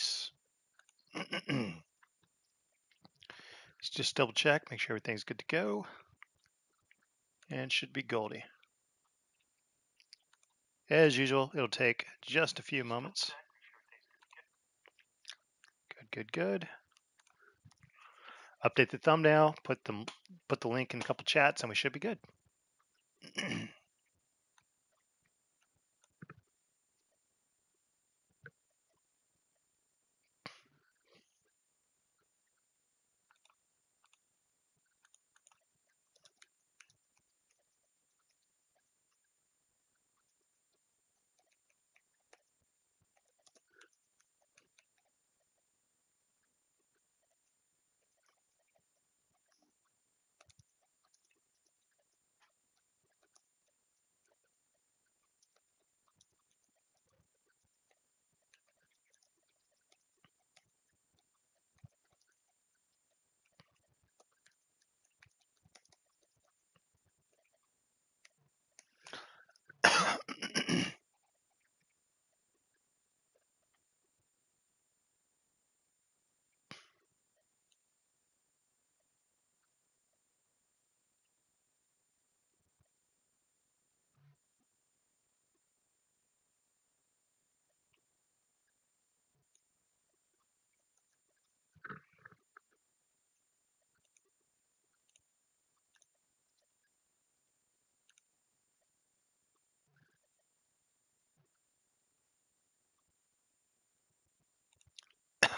Nice. Let's just double check, make sure everything's good to go. And should be Goldie. As usual, it'll take just a few moments. Good, good, good. Update the thumbnail, put the, put the link in a couple chats, and we should be good.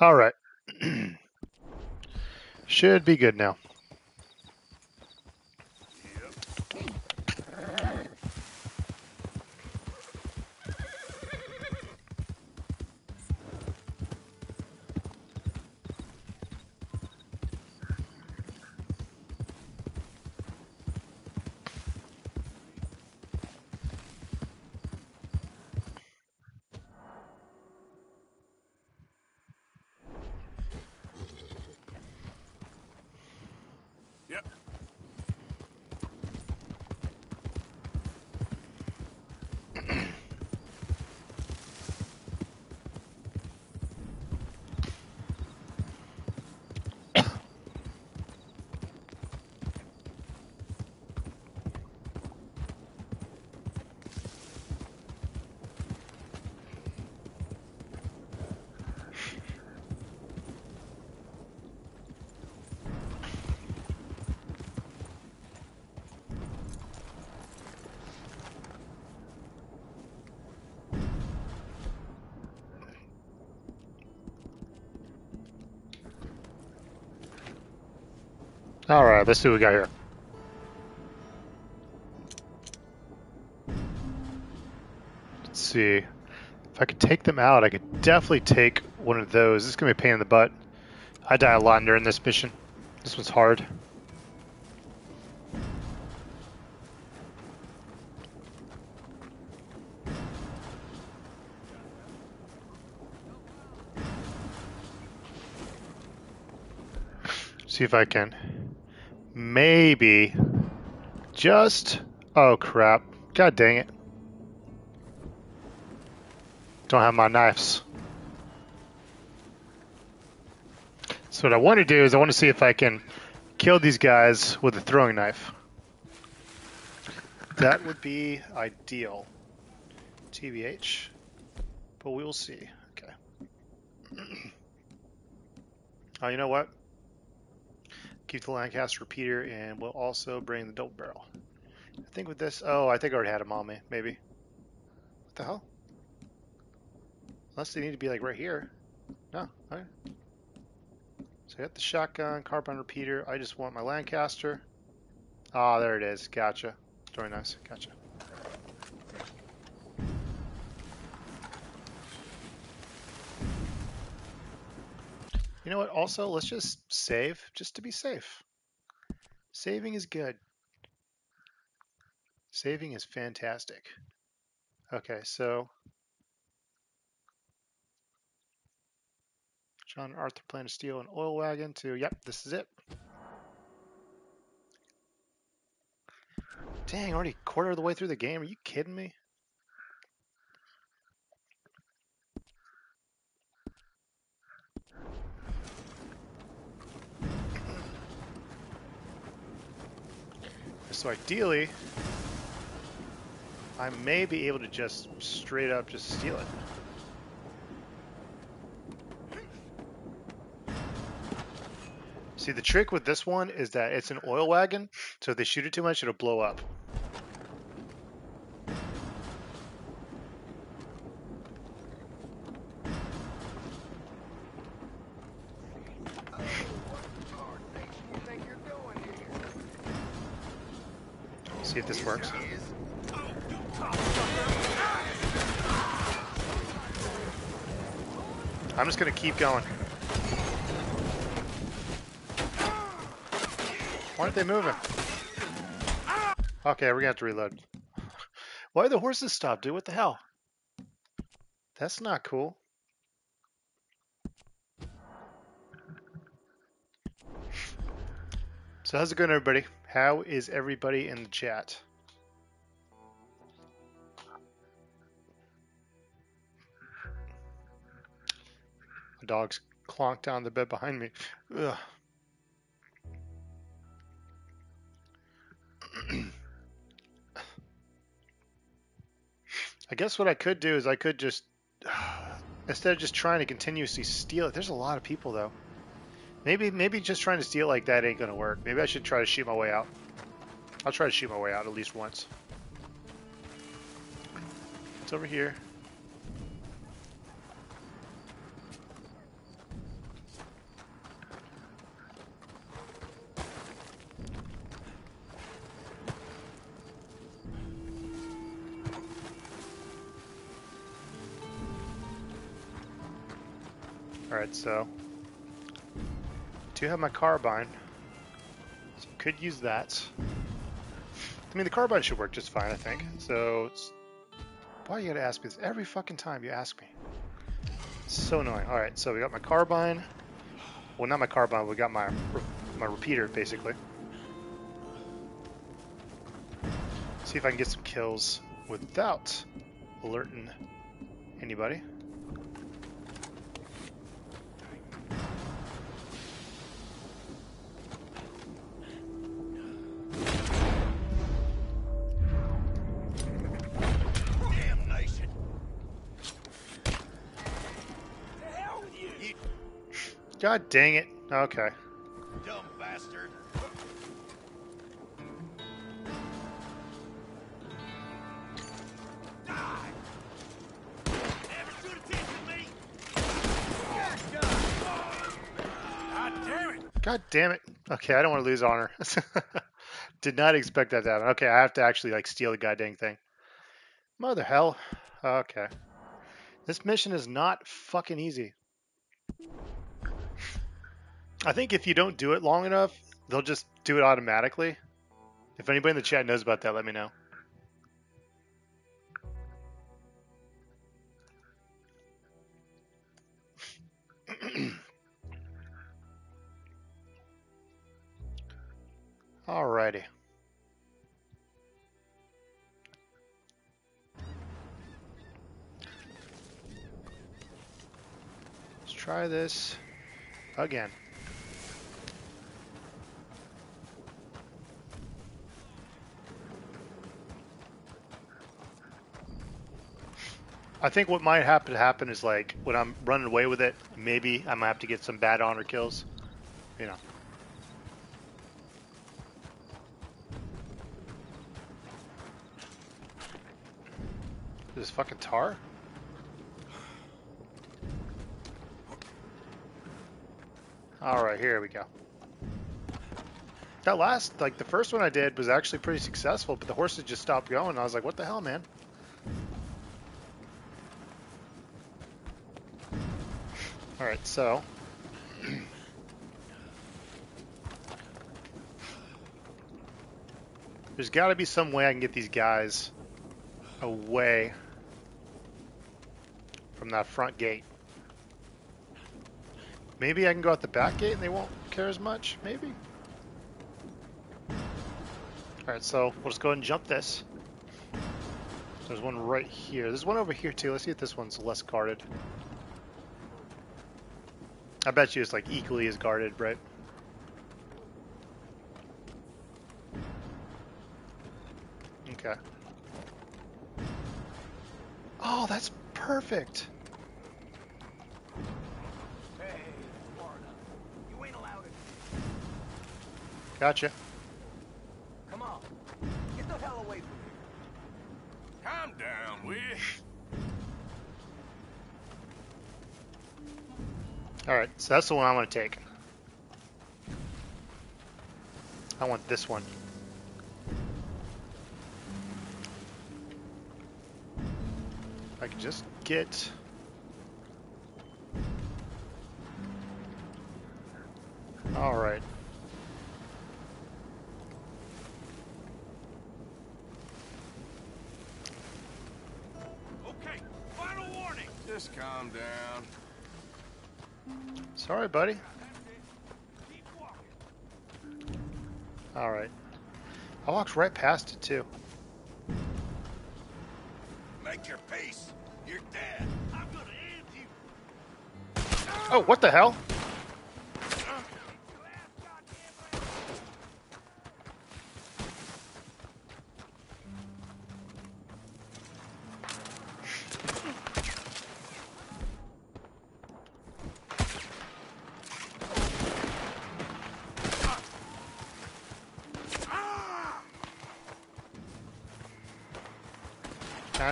All right. Should be good now. All right, let's see what we got here. Let's see. If I could take them out, I could definitely take one of those. This is going to be a pain in the butt. I die a lot during this mission. This one's hard. See if I can maybe. Just oh crap. God dang it. Don't have my knives. So what I want to do is I want to see if I can kill these guys with a throwing knife. That would be ideal. TBH but we will see. Okay. Oh you know what keep the Lancaster repeater, and we'll also bring the double barrel. I think with this, oh, I think I already had them on me, maybe. What the hell? Unless they need to be like right here. No, okay. So I got the shotgun, carbine repeater. I just want my Lancaster. Ah, oh, there it is. Gotcha. Very nice. Gotcha. You know what? Also, let's just save just to be safe. Saving is good. Saving is fantastic. Okay, so John Arthur plan to steal an oil wagon to, yep, this is it. Dang, already quarter of the way through the game. Are you kidding me? So ideally, I may be able to just straight up just steal it. See, the trick with this one is that it's an oil wagon, so if they shoot it too much, it'll blow up. see if this works. I'm just gonna keep going. Why aren't they moving? Okay, we're gonna have to reload. Why the horses stopped, dude? What the hell? That's not cool. So how's it going, everybody? How is everybody in the chat? Dog's clonked down the bed behind me. Ugh. I guess what I could do is I could just, instead of just trying to continuously steal it, there's a lot of people though. Maybe maybe just trying to steal like that ain't gonna work. Maybe I should try to shoot my way out. I'll try to shoot my way out at least once. It's over here. So. Do have my carbine. So could use that. I mean, the carbine should work just fine, I think. So, why you gotta ask me this every fucking time you ask me? It's so annoying. All right, so we got my carbine. Well, not my carbine. We got my my repeater, basically. See if I can get some kills without alerting anybody. God dang it. Okay. Dumb bastard. God damn it. Okay, I don't want to lose honor. Did not expect that to happen. Okay, I have to actually like steal the goddamn thing. Mother hell. Okay. This mission is not fucking easy. I think if you don't do it long enough, they'll just do it automatically. If anybody in the chat knows about that, let me know. Alrighty. Let's try this again. I think what might happen to happen is like when I'm running away with it, maybe I might have to get some bad honor kills. You know. This fucking tar? Alright, here we go. That last, like the first one I did was actually pretty successful, but the horses just stopped going. I was like, what the hell, man? Alright, so... There's got to be some way I can get these guys away from that front gate. Maybe I can go out the back gate and they won't care as much, maybe? Alright, so we'll just go ahead and jump this. There's one right here. There's one over here too. Let's see if this one's less guarded. I bet you it's like equally as guarded, right? Okay. Oh, that's perfect. Hey, you ain't allowed it. Gotcha. Come on. Get the hell away from me. Calm down, Wish. Alright, so that's the one I want to take. I want this one. I can just get... Alright. Sorry, buddy. Alright. I walked right past it, too. Make your peace. You're dead. I'm gonna end you. Oh, what the hell?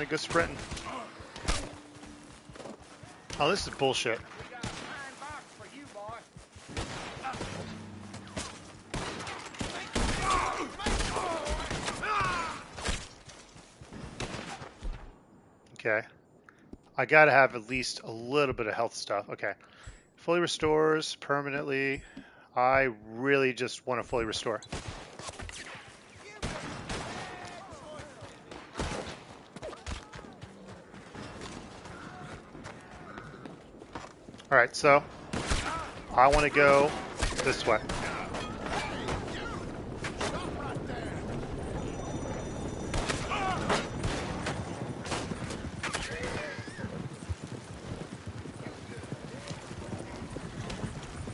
Time to go sprinting. Oh, this is bullshit. Okay. I gotta have at least a little bit of health stuff. Okay. Fully restores permanently. I really just want to fully restore. So I want to go this way.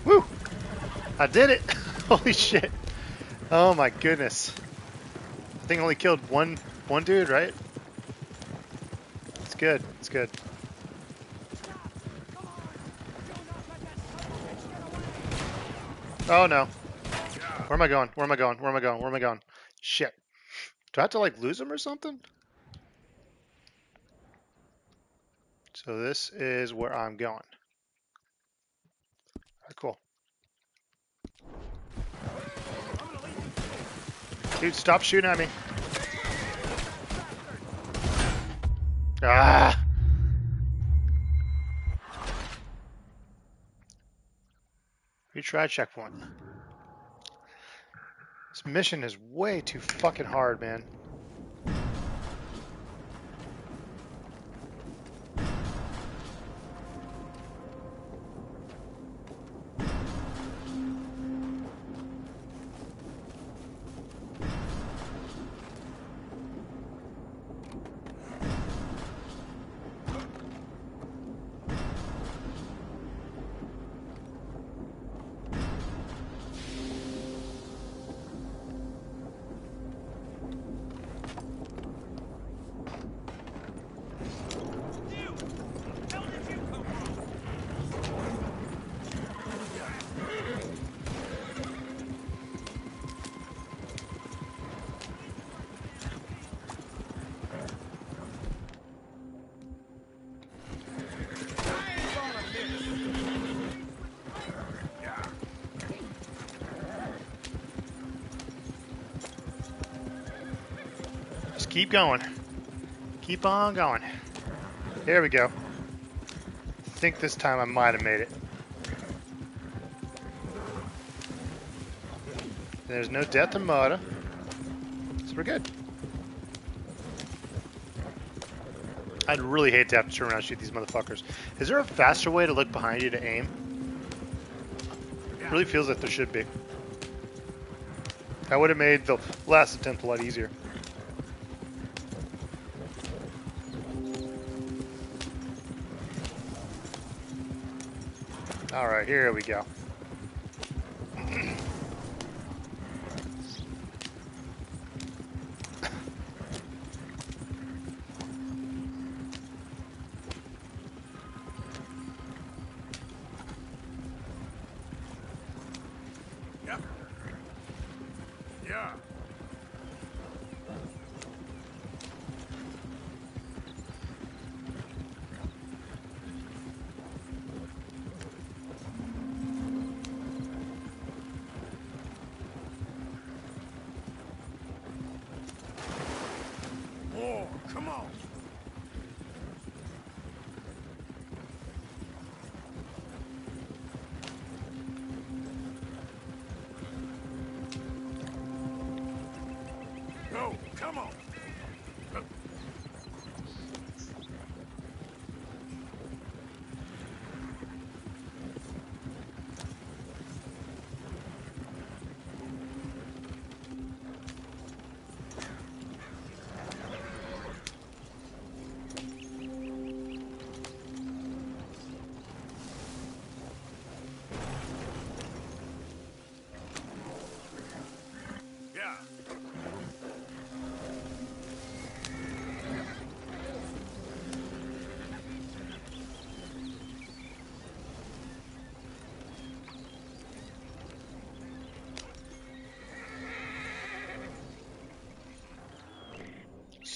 Woo! I did it! Holy shit! Oh my goodness! I think I only killed one one dude, right? It's good. It's good. Oh no. Where am I going? Where am I going? Where am I going? Where am I going? Shit. Do I have to like lose him or something? So this is where I'm going. Cool. Dude, stop shooting at me. Ah! Retry checkpoint. This mission is way too fucking hard, man. Keep going. Keep on going. There we go. I think this time I might have made it. There's no death or murder. So we're good. I'd really hate to have to turn around and shoot these motherfuckers. Is there a faster way to look behind you to aim? Really feels like there should be. That would have made the last attempt a lot easier. Right, here we go.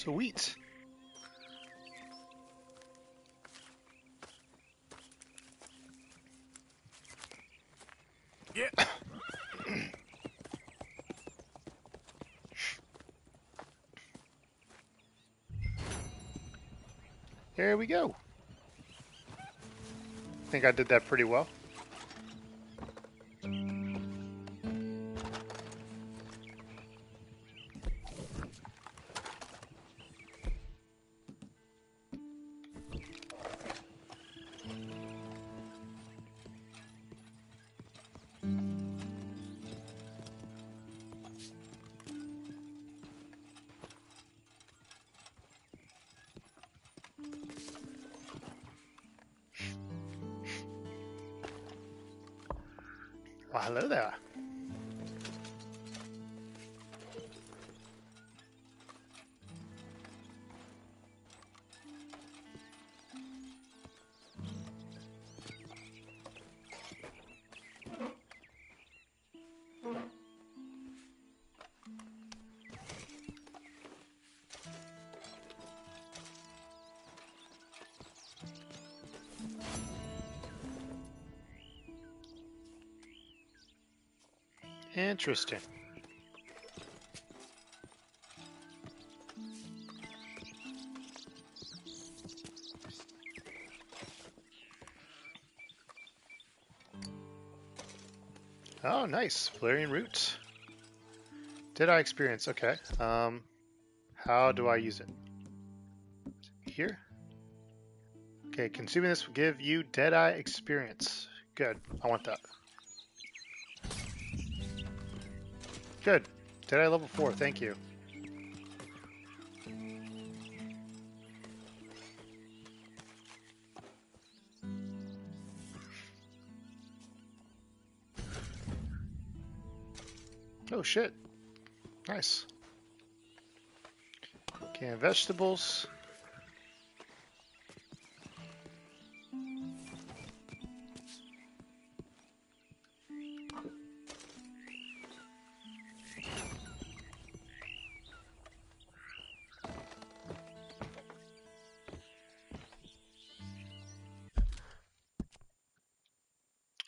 Sweet. Yeah. Here we go. I think I did that pretty well. Hello there. Interesting. Oh, nice. Valerian roots. Deadeye experience? Okay. Um, how do I use it? Here? Okay, consuming this will give you Deadeye experience. Good. I want that. Good. Deadeye level 4, thank you. Oh shit. Nice. Canned vegetables.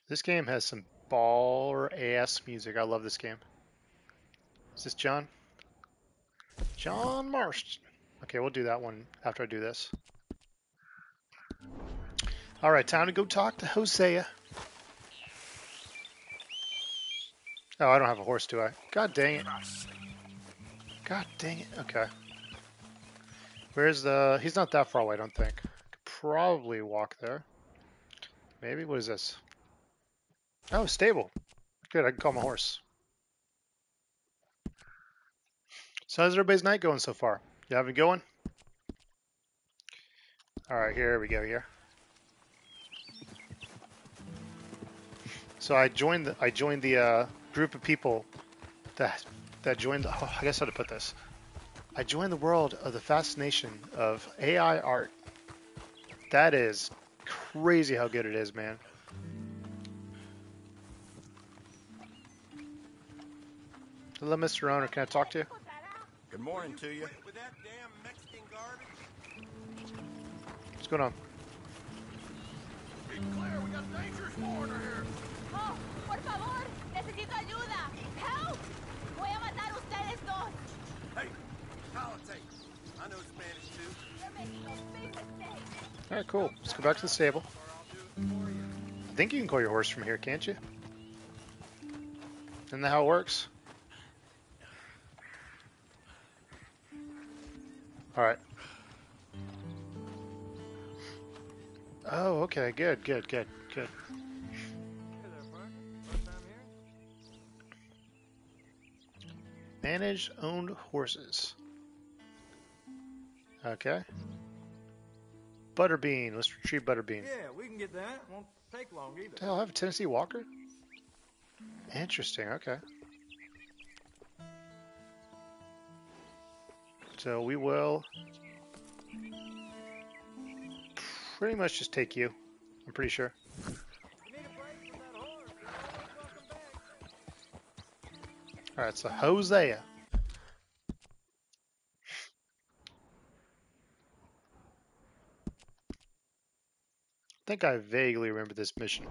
This game has some baller ass music. I love this game. Is this John? John Marston. Okay, we'll do that one after I do this. All right, time to go talk to Hosea. Oh, I don't have a horse, do I? God dang it. God dang it. Okay. Where's the... He's not that far away, I don't think. Could probably walk there. Maybe? What is this? Oh, stable. Good, I can call my horse. So how's everybody's night going so far? You have it going? All right, here we go here. So I joined the I joined the uh, group of people that that joined. Oh, I guess how to put this. I joined the world of the fascination of AI art. That is crazy how good it is, man. Hello, Mr. Owner. Can I talk to you? Good morning to you. With that damn What's going on? Be clear, we got dangerous foreigner here. Oh, por favor, necesito ayuda. Help! Voy a matar ustedes dos. Hey, politics. I know Spanish too. You're making a big mistake. All right, cool. Let's go back to the stable. I think you can call your horse from here, can't you? Isn't that how it works? All right. Oh, okay. Good, good, good, good. Manage owned horses. Okay. Butterbean. Let's retrieve Butterbean. Yeah, we can get that. Won't take long either. The hell, I have a Tennessee Walker? Interesting, okay. So we will pretty much just take you. I'm pretty sure. You need a break from that horse. Welcome back. Alright, so Hosea. I think I vaguely remember this mission.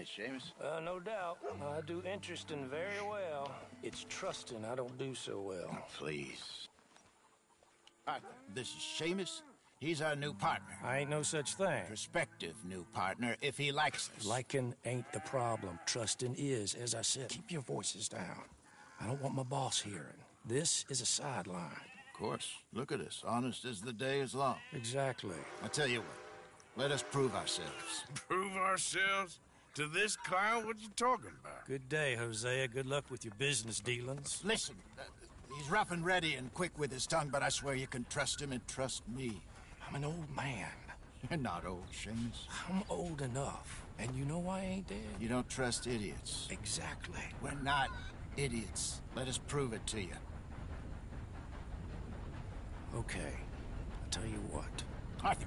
It, Seamus. Uh, no doubt. I do interesting very well. It's trusting I don't do so well. Please. Arthur, this is Seamus. He's our new partner. I ain't no such thing. Prospective new partner, if he likes us. Liking ain't the problem. Trusting is, as I said. Keep your voices down. I don't want my boss hearing. This is a sideline. Of course. Look at us. Honest as the day is long. Exactly. I tell you what. Let us prove ourselves. Prove ourselves to this clown? What you talking about? Good day, Hosea. Good luck with your business dealings. Listen, uh, he's rough and ready and quick with his tongue, but I swear you can trust him and trust me. I'm an old man. You're not old, Seamus. I'm old enough. And you know why I ain't dead. You don't trust idiots. Exactly. We're not idiots. Let us prove it to you. Okay. I'll tell you what. Arthur,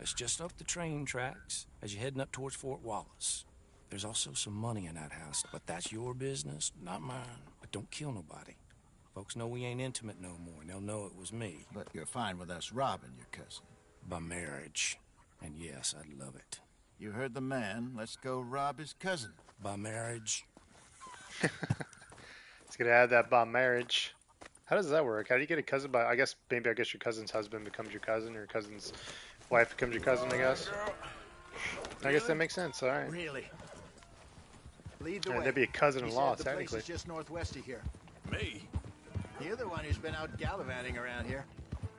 It's just up the train tracks as you're heading up towards Fort Wallace. There's also some money in that house, but that's your business, not mine. But don't kill nobody. Folks know we ain't intimate no more, and they'll know it was me. But you're fine with us robbing your cousin. By marriage. And yes, I'd love it. You heard the man. Let's go rob his cousin. By marriage. It's gonna add that by marriage. How does that work? How do you get a cousin by? I guess maybe I guess your cousin's husband becomes your cousin, or your cousin's wife becomes your cousin. I guess. I guess that makes sense. All right. Really? Lead the Yeah, way. that'd be a cousin-in-law, He said technically. place is just northwest of here. Me? You're the one who's been out gallivanting around here.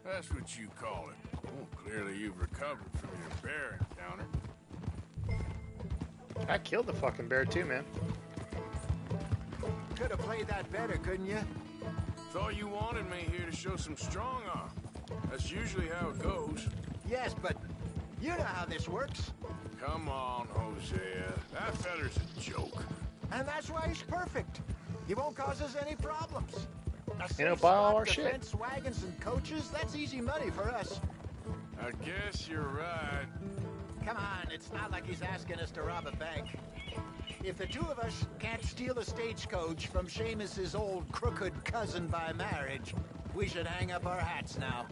That's what you call it. Well, clearly you've recovered from your bear encounter. I killed the fucking bear too, man. Could have played that better, couldn't you? Thought you wanted me here to show some strong arm. That's usually how it goes. Yes, but you know how this works. Come on, Hosea. That feller's a joke. And that's why he's perfect. He won't cause us any problems. You know, buy all spot, our shit. wagons and coaches, that's easy money for us. I guess you're right. Come on, it's not like he's asking us to rob a bank. If the two of us can't steal a stagecoach from Seamus's old crooked cousin by marriage, we should hang up our hats now.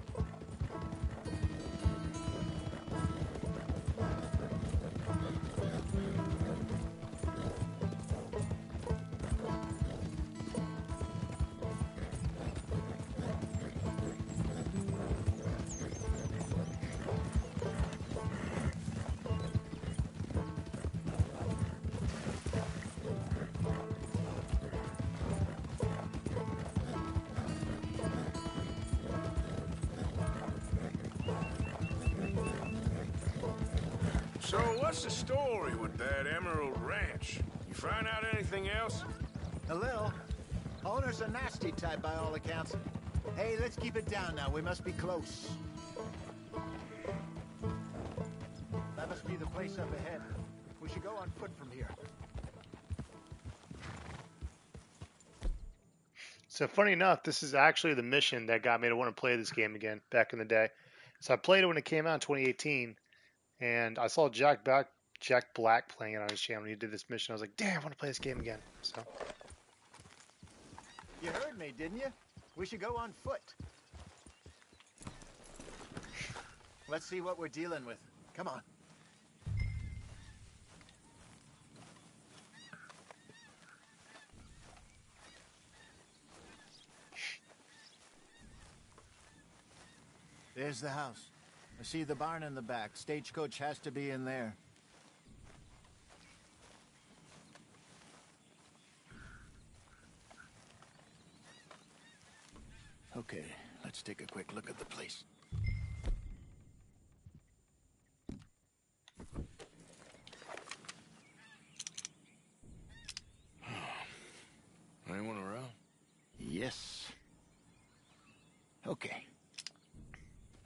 What's the story with that Emerald Ranch? You find out anything else? A little. Owner's a nasty type by all accounts. Hey, let's keep it down now. We must be close. That must be the place up ahead. We should go on foot from here. So funny enough, this is actually the mission that got me to want to play this game again back in the day. So I played it when it came out in 2018, and I saw Jack Black, Jack Black playing it on his channel. He did this mission. I was like, damn, I want to play this game again. So You heard me, didn't you? We should go on foot. Let's see what we're dealing with. Come on. There's the house. I see the barn in the back. Stagecoach has to be in there. Okay, let's take a quick look at the place. Anyone around? Yes. Okay.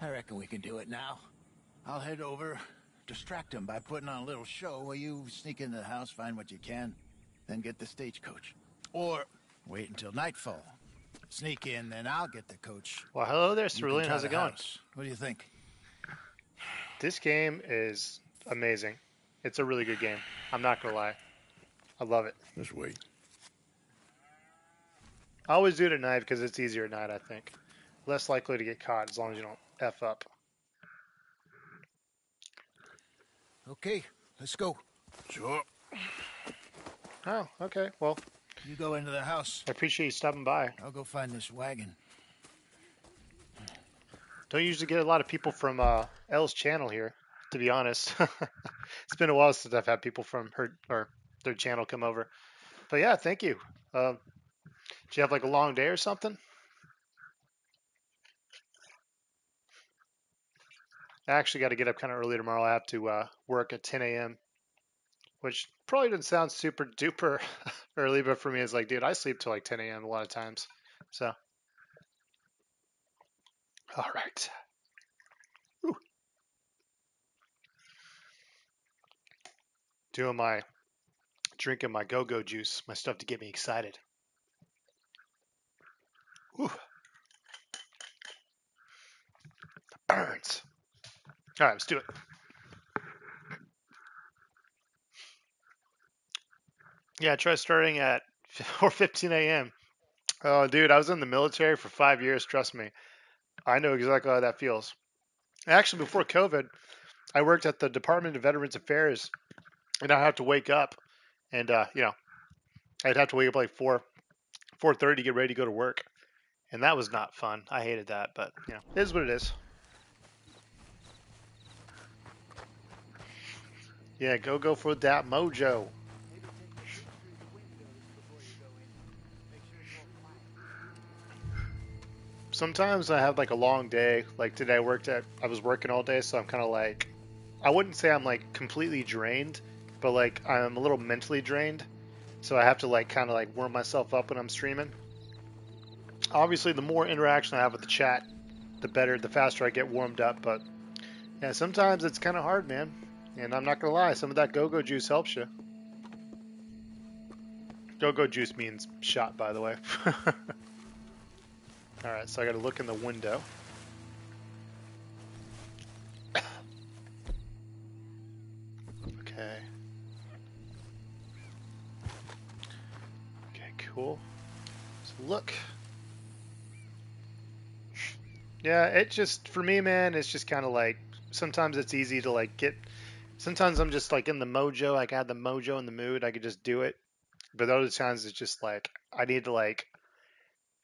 I reckon we can do it now. I'll head over distract him by putting on a little show while you sneak into the house, find what you can, then get the stagecoach. Or wait until nightfall. Sneak in, then I'll get the coach. Well, hello there, You can Cerulean. How's the it going? house. What do you think? This game is amazing. It's a really good game. I'm not gonna lie. I love it. Just wait. I always do it at night because it's easier at night. I think less likely to get caught as long as you don't f up. Okay, let's go. Sure. Oh, okay. Well, You go into the house. I appreciate you stopping by. I'll go find this wagon. Don't usually get a lot of people from uh, L's channel here, to be honest. it's been a while since I've had people from her or their channel come over. But yeah, thank you. Uh, did you have like a long day or something? I actually got to get up kind of early tomorrow. I have to uh, work at 10 a.m., which probably doesn't sound super duper early, but for me, it's like, dude, I sleep till like 10 a.m. a lot of times. So, all right. Doing my drinking my go-go juice, my stuff to get me excited. Whew. Burns. All right, let's do it. Yeah, try starting at 4:15 a.m. Oh, dude, I was in the military for five years. Trust me, I know exactly how that feels. Actually, before COVID, I worked at the Department of Veterans Affairs, and I had to wake up, and uh, you know, I'd have to wake up like four, four thirty to get ready to go to work, and that was not fun. I hated that, but you know, it is what it is. Yeah, go go for that mojo. Sometimes I have like a long day. Like today, I worked at. I was working all day, so I'm kind of like. I wouldn't say I'm like completely drained, but like I'm a little mentally drained. So I have to like kind of like warm myself up when I'm streaming. Obviously, the more interaction I have with the chat, the better, the faster I get warmed up. But yeah, sometimes it's kind of hard, man. And I'm not gonna lie, some of that go-go juice helps you. Go-go juice means shot, by the way. All right, so I got to look in the window. okay. Okay, cool. So look. Yeah, it just for me, man, it's just kind of like sometimes it's easy to like get. Sometimes I'm just like in the mojo, like I had the mojo in the mood, I could just do it. But other times it's just like I need to like.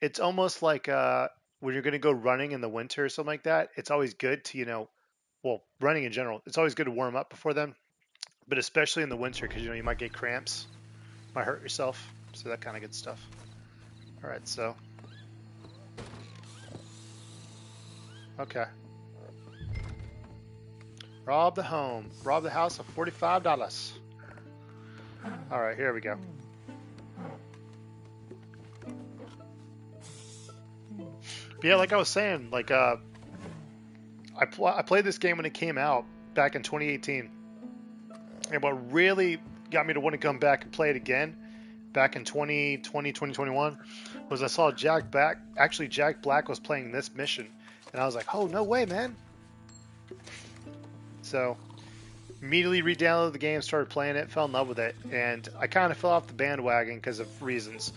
It's almost like uh, when you're gonna go running in the winter or something like that. It's always good to you know, well, running in general. It's always good to warm up before then, but especially in the winter because you know you might get cramps, might hurt yourself. So that kind of good stuff. All right, so Okay. Rob the home. Rob the house of forty-five dollars. All right, here we go. But yeah, like I was saying, like uh, I pl- I played this game when it came out back in 2018, and what really got me to want to come back and play it again back in 2020 2021 was I saw Jack Black actually Jack Black was playing this mission and I was like, oh, no way, man. So, immediately re downloaded the game, started playing it, fell in love with it, and I kind of fell off the bandwagon because of reasons.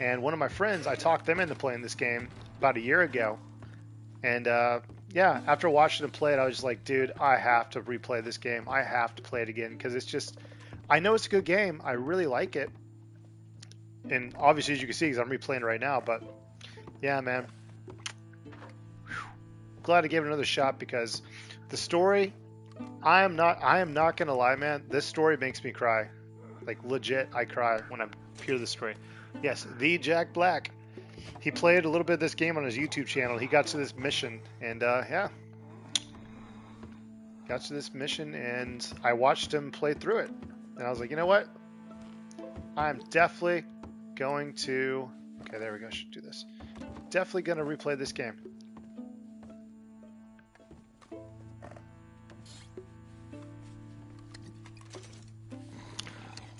And one of my friends, I talked them into playing this game about a year ago. And uh, yeah, after watching him play it, I was just like, dude, I have to replay this game. I have to play it again because it's just, I know it's a good game. I really like it. And obviously, as you can see, because I'm replaying it right now, but yeah, man glad I gave it another shot because the story, I am not, I am not gonna lie, man. This story makes me cry, like legit. I cry when I hear the story. Yes, the Jack Black. He played a little bit of this game on his YouTube channel. He got to this mission, and uh, yeah, got to this mission, and I watched him play through it, and I was like, you know what? I'm definitely going to. Okay, there we go. Should do this. Definitely gonna replay this game.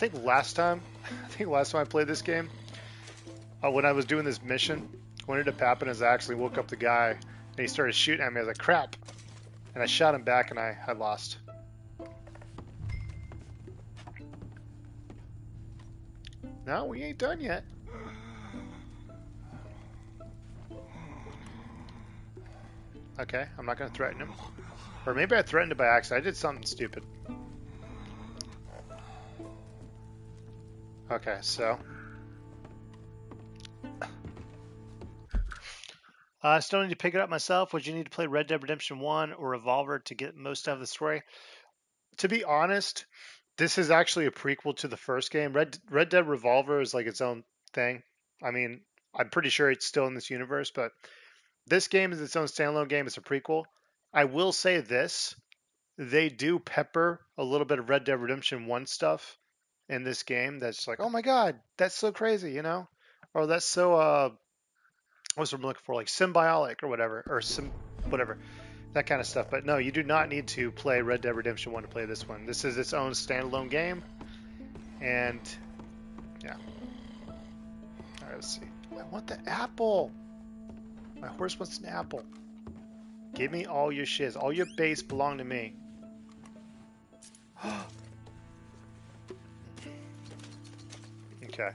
Think last time, I think last time I played this game, uh, when I was doing this mission, what ended up happening is I actually woke up the guy and he started shooting at me. I was like, crap. And I shot him back and I, I lost. No, we ain't done yet. Okay, I'm not going to threaten him. Or maybe I threatened it by accident. I did something stupid. Okay, so. Uh, I still need to pick it up myself. Would you need to play Red Dead Redemption 1 or Revolver to get most of the story? To be honest, this is actually a prequel to the first game. Red Red Dead Revolver is like its own thing. I mean, I'm pretty sure it's still in this universe, but this game is its own standalone game. It's a prequel. I will say this: they do pepper a little bit of Red Dead Redemption One stuff in this game. That's like, oh my god, that's so crazy, you know, or that's so uh, what's what I'm looking for, like symbiotic or whatever, or some whatever, that kind of stuff. But no, you do not need to play Red Dead Redemption One to play this one. This is its own standalone game, and yeah. All right, let's see. I want the apple. My horse wants an apple. Give me all your shiz. All your base belong to me. okay.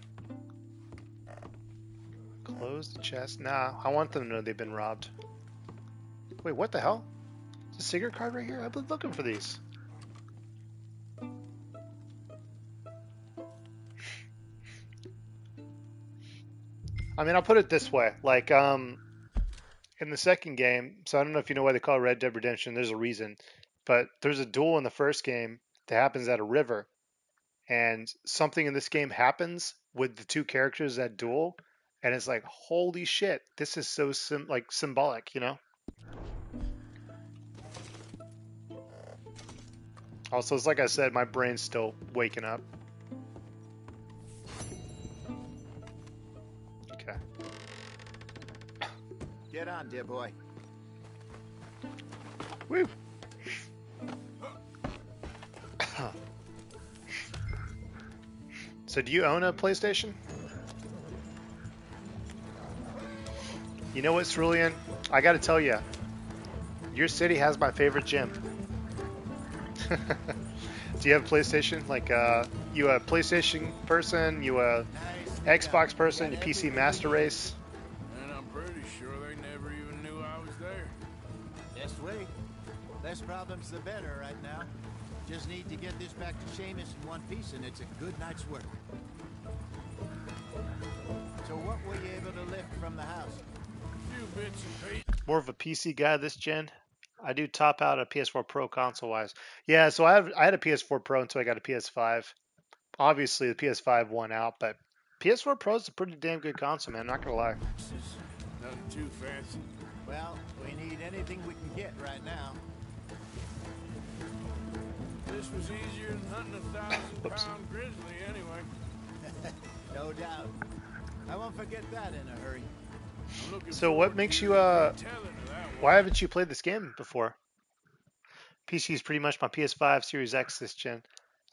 Close the chest. Nah, I want them to know they've been robbed. Wait, what the hell? Is a cigarette card right here? I've been looking for these. I mean, I'll put it this way. Like, um, in the second game, so I don't know if you know why they call it Red Dead Redemption. There's a reason, but there's a duel in the first game that happens at a river, and something in this game happens with the two characters that duel, and it's like, holy shit, this is so sim- like symbolic, you know. Also, it's like I said, my brain's still waking up. Okay. Get on, dear boy. Woo. so, do you own a PlayStation? You know what, Cerulean? I gotta tell you, your city has my favorite gym. do you have a PlayStation? Like, uh, you a PlayStation person? You a Xbox person? You PC Master Race? And I'm pretty sure they never even knew I was there. Just wait. Less problems the better right now. Just need to get this back to Seamus in one piece and it's a good night's work. So what were you able to lift from the house? Few bits and pieces. more of a PC guy this gen. I do top out a PS4 Pro console wise. Yeah, so I have I had a PS4 Pro until I got a PS5. Obviously, the PS5 won out, but PS4 Pro is a pretty damn good console, man. I'm not gonna lie. Nothing too fancy. Well, we need anything we can get right now. This was easier than hunting a thousand Whoops. pound grizzly anyway. No doubt. I won't forget that in a hurry. So what makes you, uh, telling of that one. Why haven't you played this game before? PC is pretty much my PS5 Series X this gen.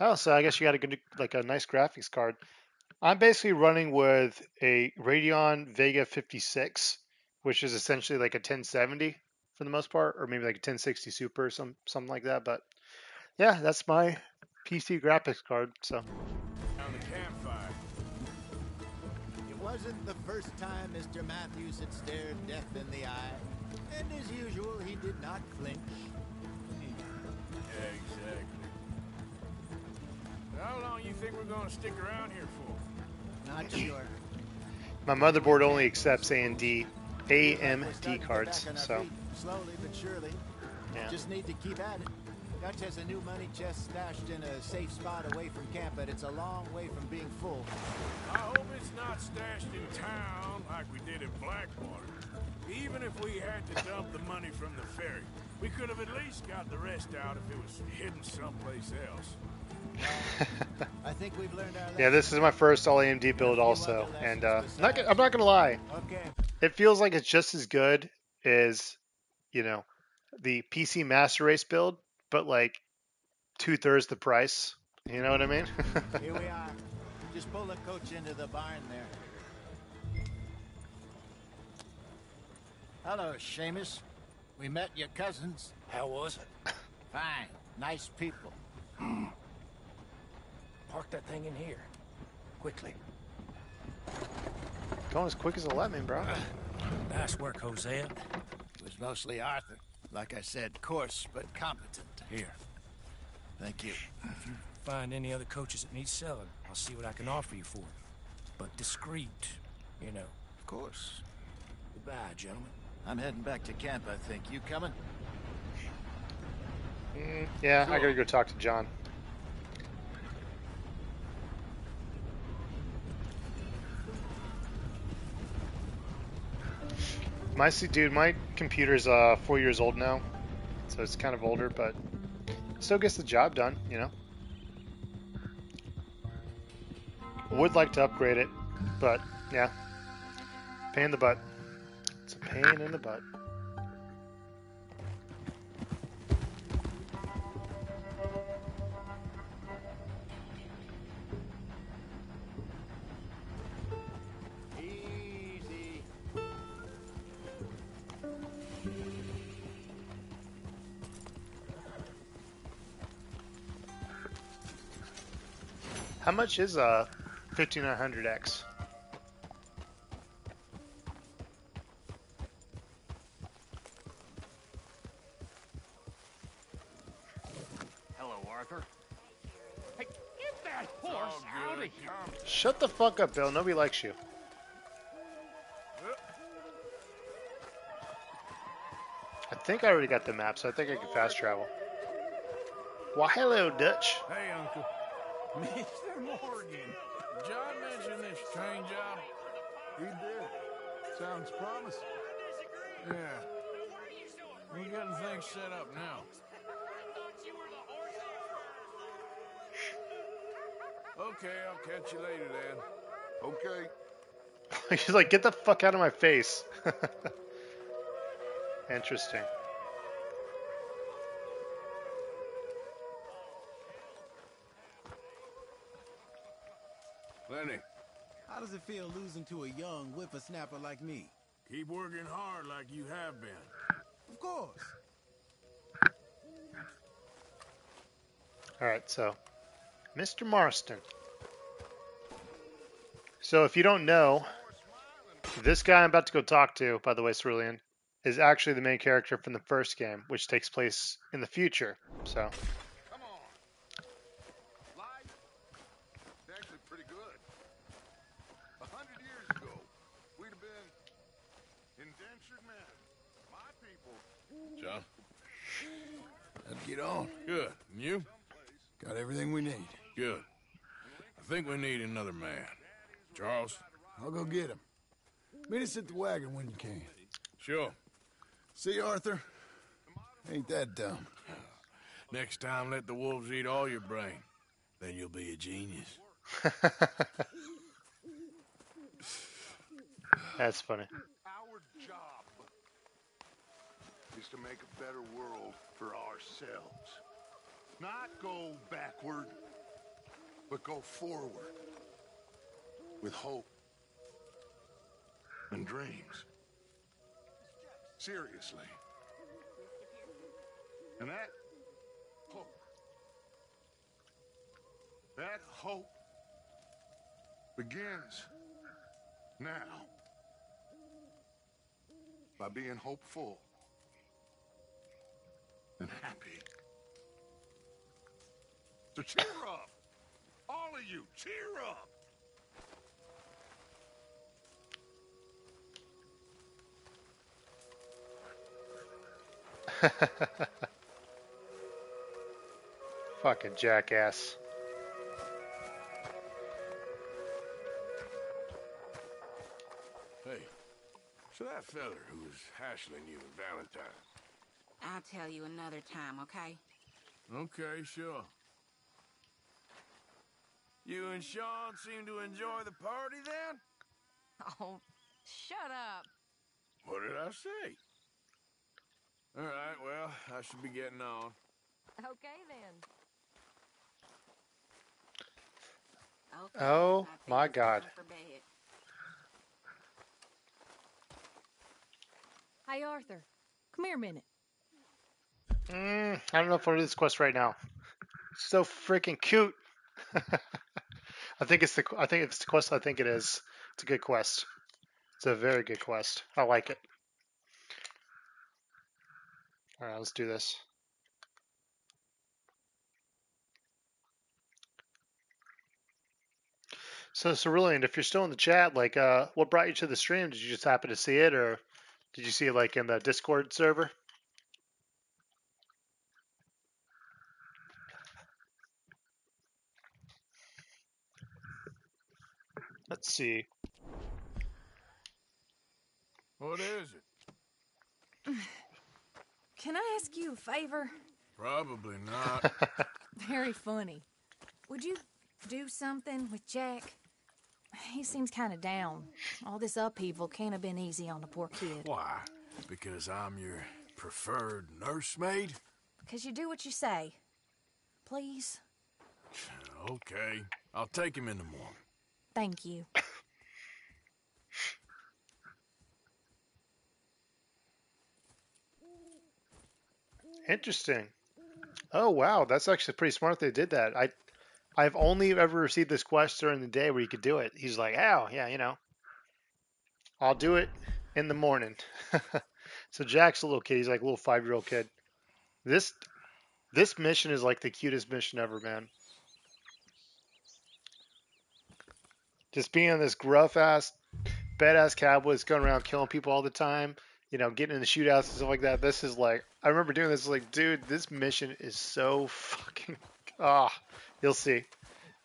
Oh, so I guess you got a good, like a nice graphics card. I'm basically running with a Radeon Vega 56, which is essentially like a 1070 for the most part, or maybe like a 1060 Super or some something like that. But yeah, that's my PC graphics card. So Around the campfire. It wasn't the first time Mr. Matthews had stared death in the eye. And as usual, he did not flinch. Yeah, exactly. How long you think we're gonna stick around here for? Not sure. my motherboard only accepts AMD AMD starting to get cards. back on our So slowly but surely. yeah. Just need to keep at it. Dutch has a new money chest stashed in a safe spot away from camp, but it's a long way from being full. I hope it's not stashed in town like we did in Blackwater. Even if we had to dump the money from the ferry, we could have at least got the rest out if it was hidden someplace else. I think we've learned our. Yeah, this is my first all AMD build also, and uh, I'm not gonna, I'm not gonna lie, Okay. it feels like it's just as good as you know the PC Master Race build, but like two thirds the price. You know what I mean? Here we are. Just pull the coach into the barn there. Hello, Seamus. We met your cousins. How was it? Fine. Nice people. Park that thing in here. Quickly. Going as quick as it'll let me, bro. Nice work, Hosea. It was mostly Arthur. Like I said, coarse but competent. Here. Thank you. If you find any other coaches that need selling, I'll see what I can offer you for it. But discreet, you know. Of course. Goodbye, gentlemen. I'm heading back to camp, I think. You coming? Mm, yeah, I gotta go talk to John. My dude, my computer's uh four years old now, so it's kind of older, but still gets the job done. You know. Would like to upgrade it, but yeah, pain in the butt. It's a pain in the butt. Much is uh 5900X? Hello, Arthur. Hey, get that horse All out of here. Shut the fuck up, Bill. Nobody likes you. I think I already got the map, so I think I can fast travel. Why, hello, Dutch. Hey, Uncle. Mr. Morgan. John mentioned this train job. He did. Sounds promising. Yeah. We're getting things set up now. Okay, I'll catch you later then. Okay. He's like, get the fuck out of my face. Interesting. Lenny, How does it feel losing to a young whippersnapper like me? keep working hard like you have been. Of course. All right, so Mr. Marston. So if you don't know, this guy I'm about to go talk to, by the way, Cerulean, is actually the main character from the first game, which takes place in the future. So Come on. Life? It's actually pretty good. A hundred years ago, we'd have been indentured men. My people. John? Let's on. Good. And you? Got everything we need. Good. I think we need another man. Charles? I'll go get him. Meet us at the wagon when you can. Sure. See, Arthur? Ain't that dumb. Next time, let the wolves eat all your brain. Then you'll be a genius. that's funny. Our job is to make a better world for ourselves. Not go backward, but go forward. With hope and dreams. Seriously. And that hope, that hope begins now by being hopeful and happy. So cheer up. All of you, cheer up. Fucking jackass. Hey, so that feller who was hassling you and Valentine. I'll tell you another time, okay? Okay, sure. You and Sean seem to enjoy the party then? Oh, shut up. What did I say? All right, well, I should be getting on. Okay then. Okay, Oh, my God. for bed. Hey, Arthur. Come here a minute. Mm, I don't know if I want to do this quest right now. So freaking cute. I think it's the I think it's the quest. I think it is. It's a good quest. It's a very good quest. I like it. All right, let's do this. So Cerulean, if you're still in the chat, like, uh, what brought you to the stream? Did you just happen to see it, or did you see it like in the Discord server? Let's see. What is it? Can I ask you a favor? Probably not. Very funny. Would you do something with Jack? He seems kind of down. All this upheaval can't have been easy on the poor kid. Why? Because I'm your preferred nursemaid? Because you do what you say. Please? Okay. I'll take him in the morning. Thank you. Interesting. Oh wow, that's actually pretty smart they did that. I I've only ever received this quest during the day where you could do it. He's like, oh yeah, you know, I'll do it in the morning. so Jack's a little kid. He's like a little five year old kid. This this mission is like the cutest mission ever, man. Just being on this gruff ass, badass cowboy that's going around killing people all the time, you know, getting in the shootouts and stuff like that. This is like, I remember doing this. Like, dude, this mission is so fucking. Ah, you'll see.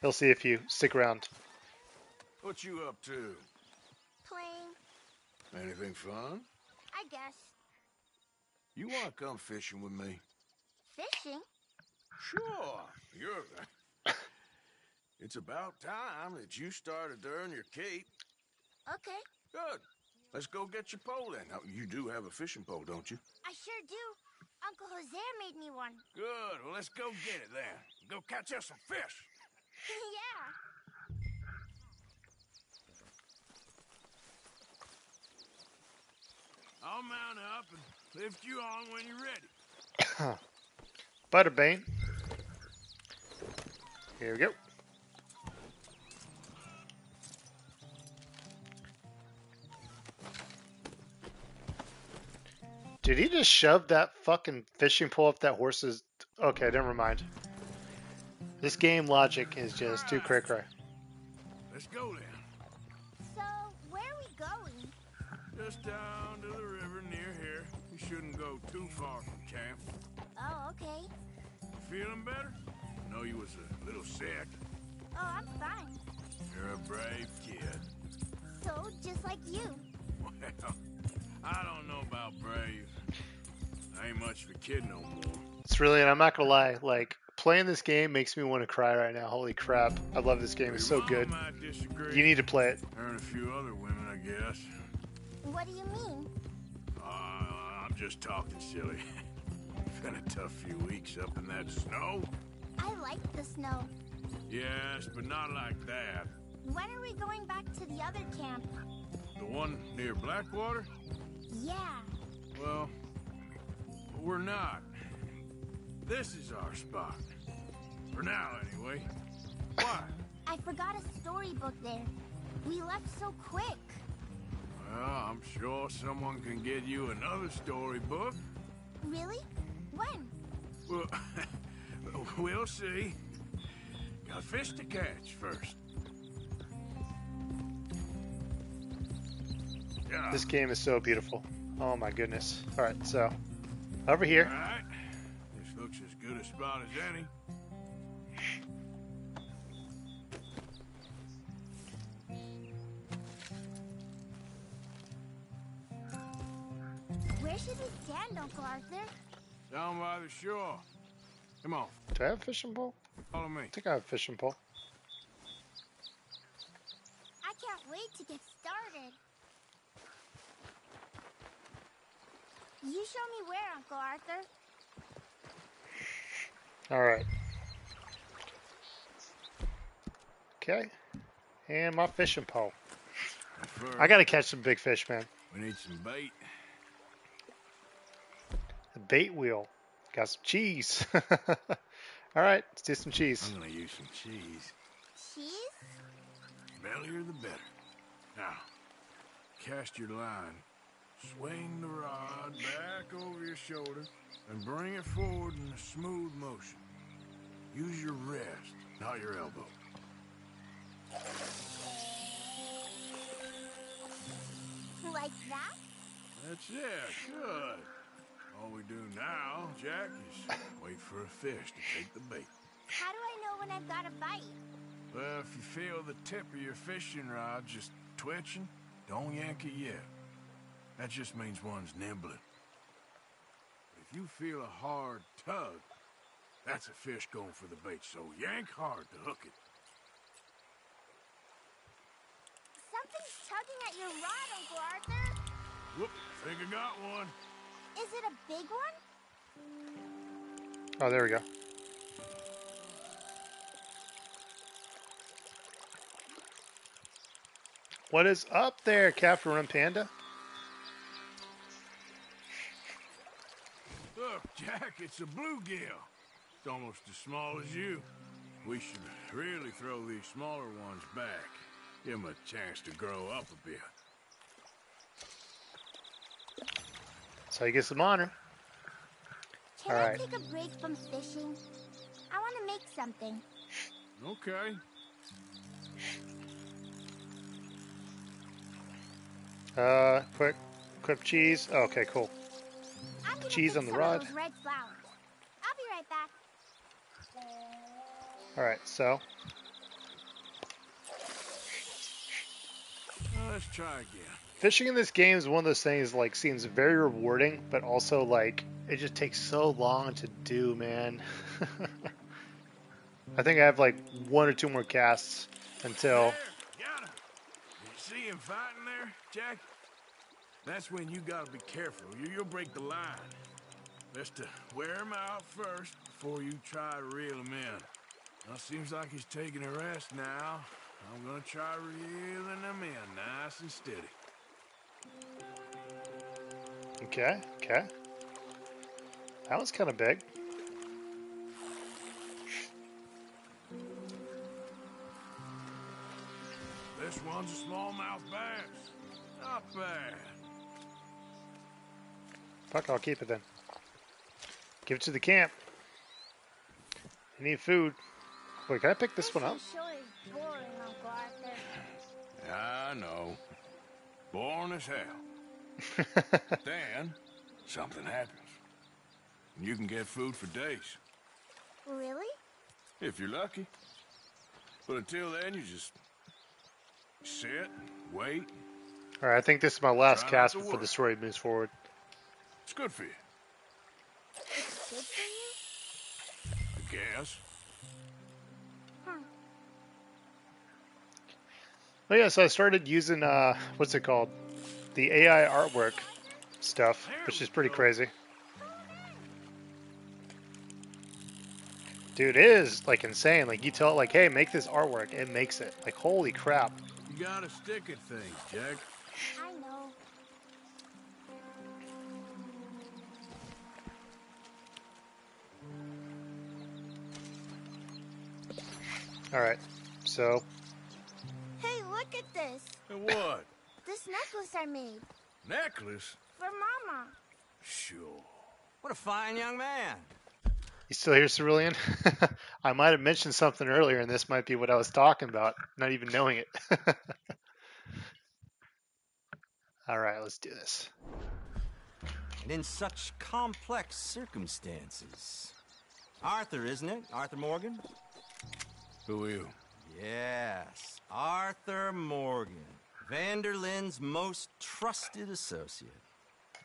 You'll see if you stick around. What you up to? Playing, Anything fun? I guess. You want to come fishing with me? Fishing? Sure. You're. It's about time that you started to earn your keep. Okay, Good. Let's go get your pole then. Now, you do have a fishing pole, don't you? I sure do. Uncle Hosea made me one. Good. Well, let's go get it then. Go catch us some fish. yeah. I'll mount up and lift you on when you're ready. Butterbane. Here we go. Did he just shove that fucking fishing pole up that horse's? Okay, never mind. This game logic is just too cray cray. Let's go then. So, where are we going? Just down to the river near here. You shouldn't go too far from camp. Oh, okay. Feeling better? I know you was a little sick. Oh, I'm fine. You're a brave kid. So, just like you. Well, I don't know about brave. I ain't much of a kid no more. It's really, and I'm not gonna lie, like playing this game makes me want to cry right now. Holy crap! I love this game. It's so good. mom might disagree. You need to play it. Her and a few other women, I guess. What do you mean? Uh, I'm just talking silly. Been a tough few weeks up in that snow. I like the snow. Yes, but not like that. When are we going back to the other camp? The one near Blackwater? Yeah. Well, we're not. This is our spot. For now, anyway. Why? I forgot a storybook there. We left so quick. Well, I'm sure someone can get you another storybook. Really? When? Well, we'll see. Got fish to catch first. Yeah. This game is so beautiful. Oh my goodness. All right, so over here. All right. This looks as good a spot as any. Where should we stand, Uncle Arthur? Down by the shore. Come on, Do I have a fishing pole? follow me. I think I have a fishing pole. I can't wait to get started. You show me where, Uncle Arthur. All right. Okay. And my fishing pole. First, I gotta catch some big fish, man. we need some bait. The bait wheel. Got some cheese. All right, let's do some cheese. I'm gonna use some cheese. Cheese? The Bellier the better. Now, cast your line. Swing the rod back over your shoulder and bring it forward in a smooth motion. Use your wrist, not your elbow. Like that? That's it. Good. All we do now, Jack, is wait for a fish to take the bait. How do I know when I've got a bite? Well, if you feel the tip of your fishing rod just twitching, don't yank it yet. That just means one's nibbling. If you feel a hard tug, that's a fish going for the bait, so yank hard to hook it. Something's tugging at your rod, Uncle Arthur. Whoop, think I got one. Is it a big one? Oh, there we go. What is up there, Captain Rum Panda? Jack, it's a bluegill. It's almost as small as you. We should really throw these smaller ones back. Give them a chance to grow up a bit. So you get some honor. Can All I right. take a break from fishing? I want to make something. Okay. Uh, quick, quick cheese. Okay, cool. I'm Cheese on the some rod. Red. I'll be right back. All right, so let's try again. fishing in this game is one of those things like seems very rewarding, but also like it just takes so long to do, man. I think I have like one or two more casts until. There, got him. You see him fighting there, Jack? That's when you gotta be careful. You, you'll break the line. Best to wear him out first before you try to reel him in. Well, seems like he's taking a rest now. I'm gonna try reeling him in nice and steady. Okay, okay. That was kind of big. This one's a smallmouth bass. Not bad. Fuck, I'll keep it then. Give it to the camp. I need food. Wait, can I pick this one up? Fishing sure is boring, Uncle Arthur. I know. Born as hell. then, something happens. And you can get food for days, Really? if you're lucky. But until then, you just sit, wait. All right, I think this is my last cast to before work. the story moves forward. It's good for you, It's good for you? I guess. Oh yeah, so I started using uh, what's it called, the AI artwork stuff, which is pretty crazy. Dude, it is like insane. Like you tell it, like, hey, make this artwork, it makes it. Like, holy crap. You gotta stick at things, Jack. I know. All right, so Hey, look at this. And what? This necklace I made. Necklace? For Mama. Sure. What a fine young man. you still here, Cerulean? I might have mentioned something earlier, and this might be what I was talking about, not even knowing it. All right, let's do this. And in such complex circumstances. Arthur, isn't it? Arthur Morgan? Who are you? Yes, Arthur Morgan, Van der Linde's most trusted associate.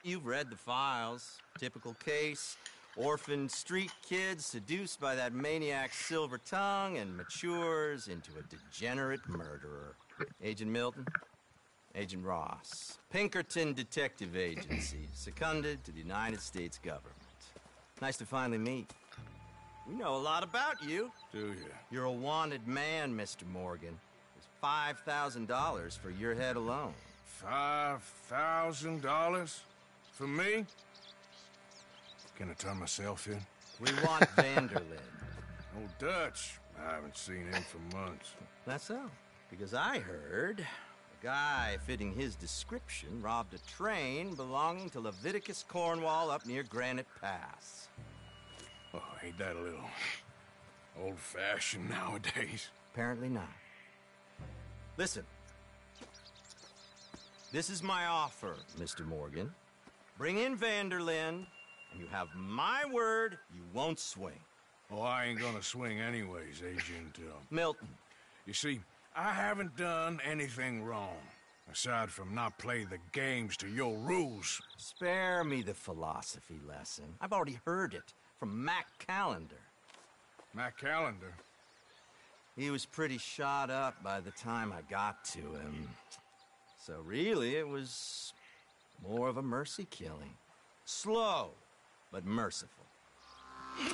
You've read the files. Typical case. Orphaned street kid seduced by that maniac's silver tongue and matures into a degenerate murderer. Agent Milton? Agent Ross. Pinkerton Detective Agency, seconded to the United States government. Nice to finally meet. We know a lot about you. Do you? You're a wanted man, Mr. Morgan. There's $5,000 for your head alone. Five thousand dollars? For me? Can I turn myself in? We want Van der Linde. Old Dutch. I haven't seen him for months. That's so. Because I heard a guy fitting his description robbed a train belonging to Leviticus Cornwall up near Granite Pass. Oh, ain't that a little old-fashioned nowadays? Apparently not. Listen. This is my offer, Mr. Morgan. Bring in Van der Linde, and you have my word you won't swing. Oh, I ain't gonna swing anyways, Agent, uh... Milton. You see, I haven't done anything wrong. Aside from not play the games to your rules. Spare me the philosophy lesson. I've already heard it from Mac Callender. Mac Callender? He was pretty shot up by the time I got to him. So really, it was more of a mercy killing. Slow, but merciful.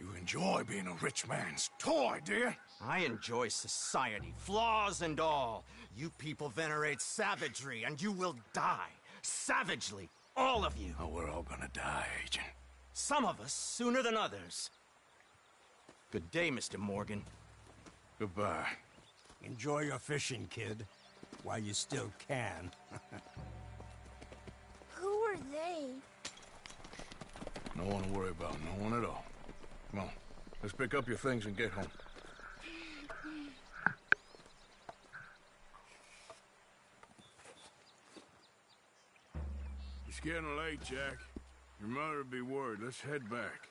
You enjoy being a rich man's toy, dear. I enjoy society, flaws and all. You people venerate savagery, and you will die. Savagely. All of you. Oh, we're all gonna die, Agent. Some of us sooner than others. Good day, Mr. Morgan. Goodbye. Enjoy your fishing, kid. While you still can. Who are they? No one to worry about, no one at all. Come on, let's pick up your things and get home. Getting late, Jack. Your mother'd be worried. Let's head back.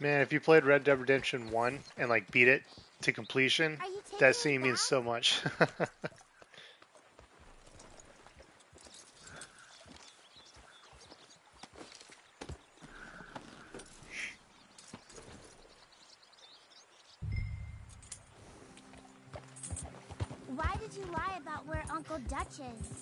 Man, if you played Red Dead Redemption 1 and like beat it to completion, that scene means so much. Why did you lie about where Uncle Dutch is?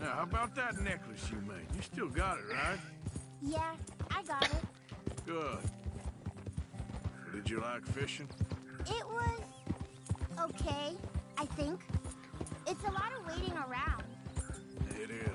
Now, how about that necklace you made? You still got it, right? Yeah, I got it. Good. Did you like fishing? It was okay, I think. It's a lot of waiting around. It is.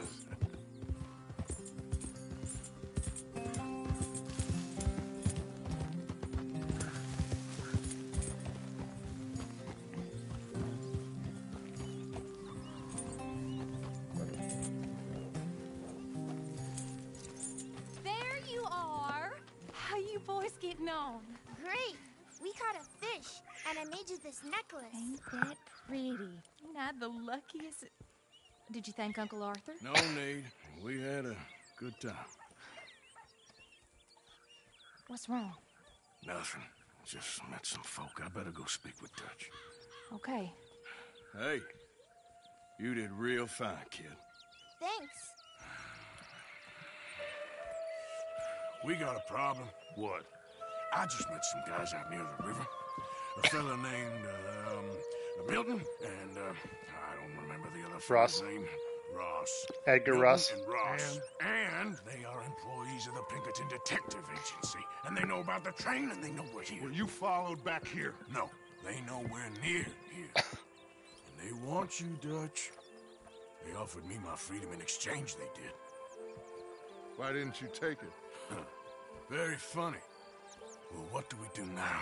This necklace. Ain't that pretty? Ain't I the luckiest? Did you thank Uncle Arthur? No need. We had a good time. What's wrong? Nothing. Just met some folk. I better go speak with Dutch. Okay. Hey, you did real fine, kid. Thanks. We got a problem. What? I just met some guys out near the river. A fella named um, Milton and uh, I don't remember the other Ross. name. Ross. Edgar Milton Ross. And Ross. And, and they are employees of the Pinkerton Detective Agency. And they know about the train and they know we're here. Were you followed back here? No, they know we're near here. and they want you, Dutch. They offered me my freedom in exchange, they did. Why didn't you take it? Very funny. Well, what do we do now?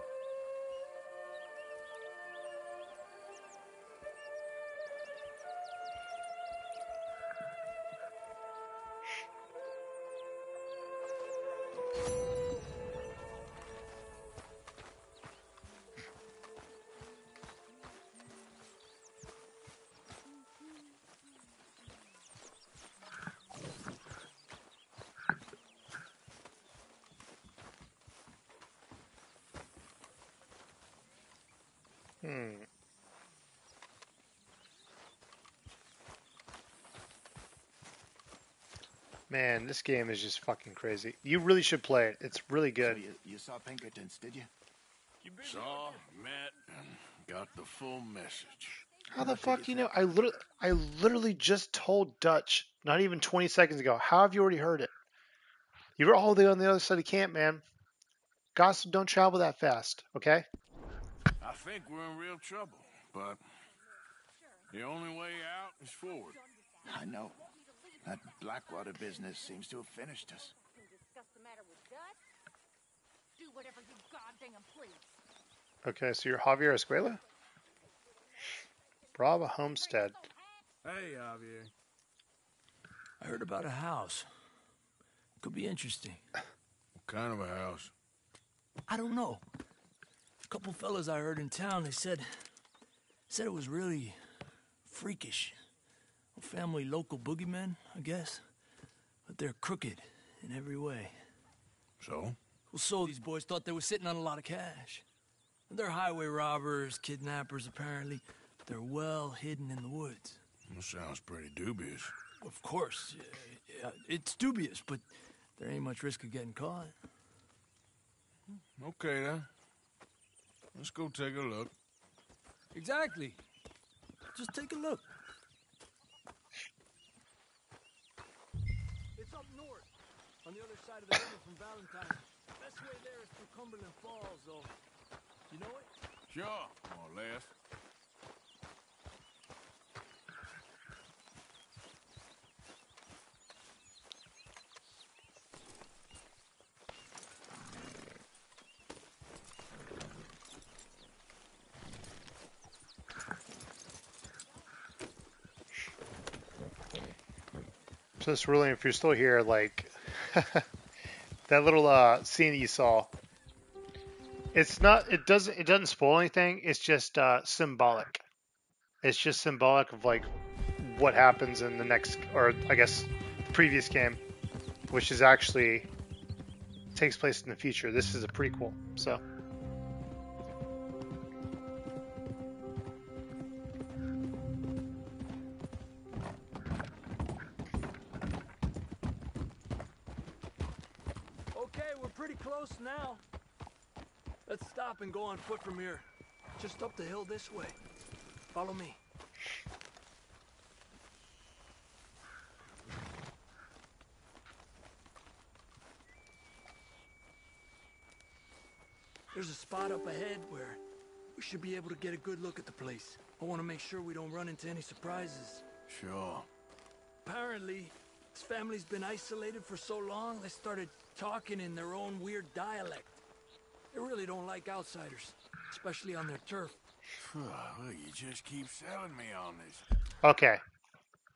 Hmm. Man, this game is just fucking crazy. You really should play it. It's really good. So you, you saw Pinkertons, did you? Saw, met, and got the full message. How the fuck do you know? I literally, I literally just told Dutch not even 20 seconds ago. How have you already heard it? You were all the way on the other side of camp, man. Gossip don't travel that fast, okay? I think we're in real trouble, but the only way out is forward. I know. That Blackwater business seems to have finished us. Discuss the matter with Dutch. Do whatever you goddamn please. Okay, so you're Javier Escuela? Brava Homestead. Hey, Javier. I heard about a house. Could be interesting. What kind of a house? I don't know. A couple fellas I heard in town, they said said it was really freakish. A family local boogeymen, I guess. But they're crooked in every way. So? Well, so these boys thought they were sitting on a lot of cash. They're highway robbers, kidnappers, apparently. But they're well hidden in the woods. That sounds pretty dubious. Of course, it's dubious, but there ain't much risk of getting caught. Okay, then. Let's go take a look. Exactly. Just take a look. It's up north, on the other side of the river from Valentine. Best way there is through Cumberland Falls, though. You know it? Sure, more or less. Just really, if you're still here, like that little uh, scene that you saw, it's not. It doesn't. It doesn't spoil anything. It's just uh, symbolic. It's just symbolic of like what happens in the next, or I guess the previous game, which is actually takes place in the future. This is a prequel, so. On foot from here. Just up the hill this way. Follow me. There's a spot up ahead where we should be able to get a good look at the place. I want to make sure we don't run into any surprises. Sure. Apparently, this family's been isolated for so long, they started talking in their own weird dialect. They really don't like outsiders, especially on their turf. Look, you just keep selling me on this. Okay.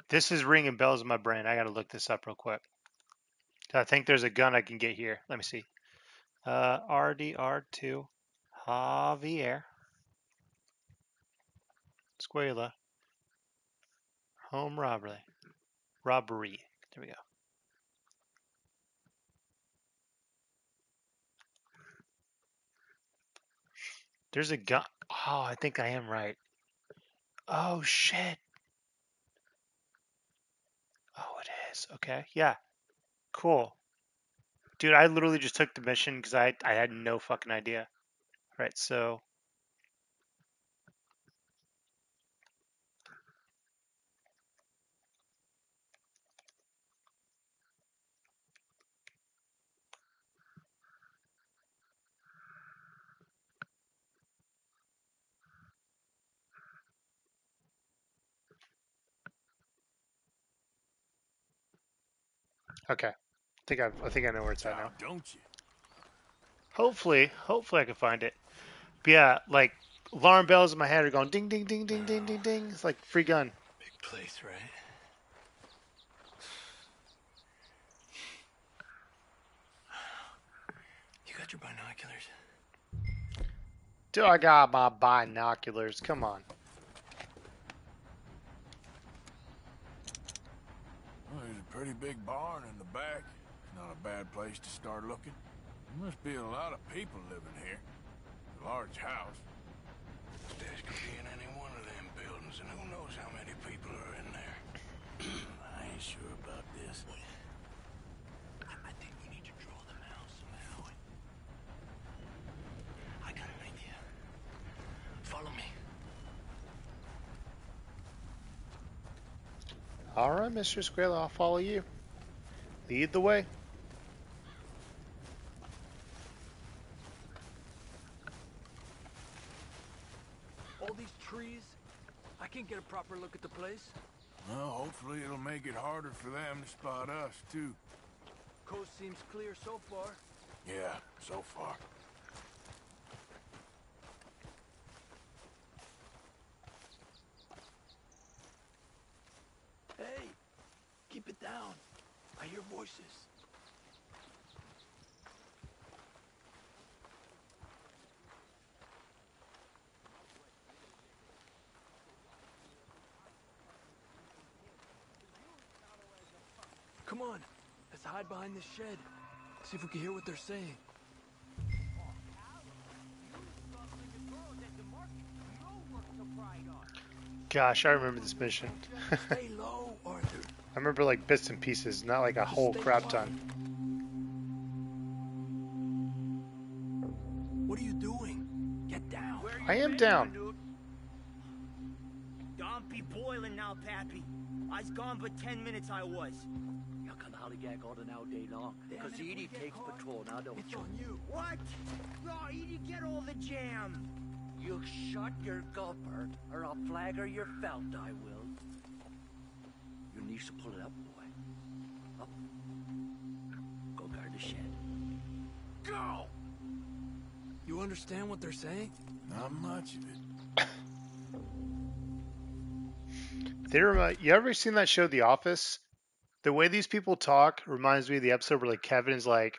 This is ringing bells in my brain. I gotta look this up real quick. I think there's a gun I can get here. Let me see. Uh, RDR2 Javier Escuela Home robbery. Robbery. There we go. There's a gun. Oh, I think I am right. Oh, shit. Oh, it is. Okay. Yeah. Cool. Dude, I literally just took the mission because I, I had no fucking idea. Right, so. Okay. I think I, I think I know where it's at now. Don't you? Hopefully, hopefully I can find it. But yeah, like alarm bells in my head are going ding ding ding ding ding ding ding. It's like free gun. Big place, right? You got your binoculars? Do I got my binoculars? Come on. Well, there's a pretty big barn in the back. Not a bad place to start looking. There must be a lot of people living here. A large house. Upstairs could be in any one of them buildings, and who knows how many people are in there. I ain't sure about this. I think we need to draw them out somehow. I got an idea. Follow me. All right, Mr. Squirrel, I'll follow you. Lead the way. All these trees, I can't get a proper look at the place. Well, hopefully it'll make it harder for them to spot us, too. Coast seems clear so far. Yeah, so far. Hey, keep it down. I hear voices. Come on, let's hide behind this shed. See if we can hear what they're saying. Gosh, I remember this mission. Stay low, Arthur. I remember like bits and pieces, not like a whole crap ton. What are you doing? Get down. I am down. Don't be boiling now, Pappy. I's gone but ten minutes I was. You can hollygag all the now day long. Because Edie takes patrol now, don't you? on you? What? No, Edie, get all the jam. You shut your gulper, or I'll flagger your felt, I will. You need to pull it up, boy. Up. Go guard the shed. Go! You understand what they're saying? Not much of it. They remind, you ever seen that show, The Office? The way these people talk reminds me of the episode where like Kevin's like,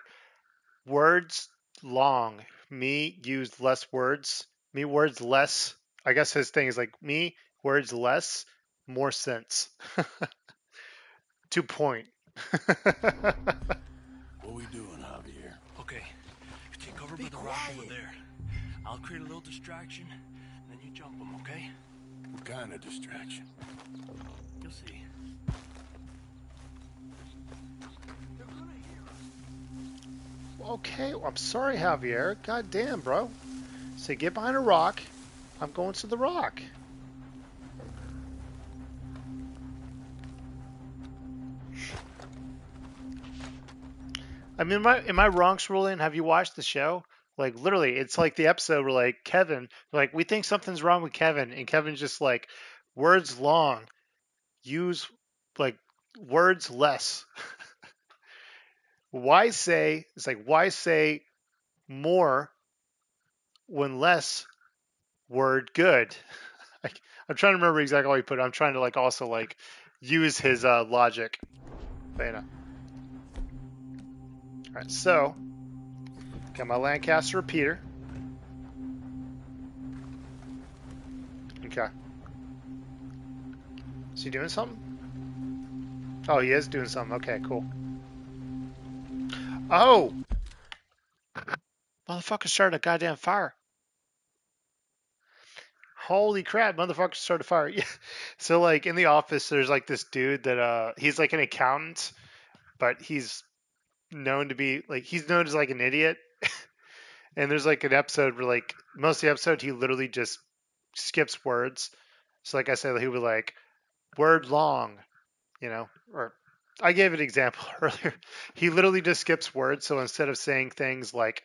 words long, me use less words, me words less. I guess his thing is like me words less, more sense. to point. What we doing, Javier? Okay, you take cover by the rock over there. I'll create a little distraction, and then you jump them, okay? What kind of distraction? You'll see. okay, I'm sorry, Javier. God damn, bro. Say, get behind a rock. I'm going to the rock. I mean, am I, am I wrong? Have you watched the show? Like, literally, it's like the episode where, like, Kevin, like, we think something's wrong with Kevin, and Kevin's just like, words long, use, like, words less. why say, it's like, why say more when less word good? Like, I'm trying to remember exactly how he put it. I'm trying to, like, also, like, use his uh, logic. But, you know. Alright, so got my Lancaster repeater. Okay. Is he doing something? Oh, he is doing something. Okay, cool. Oh! Motherfucker started a goddamn fire. Holy crap, motherfucker started a fire. Yeah. So like in the office there's like this dude that uh he's like an accountant, but he's known to be like he's known as like an idiot. and there's like an episode where like most of the episode he literally just skips words. So like I said, he would like word long, you know, or I gave an example earlier. He literally just skips words. So instead of saying things like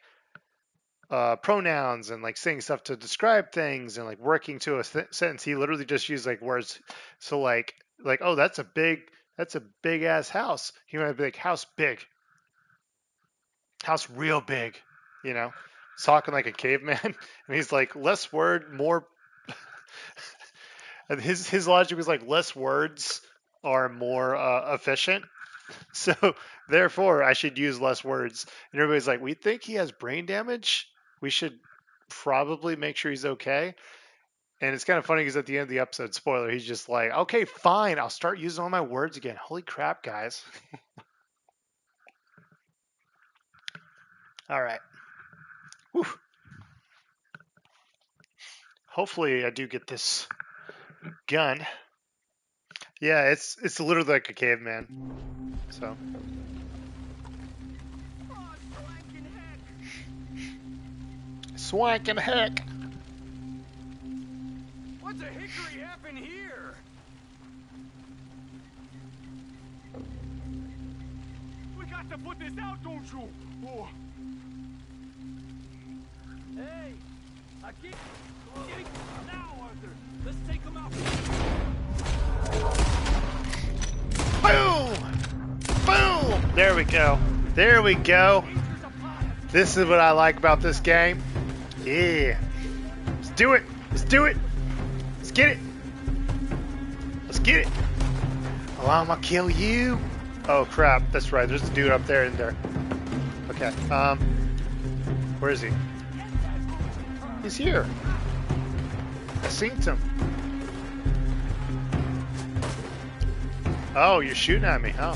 uh, pronouns and like saying stuff to describe things and like working to a th- sentence, he literally just used like words. So like like oh that's a big that's a big ass house. He might be like house big, house real big, you know, talking like a caveman. And he's like, less word, more. and his his logic was like, less words are more uh, efficient. So therefore, I should use less words. And everybody's like, we think he has brain damage. We should probably make sure he's okay. And it's kind of funny because at the end of the episode, spoiler, he's just like, okay, fine, I'll start using all my words again. Holy crap, guys. All right. Whew. Hopefully, I do get this gun. Yeah, it's it's literally like a caveman. So. Swank and heck. What the hickory happened here? We got to put this out, don't you? Oh. Hey, I keep... Now, Arthur, let's take him out. Boom! Boom! There we go. There we go. This is what I like about this game. Yeah. Let's do it. Let's do it. Let's get it. Let's get it. Oh, I'm gonna kill you. Oh crap, that's right. There's a dude up there in there. Okay. Um where is he? He's here. I synced him. Oh, you're shooting at me, huh?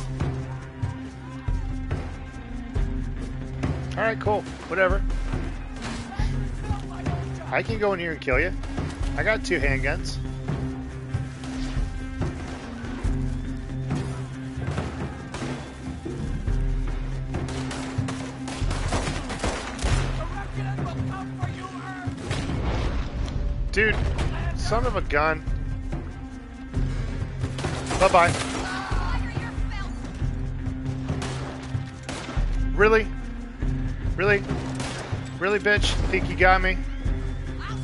Alright, cool. Whatever. I can go in here and kill you. I got two handguns. Dude, son of a gun. Bye-bye. Really? Really? Really, bitch? Think you got me?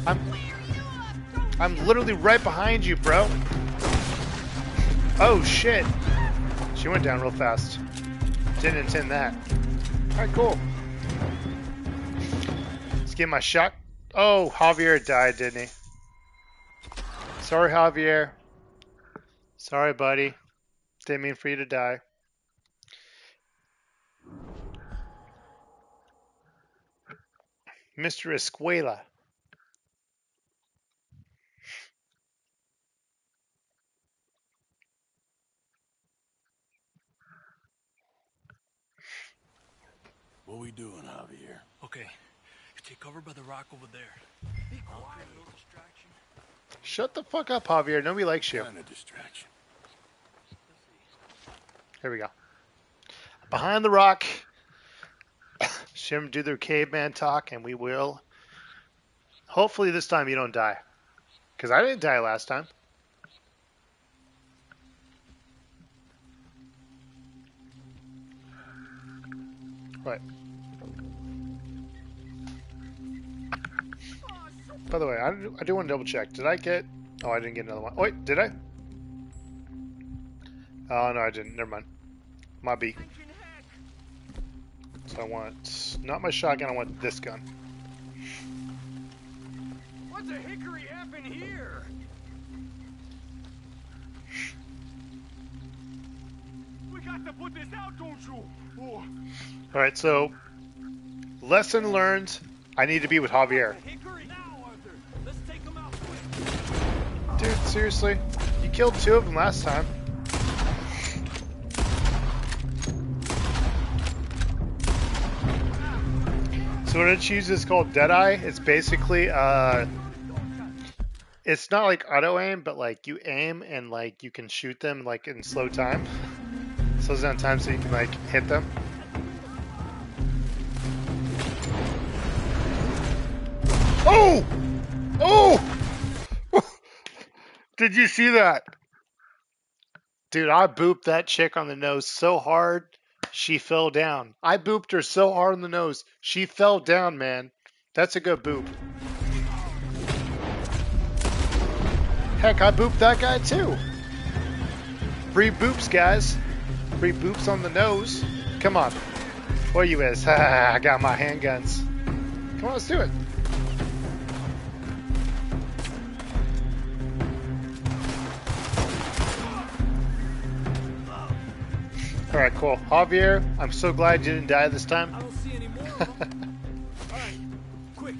I'm... I'm literally right behind you, bro. Oh, shit. She went down real fast. Didn't intend that. Alright, cool. Let's get my shot. Oh, Javier died, didn't he? Sorry, Javier. Sorry, buddy. Didn't mean for you to die. Mr. Escuela. What we doing, Javier? Okay, You take cover by the rock over there. Be quiet. Shut the fuck up, Javier. Nobody likes you. Kind of distraction. Here we go. Behind the rock. Shim do their caveman talk, and we will. Hopefully, this time you don't die. Because I didn't die last time. Right. By the way, I do, I do want to double check. Did I get... Oh, I didn't get another one. Wait, did I? Oh, no, I didn't. Never mind. My B. So I want... Not my shotgun, I want this gun. What the hickory happened here? We got to put this out, don't you? Oh. Alright, so... Lesson learned. I need to be with Javier. Dude, seriously? You killed two of them last time. So what I choose is called Deadeye. It's basically uh it's not like auto aim, but like you aim and like you can shoot them like in slow time. Slows down time so you can like hit them. Oh! Oh! Did you see that? Dude, I booped that chick on the nose so hard, she fell down. I booped her so hard on the nose, she fell down, man. That's a good boop. Heck, I booped that guy too. Free boops, guys. Free boops on the nose. Come on. What you is? I got my handguns. Come on, let's do it. All right, cool. Javier, I'm so glad you didn't die this time. I don't see any more. All right, quick.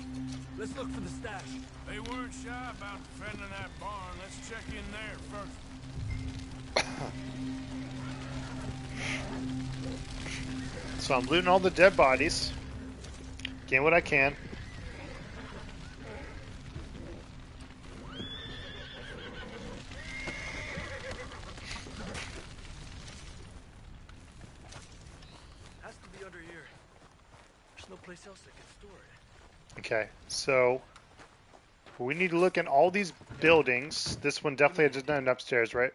Let's look for the stash. They weren't shy about defending that barn. Let's check in there first. So I'm looting all the dead bodies. Getting what I can. Okay, so we need to look in all these buildings. This one definitely has done upstairs, right?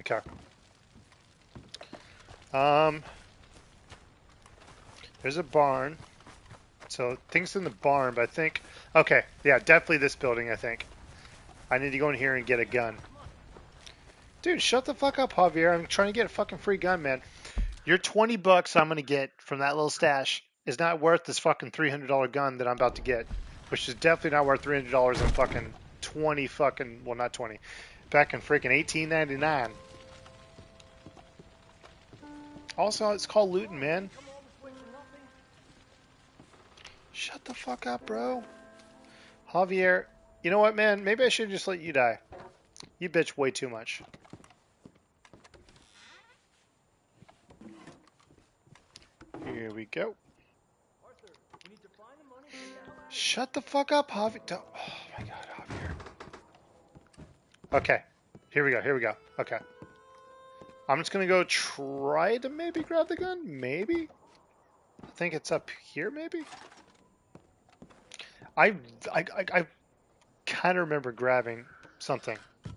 Okay. Um, there's a barn. So things in the barn, but I think okay, yeah, definitely this building. I think I need to go in here and get a gun. Dude, shut the fuck up, Javier. I'm trying to get a fucking free gun, man. Your 20 bucks I'm gonna get from that little stash is not worth this fucking $300 gun that I'm about to get, which is definitely not worth $300 in fucking 20 fucking well, not 20, back in freaking 1899. Also, it's called looting, man. Shut the fuck up, bro. Javier, you know what, man? Maybe I should just let you die. You bitch way too much. Here we go. arthur we Shut the fuck up, Javier. Oh my god, Javier. Okay. Here we go. Here we go. Okay. I'm just gonna go try to maybe grab the gun. Maybe. I think it's up here. Maybe. I I I, I kind of remember grabbing something in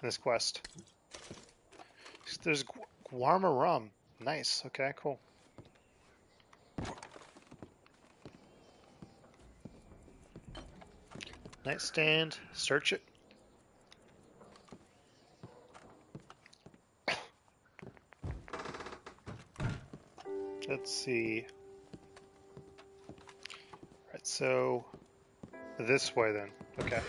this quest. There's Guarma rum. Nice. Okay. Cool. Nightstand. Search it. Let's see. Right, so this way then. Okay.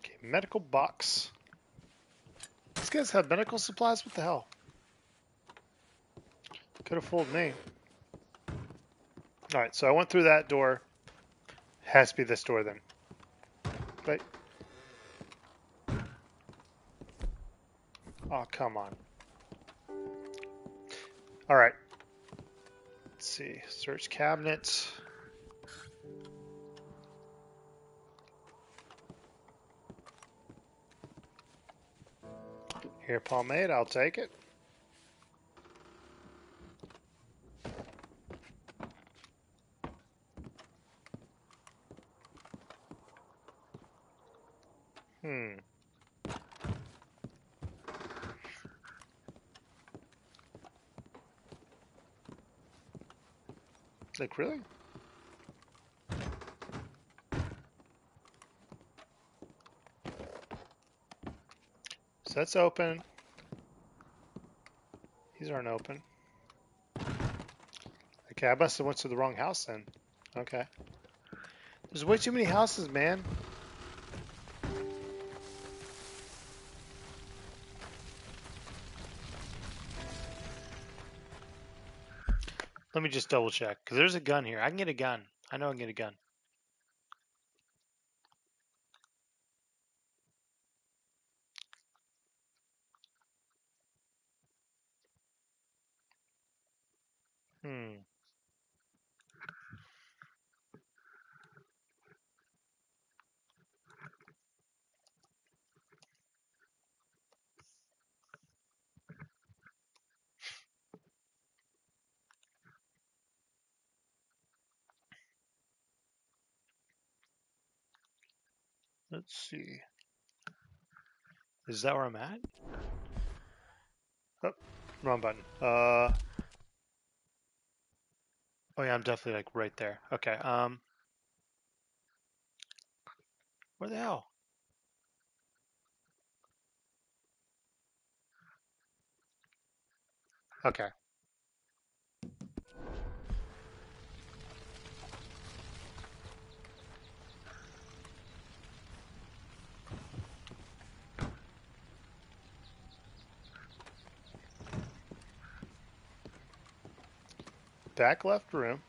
Okay, medical box. These guys have medical supplies? What the hell? Could have fooled me. Alright, so I went through that door. Has to be this door then. But... Oh, come on. Alright. Let's see. Search cabinets. Here, pomade, I'll take it. Hmm. Like, really? So that's open. These aren't open. Okay, I must have went to the wrong house then. Okay. There's way too many houses, man. Let me just double check, because there's a gun here. I can get a gun. I know I can get a gun. Hmm. Let's see. Is that where I'm at? Oh, wrong button. Uh. Oh yeah, I'm definitely like right there. Okay. Um. Where the hell? Okay. Back left room.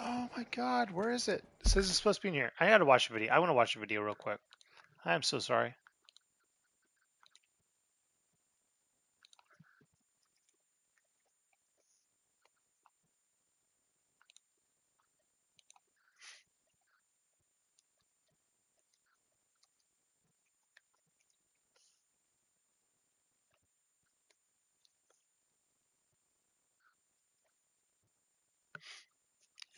Oh my god, where is it? It says it's supposed to be in here. I gotta watch a video. I want to watch a video real quick. I am so sorry. It's here somewhere. On a huge selection of homes where you'll also discover clearance deals that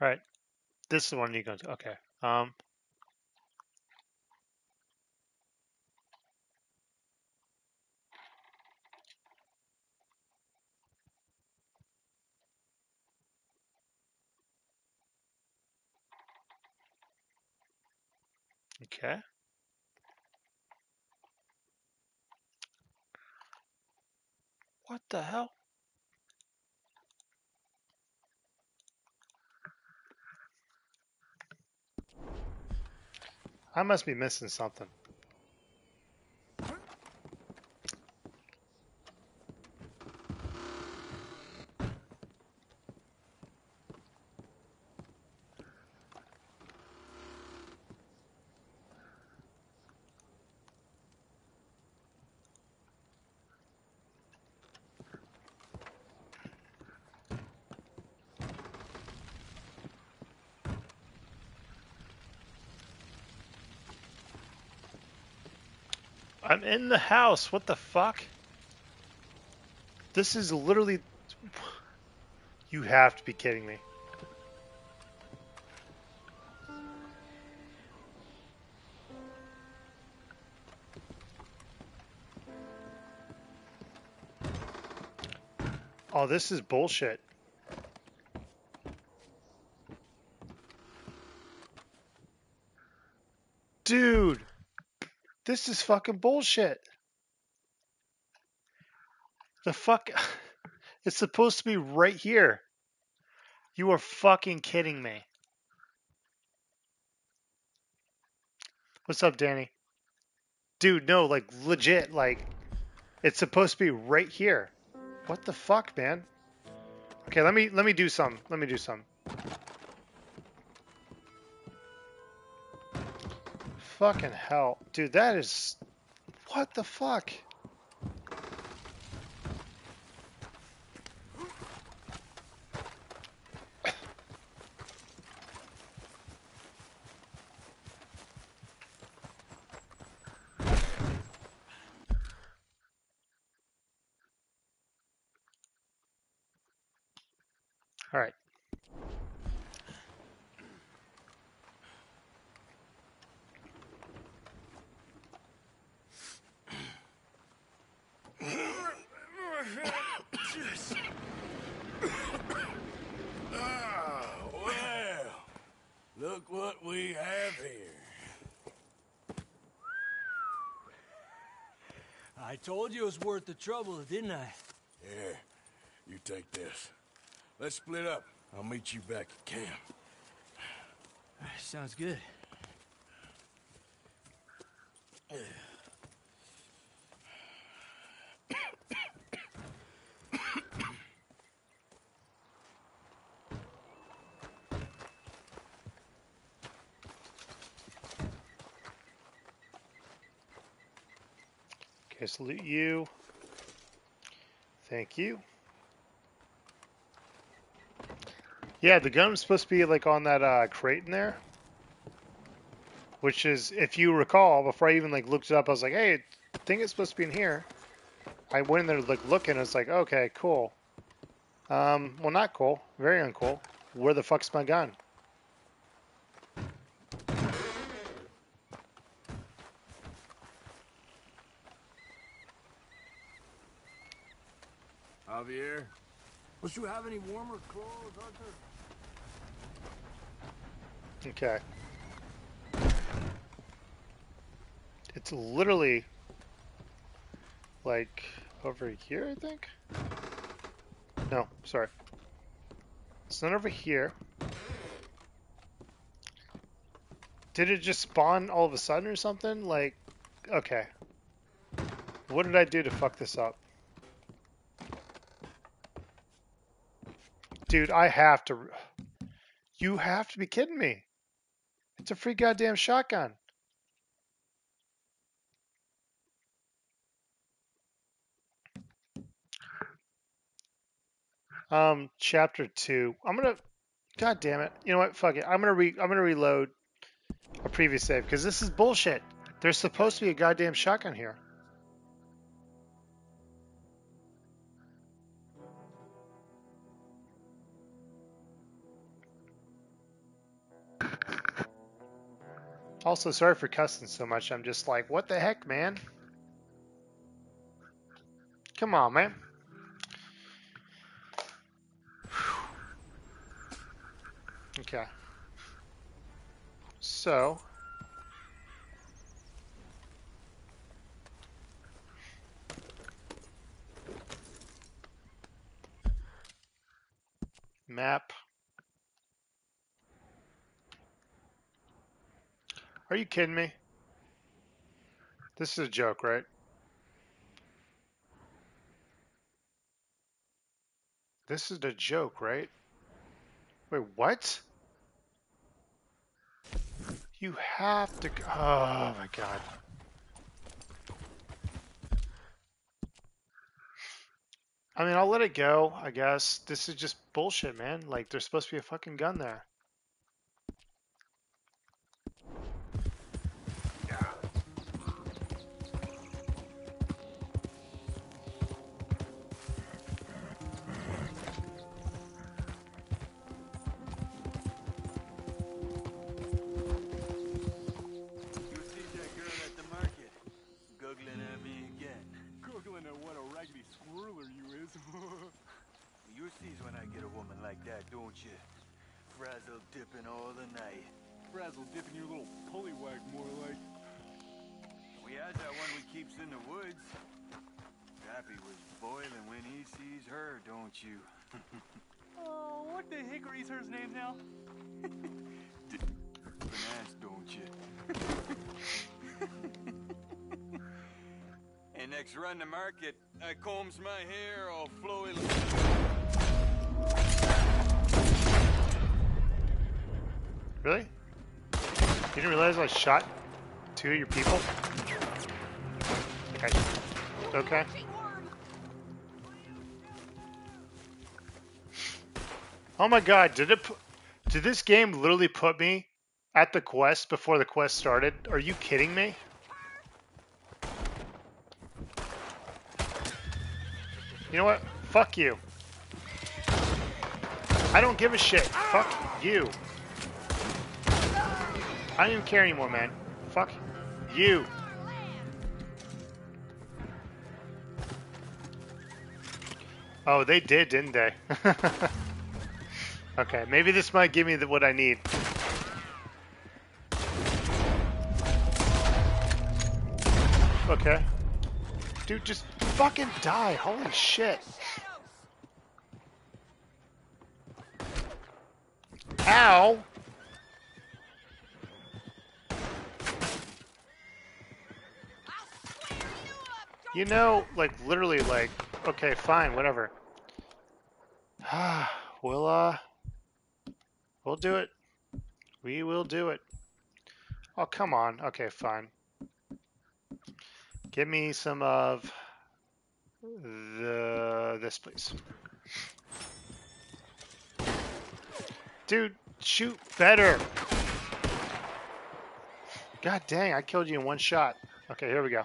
All right, this is the one you go to. Okay. Um. Okay. What the hell? I must be missing something. In the house. What the fuck? This is literally. You have to be kidding me. Oh, this is bullshit. Dude, this is fucking bullshit. The fuck? It's supposed to be right here. You are fucking kidding me. What's up, Danny? Dude, no, like legit, like it's supposed to be right here. What the fuck, man? Okay, let me let me do some. Let me do some. Fucking hell. Dude, that is what the fuck? All right. Ah, well, look what we have here. I told you it was worth the trouble, didn't I? Here, you take this. Let's split up. I'll meet you back at camp. Sounds good. Okay, salute you. Thank you. Yeah, the gun gun's supposed to be like on that uh, crate in there. Which is, if you recall, before I even like looked it up, I was like, hey, I think it's supposed to be in here. I went in there like looking, it's like, okay, cool. Um, well, not cool. Very uncool. Where the fuck's my gun? Javier? Don't you have any warmer clothes, Arthur? Okay. It's literally like over here, I think. No, sorry. It's not over here. Did it just spawn all of a sudden or something? Like, okay. What did I do to fuck this up? Dude, I have to. You have to be kidding me. It's a free goddamn shotgun. Um, chapter two. I'm gonna. God damn it. You know what? Fuck it. I'm gonna re. I'm gonna reload a previous save because this is bullshit. There's supposed to be a goddamn shotgun here. Also, sorry for cussing so much. I'm just like, what the heck, man? Come on, man. Okay. So. Map. Are you kidding me? This is a joke, right? This is a joke, right? Wait, what? You have to. Oh my god. I mean, I'll let it go, I guess. This is just bullshit, man. Like, there's supposed to be a fucking gun there. Squirreler you is. you sees when I get a woman like that, don't you? Frazzle dipping all the night. Frazzle dipping your little pullywag more like. We had that one we keeps in the woods. Pappy was boiling when he sees her, don't you? oh, what the hickory's her name now? Finance, don't you? And next run to market, I combs my hair all flowy. Really? You didn't realize I shot two of your people? Okay. Okay. Oh my god, did it did this game literally put me at the quest before the quest started? Are you kidding me? You know what? Fuck you. I don't give a shit. Fuck you. I don't even care anymore, man. Fuck you. Oh, they did, didn't they? okay, maybe this might give me the, what I need. Okay. Dude, just fucking die. Holy shit. Ow! You know, like, literally, like, okay, fine, whatever. we'll, uh, we'll do it. We will do it. Oh, come on. Okay, fine. Give me some of the, this, please. Dude, shoot better. God dang, I killed you in one shot. Okay, here we go.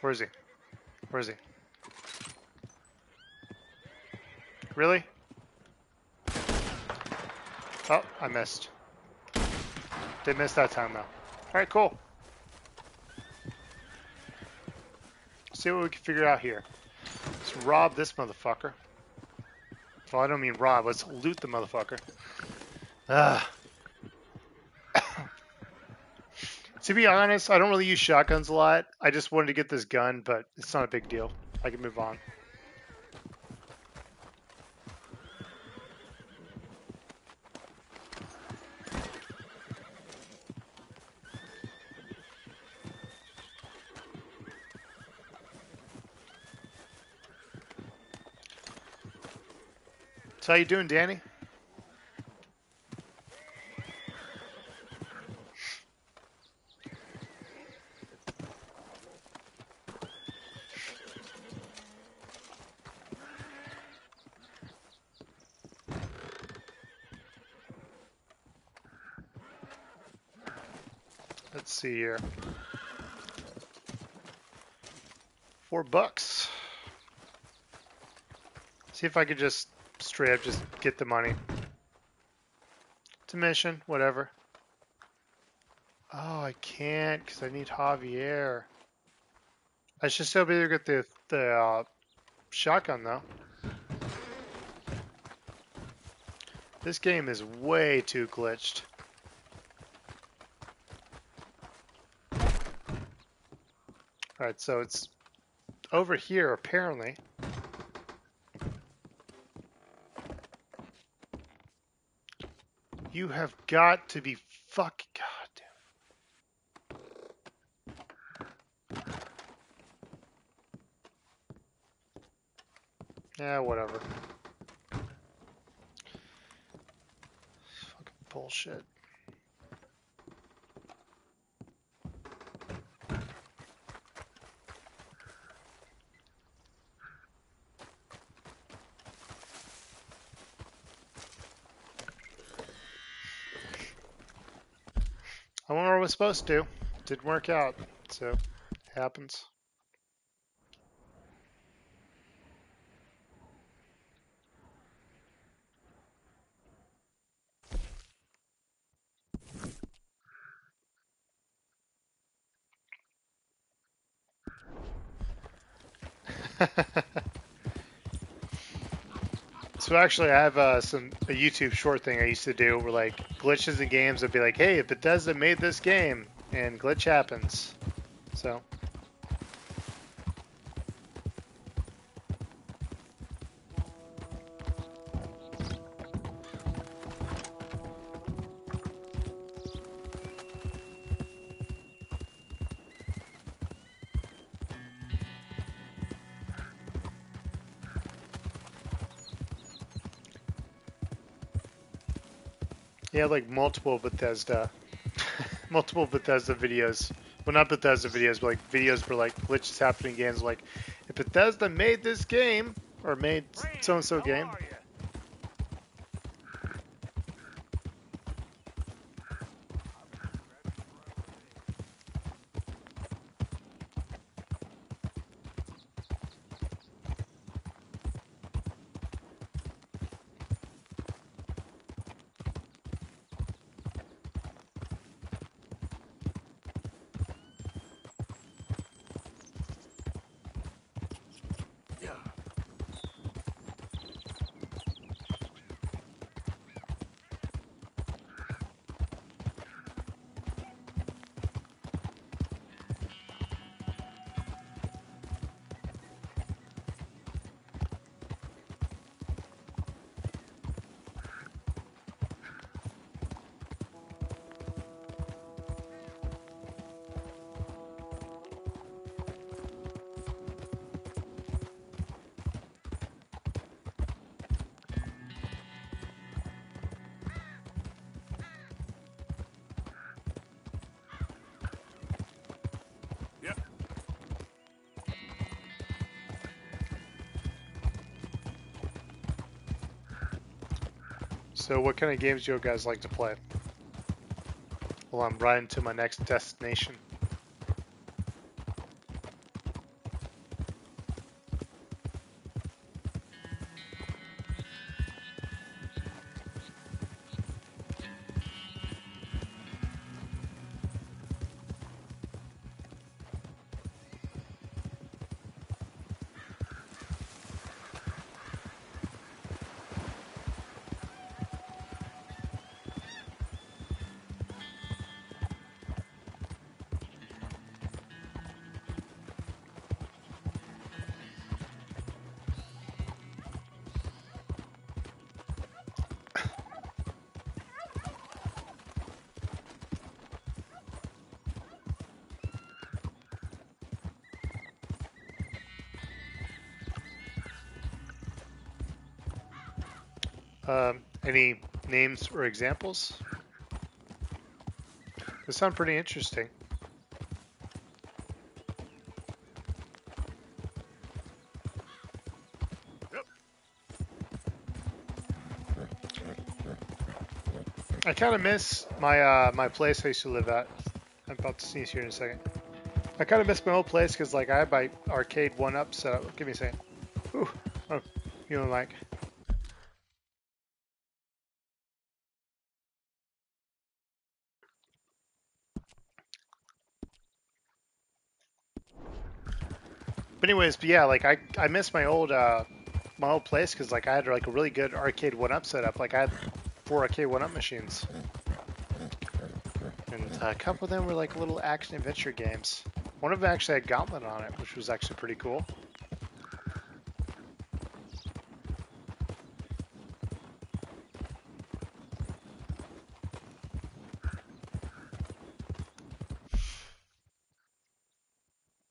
Where is he? Where is he? Really? Oh, I missed. Did miss that time though. Alright, cool. See what we can figure out here. Let's rob this motherfucker. Well, I don't mean rob, let's loot the motherfucker. Ah. to be honest, I don't really use shotguns a lot. I just wanted to get this gun, but it's not a big deal. I can move on. How you doing, Danny? Let's see here. Four bucks. See if I could just straight up just get the money. It's a mission, whatever. Oh, I can't because I need Javier. I should still be able to get the, the uh, shotgun though. This game is way too glitched. Alright, so it's over here apparently. You have got to be fucking goddamn. Yeah, whatever. Fucking bullshit. Supposed to. Didn't work out, so happens. So actually, I have uh, some a YouTube short thing I used to do where like glitches in games would be like, "Hey, if Bethesda made this game," and glitch happens. So yeah, like multiple Bethesda, multiple Bethesda videos. Well, not Bethesda videos, but like videos where like glitches happening in games. Like, if Bethesda made this game or made so and so game. So what kind of games do you guys like to play? Well, I'm riding to my next destination. Any names or examples? They sound pretty interesting. I kind of miss my uh, my place I used to live at. I'm about to sneeze here in a second. I kind of miss my old place because like I had my arcade one up set up. Give me a second. Ooh, oh, you know like. But but yeah, like I I miss my old uh my old place because like I had like a really good arcade one up setup. Like I had four arcade one up machines, and uh, a couple of them were like little action adventure games. One of them actually had Gauntlet on it, which was actually pretty cool.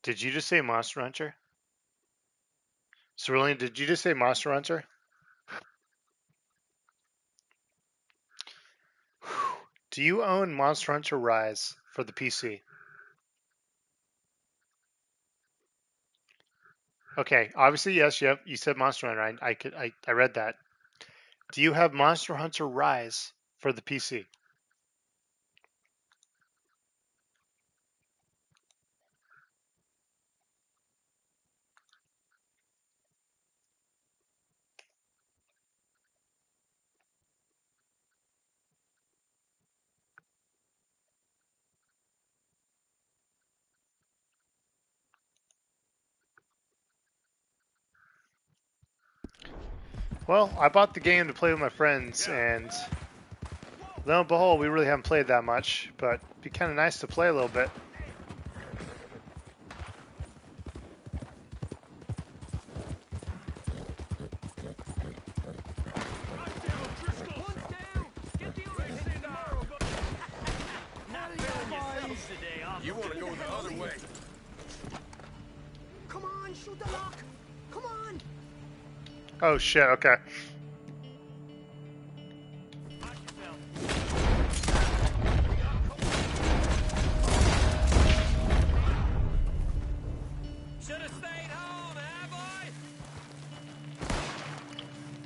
Did you just say Monster Hunter? Cerulean, did you just say Monster Hunter? Do you own Monster Hunter Rise for the PC? Okay, obviously yes. Yep, you said Monster Hunter. I, I could I, I read that. Do you have Monster Hunter Rise for the PC? Well, I bought the game to play with my friends, and lo and behold, we really haven't played that much, but it'd be kind of nice to play a little bit. Shit, okay.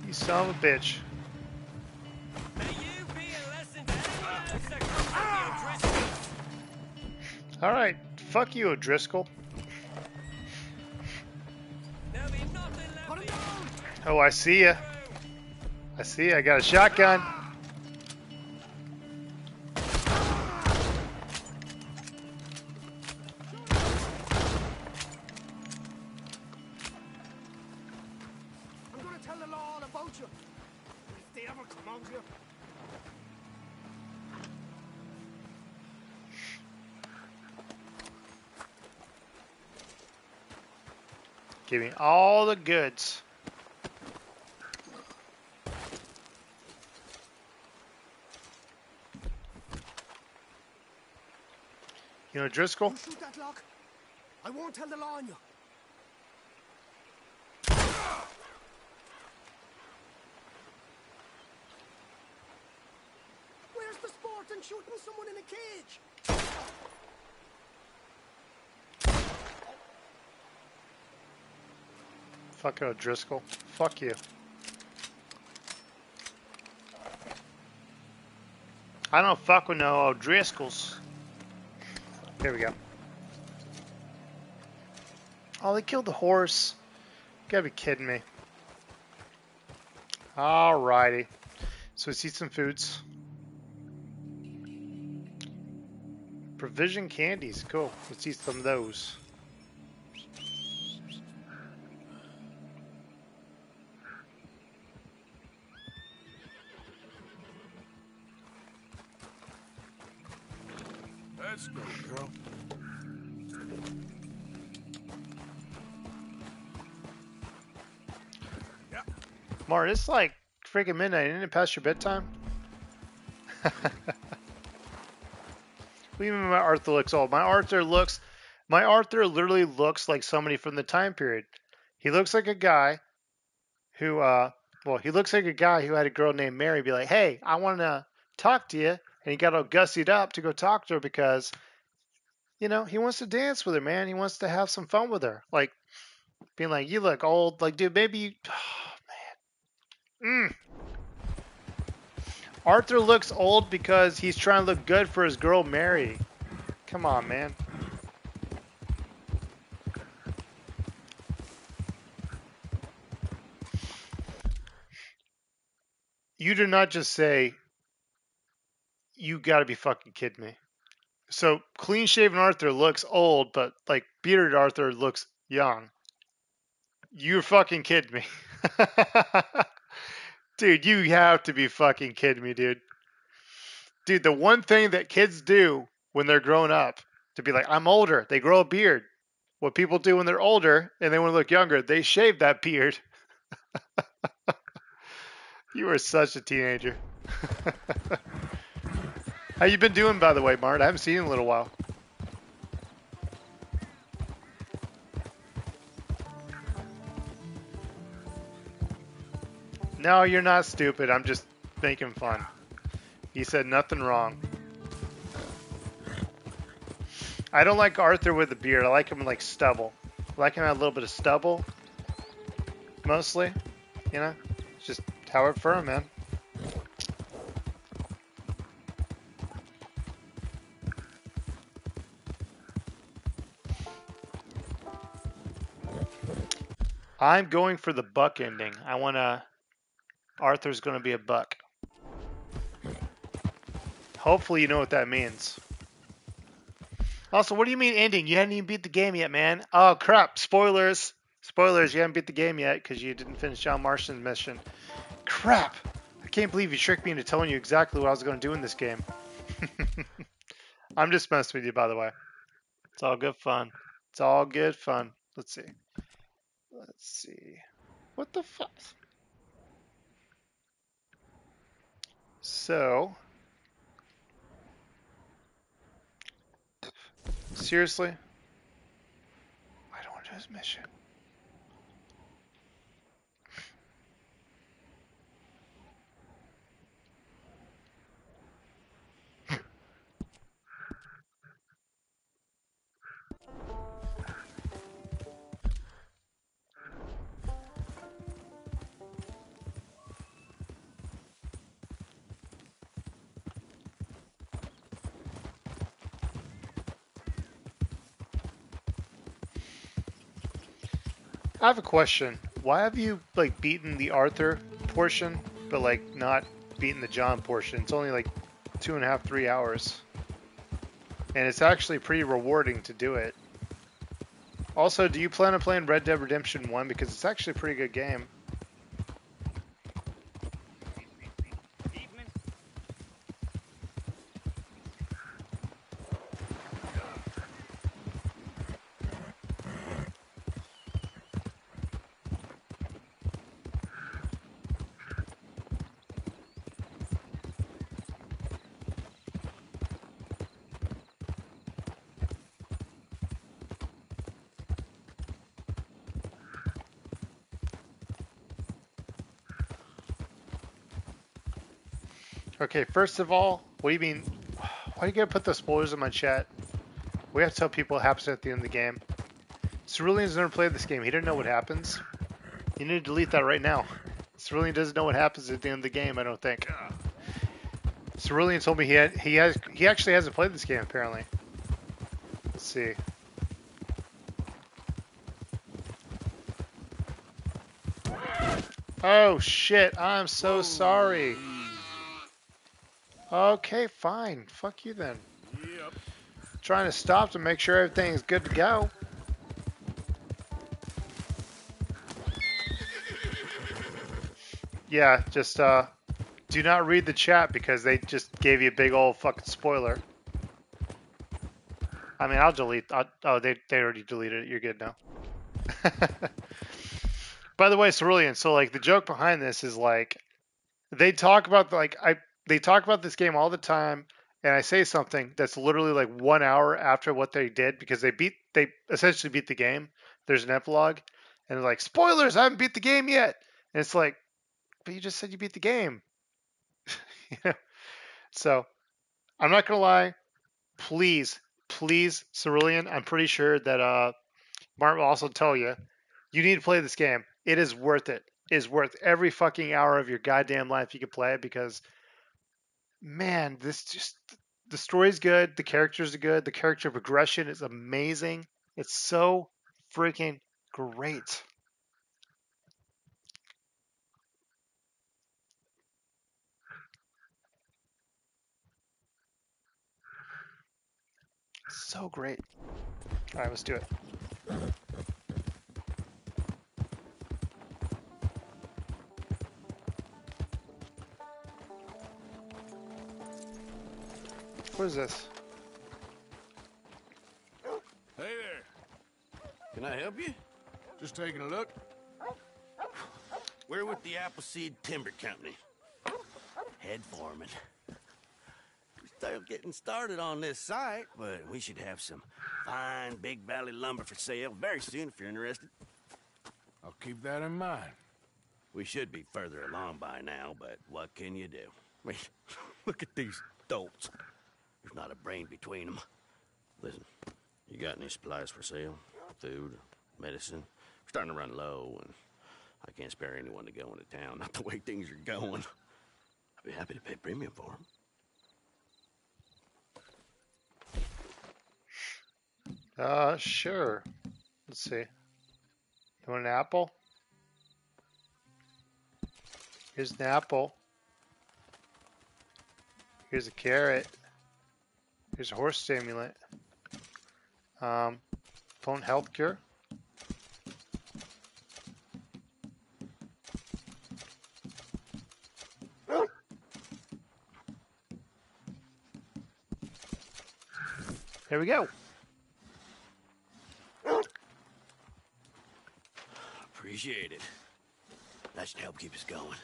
You son of a bitch. Alright, fuck you, O'Driscoll. Oh, I see ya. I see ya. I got a shotgun. I'm gonna tell the law about you. If they ever come out here. Give me all the goods. You know Driscoll? Shoot that lock. I won't tell the law on you. Where's the sport in shooting someone in a cage? Fuck O'Driscoll. Fuck you. I don't fuck with no O'Driscolls. There we go. Oh, they killed the horse. You gotta be kidding me. Alrighty. So let's eat some foods. Provision candies. Cool. Let's eat some of those. It's like freaking midnight. Isn't it past your bedtime? Even my Arthur looks old. My Arthur looks, my Arthur literally looks like somebody from the time period. He looks like a guy who uh, Well, he looks like a guy who had a girl named Mary be like, "Hey, I want to talk to you," and he got all gussied up to go talk to her because, you know, he wants to dance with her, man. He wants to have some fun with her, like being like, "You look old," like, dude, maybe you, mm. Arthur looks old because he's trying to look good for his girl Mary. Come on, man. You do not just say, you gotta be fucking kidding me. So clean shaven Arthur looks old, but like bearded Arthur looks young. You're fucking kidding me. dude, you have to be fucking kidding me, dude. Dude, the one thing that kids do when they're grown up to be like, I'm older, they grow a beard. What people do when they're older and they want to look younger, they shave that beard. you are such a teenager. How you been doing, by the way, Mart? I haven't seen you in a little while. No, you're not stupid. I'm just making fun. He said nothing wrong. I don't like Arthur with a beard. I like him like stubble. I like him a little bit of stubble. Mostly. You know? It's just Howard Fur, man. I'm going for the buck ending. I want to. Arthur's going to be a buck. Hopefully, you know what that means. Also, what do you mean ending? You hadn't even beat the game yet, man. Oh, crap. Spoilers. Spoilers, you haven't beat the game yet because you didn't finish John Marston's mission. Crap. I can't believe you tricked me into telling you exactly what I was going to do in this game. I'm just messing with you, by the way. It's all good fun. It's all good fun. Let's see. Let's see. What the fuck? So, seriously? I don't want to do this mission. I have a question. Why have you like beaten the Arthur portion, but like not beaten the John portion? It's only like two and a half, three hours, and it's actually pretty rewarding to do it. Also, do you plan on playing Red Dead Redemption 1 because it's actually a pretty good game? Okay, first of all, what do you mean? Why are you gonna put the spoilers in my chat? We have to tell people what happens at the end of the game. Cerulean's never played this game. He didn't know what happens. You need to delete that right now. Cerulean doesn't know what happens at the end of the game. I don't think. Cerulean told me he had he has he actually hasn't played this game apparently. Let's see. Oh shit! I'm so sorry. Okay, fine. Fuck you then. Yep. Trying to stop to make sure everything's good to go. Yeah, just uh, do not read the chat because they just gave you a big old fucking spoiler. I mean, I'll delete. I'll, oh, they they already deleted it. You're good now. By the way, Cerulean. So like the joke behind this is like they talk about like I they talk about this game all the time and I say something that's literally like one hour after what they did because they beat they essentially beat the game. There's an epilogue and they're like, spoilers, I haven't beat the game yet. And it's like, but you just said you beat the game. you know? So I'm not gonna lie. Please, please, Cerulean, I'm pretty sure that uh Martin will also tell you you need to play this game. It is worth it. Is worth every fucking hour of your goddamn life you can play it because man, this just the story's good, the characters are good, the character progression is amazing. It's so freaking great. So great. All right, let's do it. What is this? Hey there. Can I help you? Just taking a look. We're with the Appleseed Timber Company. Head foreman. We're still getting started on this site, but we should have some fine Big Valley lumber for sale very soon if you're interested. I'll keep that in mind. We should be further along by now, but what can you do? I mean, look at these dolts. There's not a brain between them. Listen, you got any supplies for sale? Food, medicine? We're starting to run low, and I can't spare anyone to go into town. Not the way things are going. I'd be happy to pay premium for them. Uh, sure. Let's see. You want an apple? Here's an apple. Here's a carrot. Here's a horse stimulant. Um, phone health cure. There we go. Appreciate it. That should help keep us going.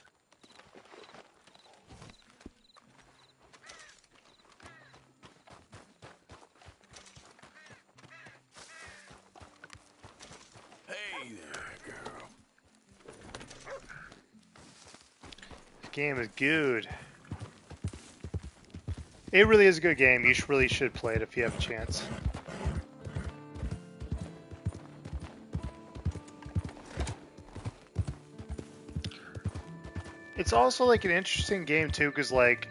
Hey there, girl. This game is good. It really is a good game. You really should play it if you have a chance. It's also like an interesting game too, because like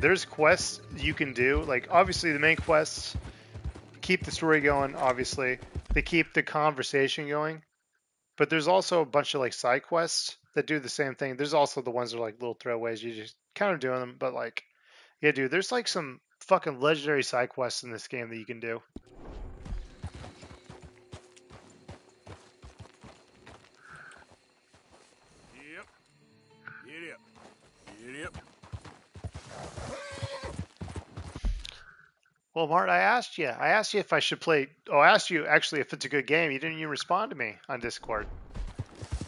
there's quests you can do. Like obviously the main quests keep the story going. Obviously they keep the conversation going, but there's also a bunch of like side quests that do the same thing. There's also the ones that are like little throwaways. You just kind of doing them, but like yeah, dude, there's like some fucking legendary side quests in this game that you can do. Yep. Get up. Well, Mart, I asked you. I asked you if I should play. Oh, I asked you actually if it's a good game. You didn't even respond to me on Discord.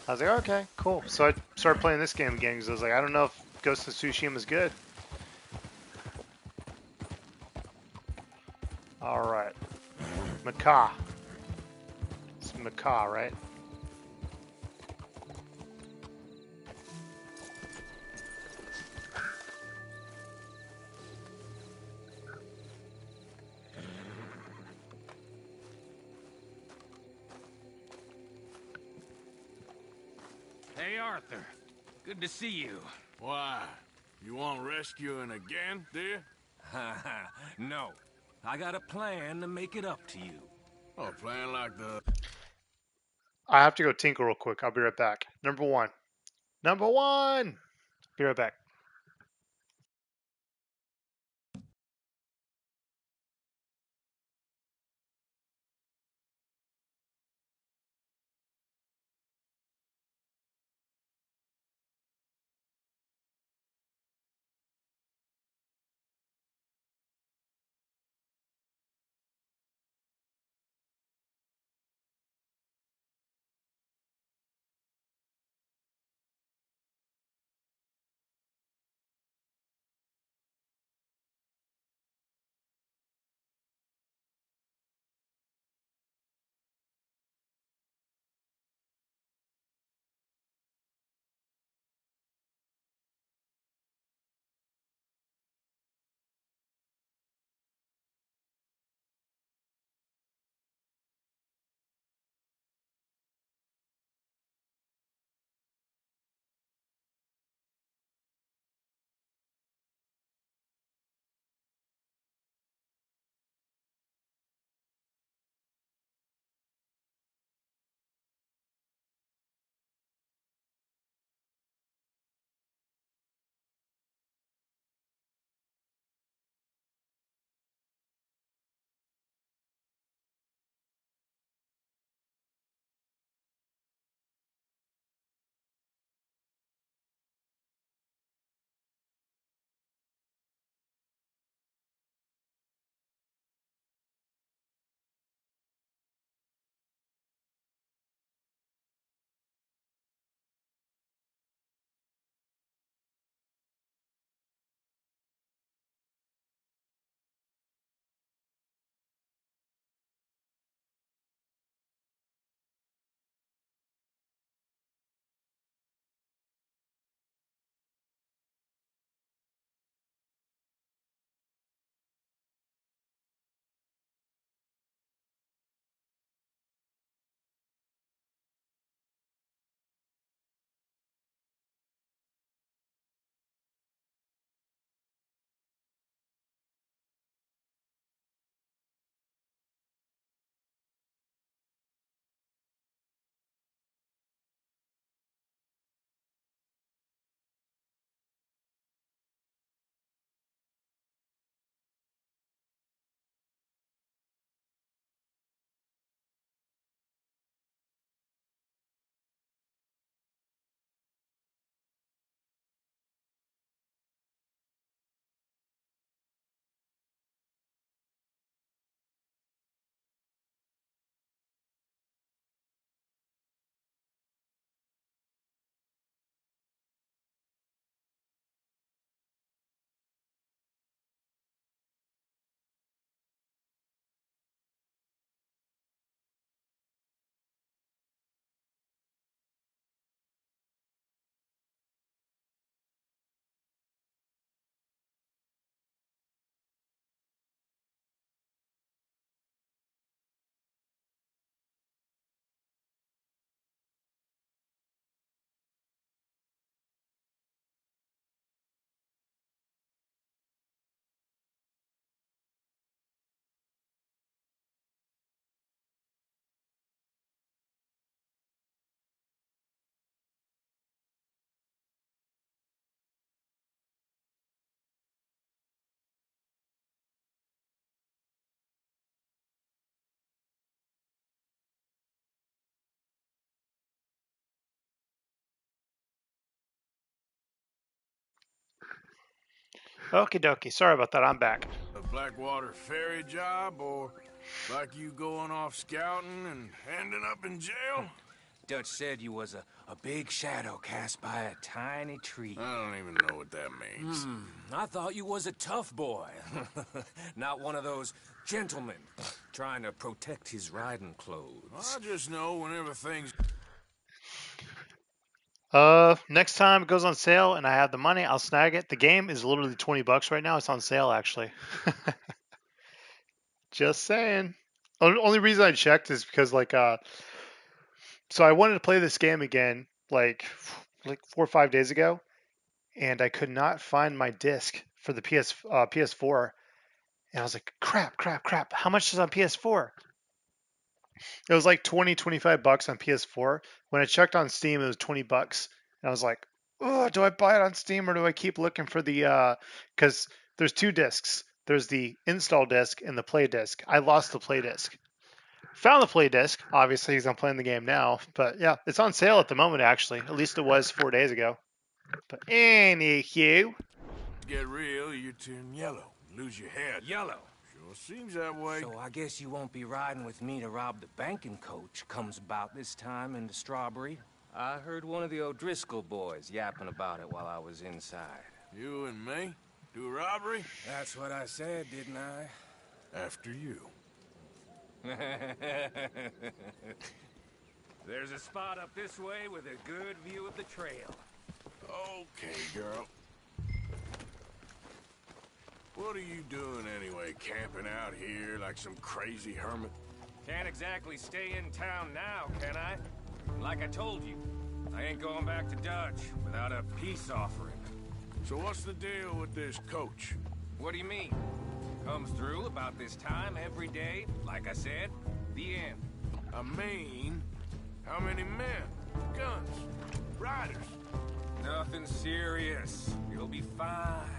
I was like, okay, cool. So I started playing this game again because I was like, I don't know if Ghost of Tsushima is good. All right, Macaw. It's Macaw, right? Good to see you. Why? You want rescuing again, dear? no. I got a plan to make it up to you. Oh, a plan like the... I have to go tinkle real quick. I'll be right back. Number one. Number one. Be right back. Okie dokie. Sorry about that. I'm back. A Blackwater ferry job, or like you going off scouting and ending up in jail? Dutch said you was a, a big shadow cast by a tiny tree. I don't even know what that means. Hmm, I thought you was a tough boy. Not one of those gentlemen trying to protect his riding clothes. I just know whenever things Uh, next time it goes on sale and I have the money, I'll snag it. The game is literally 20 bucks right now. It's on sale actually. Just saying. Only reason I checked is because like uh so I wanted to play this game again like like 4 or 5 days ago and I could not find my disc for the PS uh, PS4. And I was like, "Crap, crap, crap. How much is on PS4?" It was like 20, 25 bucks on PS4. When I checked on Steam, it was 20 bucks. And I was like, oh, do I buy it on Steam or do I keep looking for the, uh, cause there's two discs. There's the install disc and the play disc. I lost the play disc. Found the play disc, obviously, because I'm playing the game now. But yeah, it's on sale at the moment, actually. At least it was four days ago. But anywho, get real, you turn yellow, lose your head. Yellow. Sure seems that way. So I guess you won't be riding with me to rob the banking coach comes about this time in the Strawberry. I heard one of the O'Driscoll boys yapping about it while I was inside. You and me? Do robbery? That's what I said, didn't I? After you. There's a spot up this way with a good view of the trail. Okay, girl. What are you doing anyway, camping out here like some crazy hermit? Can't exactly stay in town now, can I? Like I told you, I ain't going back to Dutch without a peace offering. So what's the deal with this coach? What do you mean? Comes through about this time every day, like I said. The end. I mean, how many men, guns, riders? Nothing serious. You'll be fine.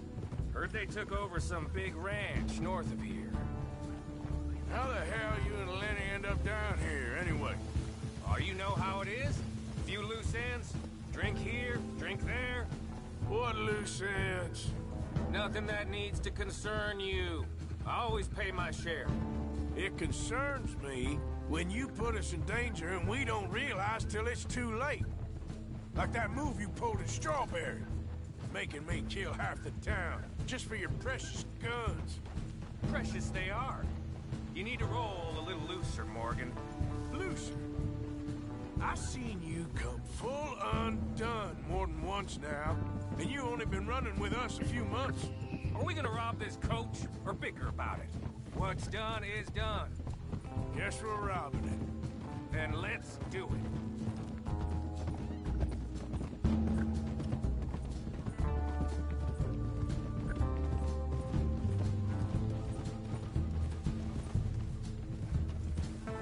Heard they took over some big ranch north of here. How the hell you and Lenny end up down here, anyway? Oh, you know how it is? Few loose ends. Drink here, drink there. What loose ends? Nothing that needs to concern you. I always pay my share. It concerns me when you put us in danger and we don't realize till it's too late. Like that move you pulled in Strawberry. Making me kill half the town just for your precious guns. Precious they are. You need to roll a little looser, Morgan. Looser? I've seen you come full undone more than once now, and you only been running with us a few months. Are we gonna rob this coach or bicker about it? What's done is done. Guess we're robbing it. Then let's do it.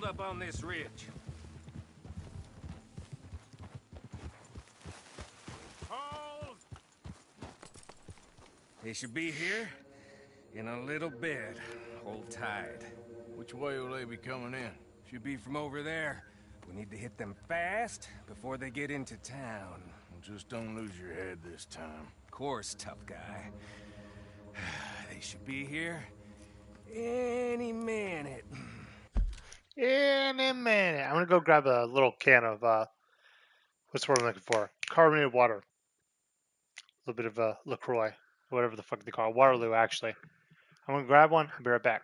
Hold up on this ridge. Hold! They should be here in a little bit. Hold tight. Which way will they be coming in? Should be from over there. We need to hit them fast before they get into town. Just don't lose your head this time. Of course, tough guy. They should be here any minute. In a minute. I'm gonna go grab a little can of uh, what's word I'm looking for? Carbonated water. A little bit of uh, LaCroix, whatever the fuck they call it. Waterloo, actually. I'm gonna grab one. I'll be right back.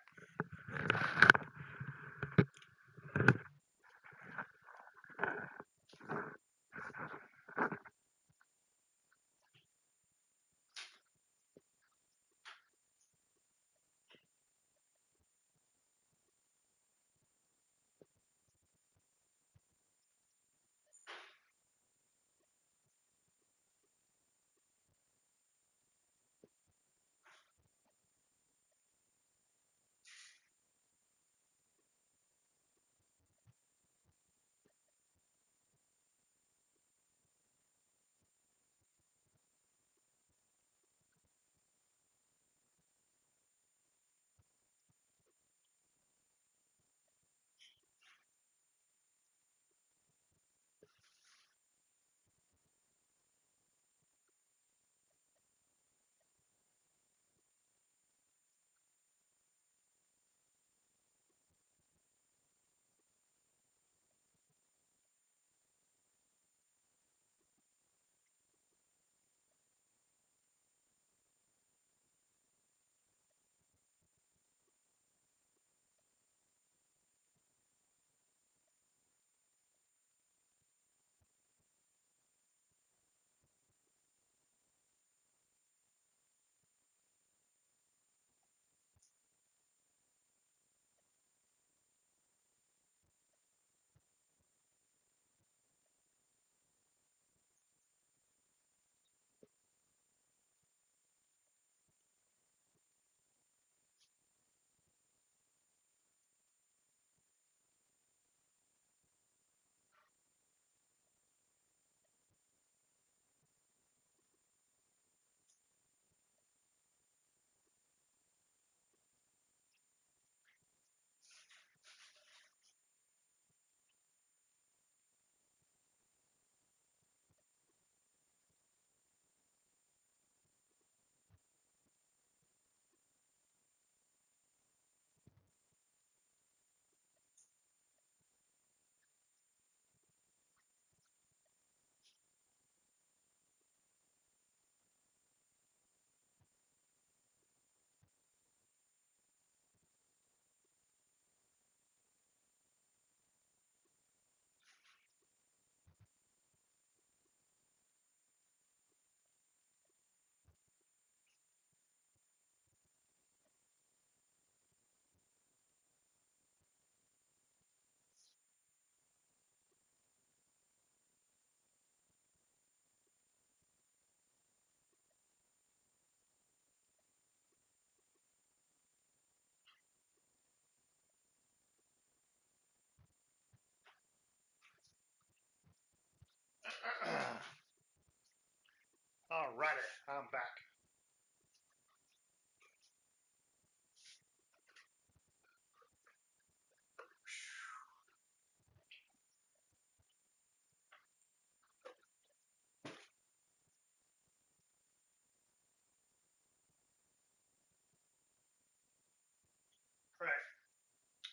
Alrighty, I'm back.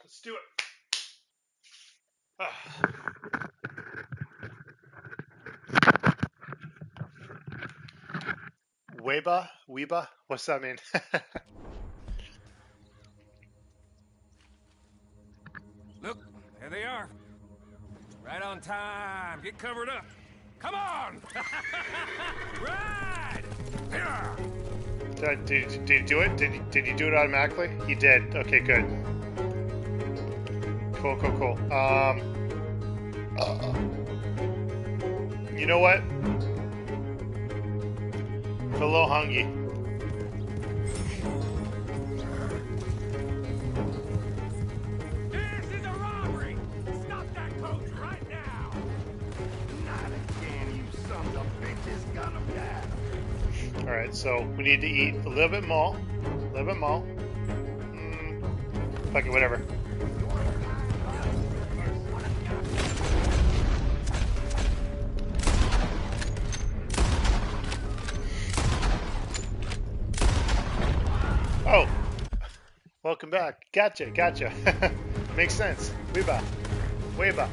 Let's do it. Ah. Weba? Weba? What's that mean? Look, there they are. Right on time. Get covered up. Come on! Ride! Yeah. did, did, did you do it? Did, did you do it automatically? You did. Okay, good. Cool, cool, cool. Um, uh, you know what? Them hungry. All right, so we need to eat a little bit more, a little bit more. Mm, fuck it, whatever. Back. Gotcha, gotcha. Makes sense. Weeba. Weeba.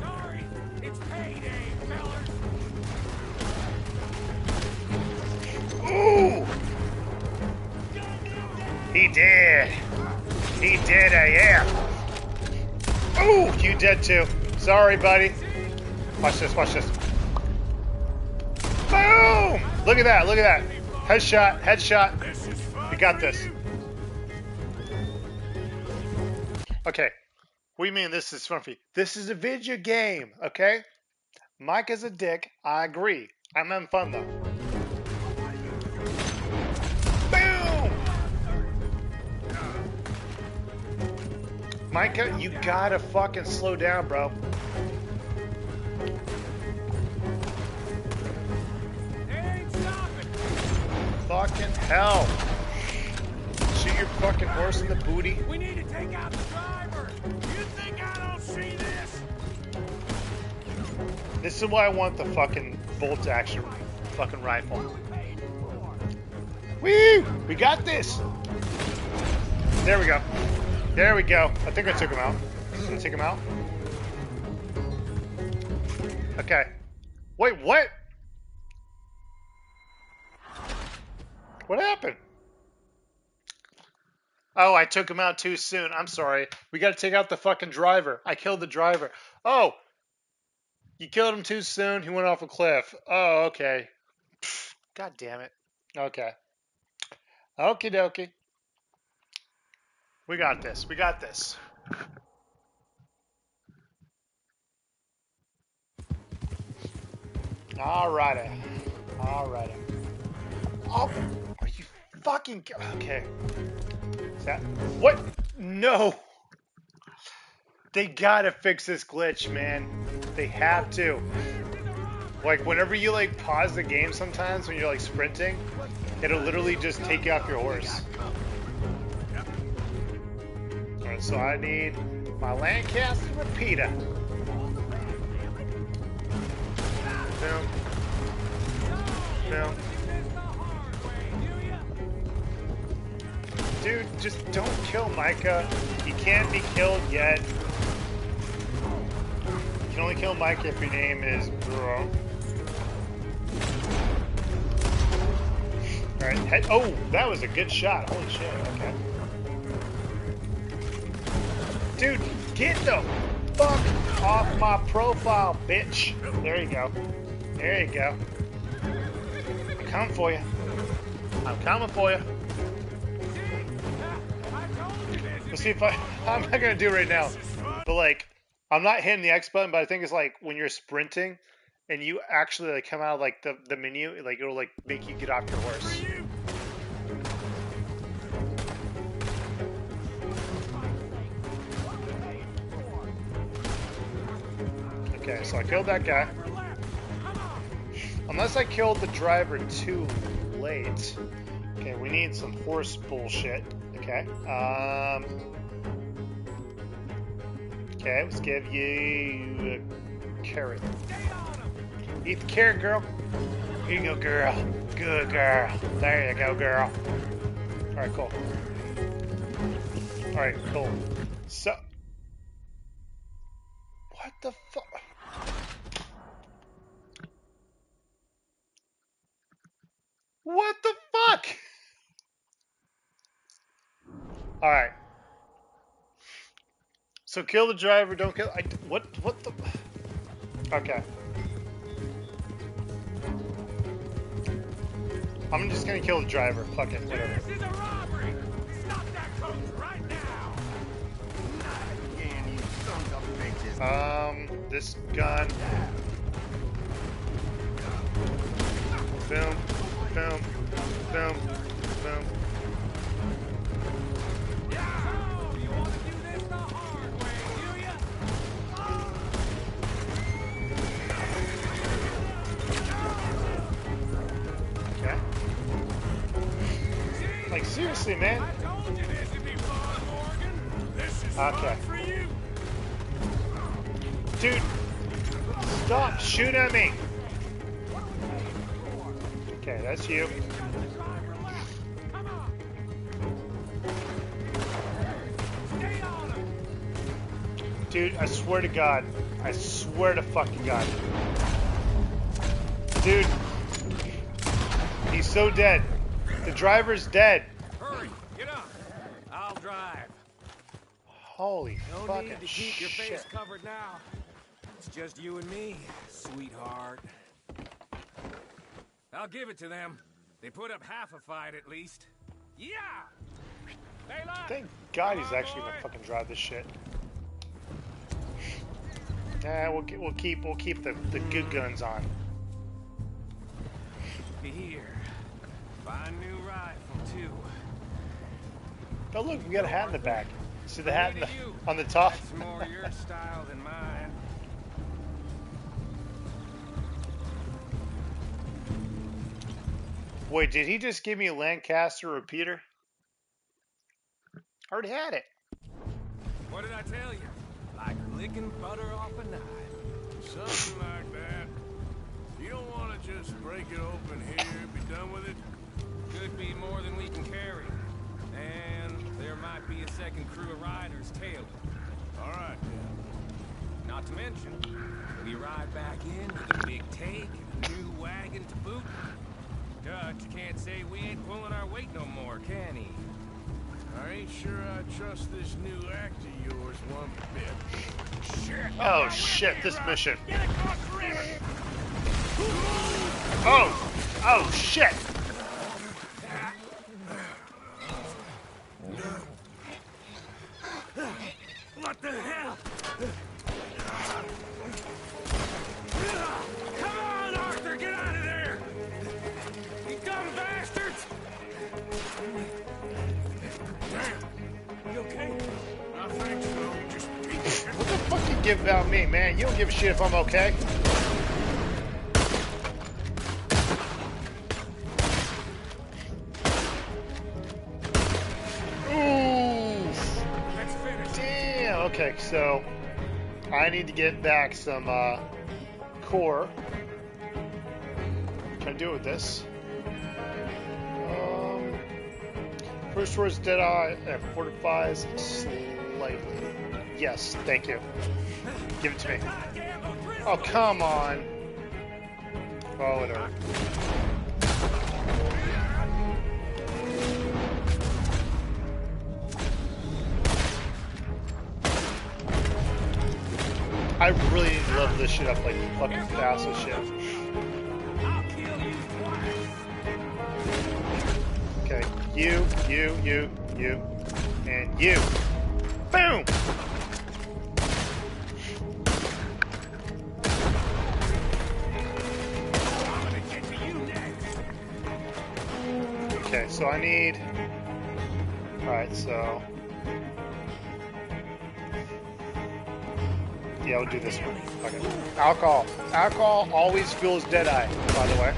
Sorry, it's payday, fellas. Ooh! He did. He did a yeah. Ooh, you dead too. Sorry, buddy. Watch this, watch this. Boom! Look at that, look at that. Headshot, headshot. We got this. Okay. What do you mean this is you? This is a video game, okay? Mike is a dick. I agree. I'm having fun though. Boom! Micah, you gotta fucking slow down, bro. Fucking hell. Shoot your fucking horse in the booty. We need to take out the This is why I want the fucking bolt action fucking rifle. Woo! We got this! There we go. There we go. I think I took him out. Did I take him out? Okay. Wait, what? What happened? Oh, I took him out too soon. I'm sorry. We got to take out the fucking driver. I killed the driver. Oh, you killed him too soon. He went off a cliff. Oh, okay. God damn it. Okay. Okie dokie. We got this. We got this. Alrighty. Alrighty. Oh, are you fucking okay? Is that what? No. They gotta fix this glitch, man. They have to. Like whenever you like pause the game, sometimes when you're like sprinting, it'll literally just take you off your horse. Alright, so I need my Lancaster repeater. Boom. Boom. Dude, just don't kill Micah. He can't be killed yet. Can only kill Mike if your name is Bro. Alright, oh, that was a good shot. Holy shit, okay. Dude, get the fuck off my profile, bitch. There you go. There you go. I'm coming for you. I'm coming for you. Let's see if I. I'm not gonna do right now, but like, I'm not hitting the X button, but I think it's like when you're sprinting, and you actually like come out of like the the menu, like it'll like make you get off your horse. Okay, so I killed that guy. Unless I killed the driver too late. Okay, we need some horse bullshit. Okay. Um. Okay, let's give you a carrot. Eat the carrot, girl. Here you go, girl. Good girl. There you go, girl. All right, cool. All right, cool. So, what the fuck? What the fuck? All right. So kill the driver. Don't kill. I, what? What the? Okay. I'm just gonna kill the driver. Fuck it. Whatever. This is a robbery. Stop that coach right now. Um, this gun. Boom, boom, boom, boom. Like seriously, man. Okay. Dude, stop shooting at me. Okay, that's you. Dude, I swear to God. I swear to fucking God. Dude. He's so dead. The driver's dead. Hurry, get up. I'll drive. Holy No fucking need to keep your face covered now. It's just you and me, sweetheart. I'll give it to them. They put up half a fight at least. Yeah! Thank God he's actually gonna fucking drive this shit. Nah, we'll, we'll keep we'll keep the, the good guns on. Be Here. Fine new rifle, too. Oh look, we got a hat in the back. See the hat the, Hey to you. on the top? That's more your style than mine. Wait, did he just give me a Lancaster repeater? Already had it. What did I tell you? Like licking butter off a knife. Something like that. You don't want to just break it open here, be done with it? Could be more than we can carry. And there might be a second crew of riders tailing. All right, Not to mention, we ride back in with a big take and a new wagon to boot. Dutch can't say we ain't pulling our weight no more, can he? I ain't sure I trust this new act of yours one bit. Shit! Oh shit, this mission. Oh! Oh shit! What the hell? Come on, Arthur, get out of there! You dumb bastards! Damn! You okay? I think so. Just be What the fuck you give about me, man? You don't give a shit if I'm okay. So I need to get back some uh, core. Can I do it with this? Um, first towards Deadeye and fortifies slightly. Yes, thank you. Give it to me. Oh, come on. Oh, whatever. I really love this shit up like fucking fast as shit. Okay, you, you, you, you, and you. Boom! Okay, so I need. Alright, so. Do this one. Okay. Alcohol. Alcohol always fuels Deadeye, by the way.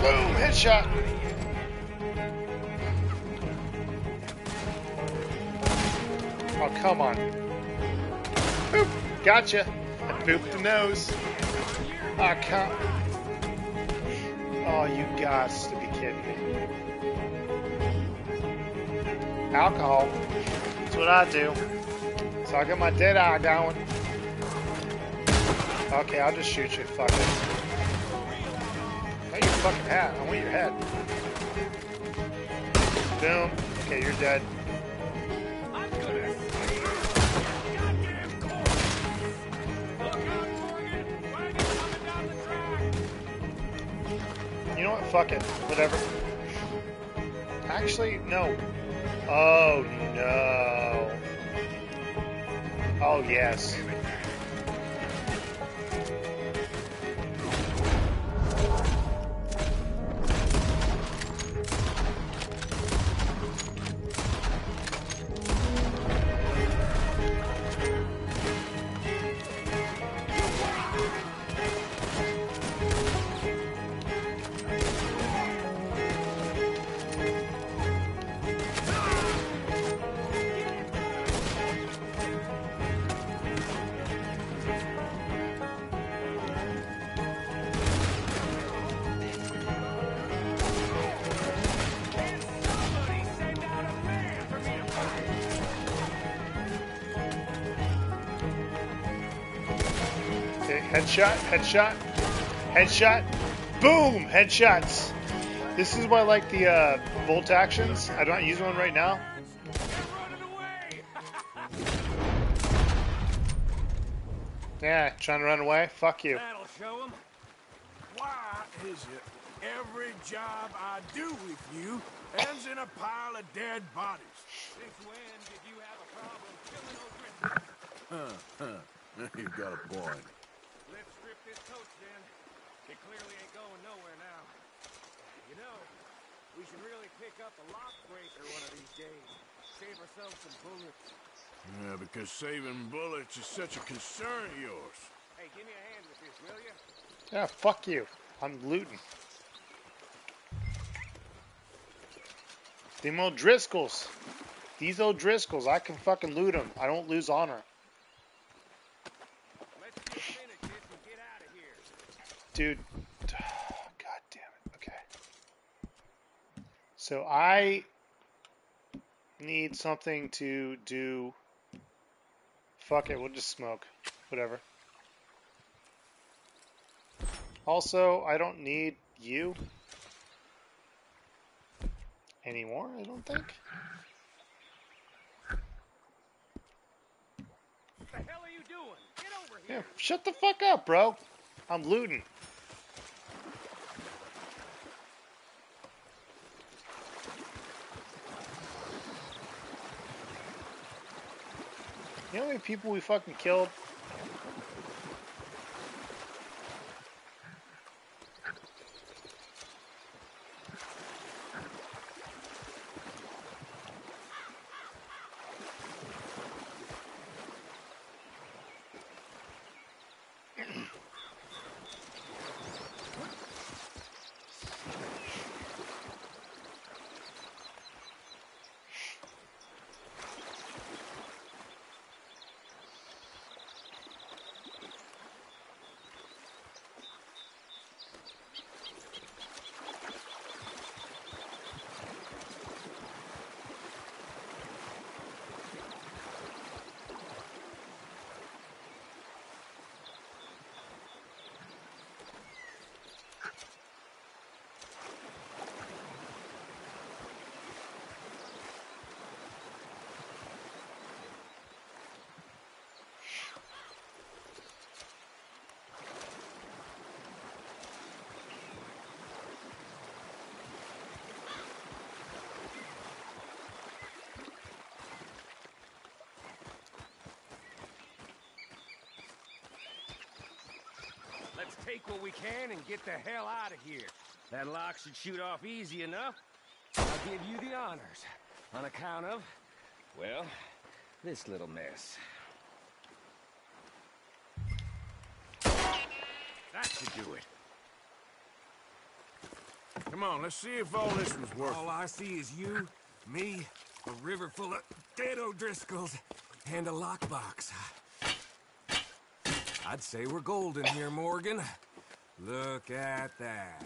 Boom! Headshot! Oh, come on. Boop! Gotcha! I booped the nose. Oh, come. You gots to be kidding me. Alcohol. That's what I do. So I got my Deadeye going. Okay, I'll just shoot you. Fuck it. Not your fucking hat. I want your head. Boom. Okay, you're dead. Fuck it. Whatever. Actually, no. Oh, no. Oh, yes. Headshot, headshot, headshot, boom, headshots. This is why I like the uh, bolt actions. I don't use one right now. Yeah, trying to run away? Fuck you. That'll show 'em. Why is it every job I do with you ends in a pile of dead bodies? Since when did you have a problem killing O'Driscoll? Huh, huh. You've got a point. Let's strip this coach then. It clearly ain't going nowhere now. You know, we should really pick up a lock breaker one of these days. Save ourselves some bullets. Yeah, because saving bullets is such a concern of yours. Hey, give me a hand with this, will you? Yeah, fuck you. I'm looting. Them O'Driscolls. These O'Driscolls, I can fucking loot them. I don't lose honor. Dude. God damn it. Okay. So I need something to do. Fuck it, we'll just smoke. Whatever. Also, I don't need you anymore, I don't think. What the hell are you doing? Get over here. Yeah, shut the fuck up, bro. I'm looting. You know how many people we fucking killed? Let's take what we can and get the hell out of here. That lock should shoot off easy enough. I'll give you the honors. On account of, well, this little mess. That should do it. Come on, let's see if all this was worth All I see is you, me, a river full of dead O'Driscolls, and a lockbox. I'd say we're golden here, Morgan. Look at that.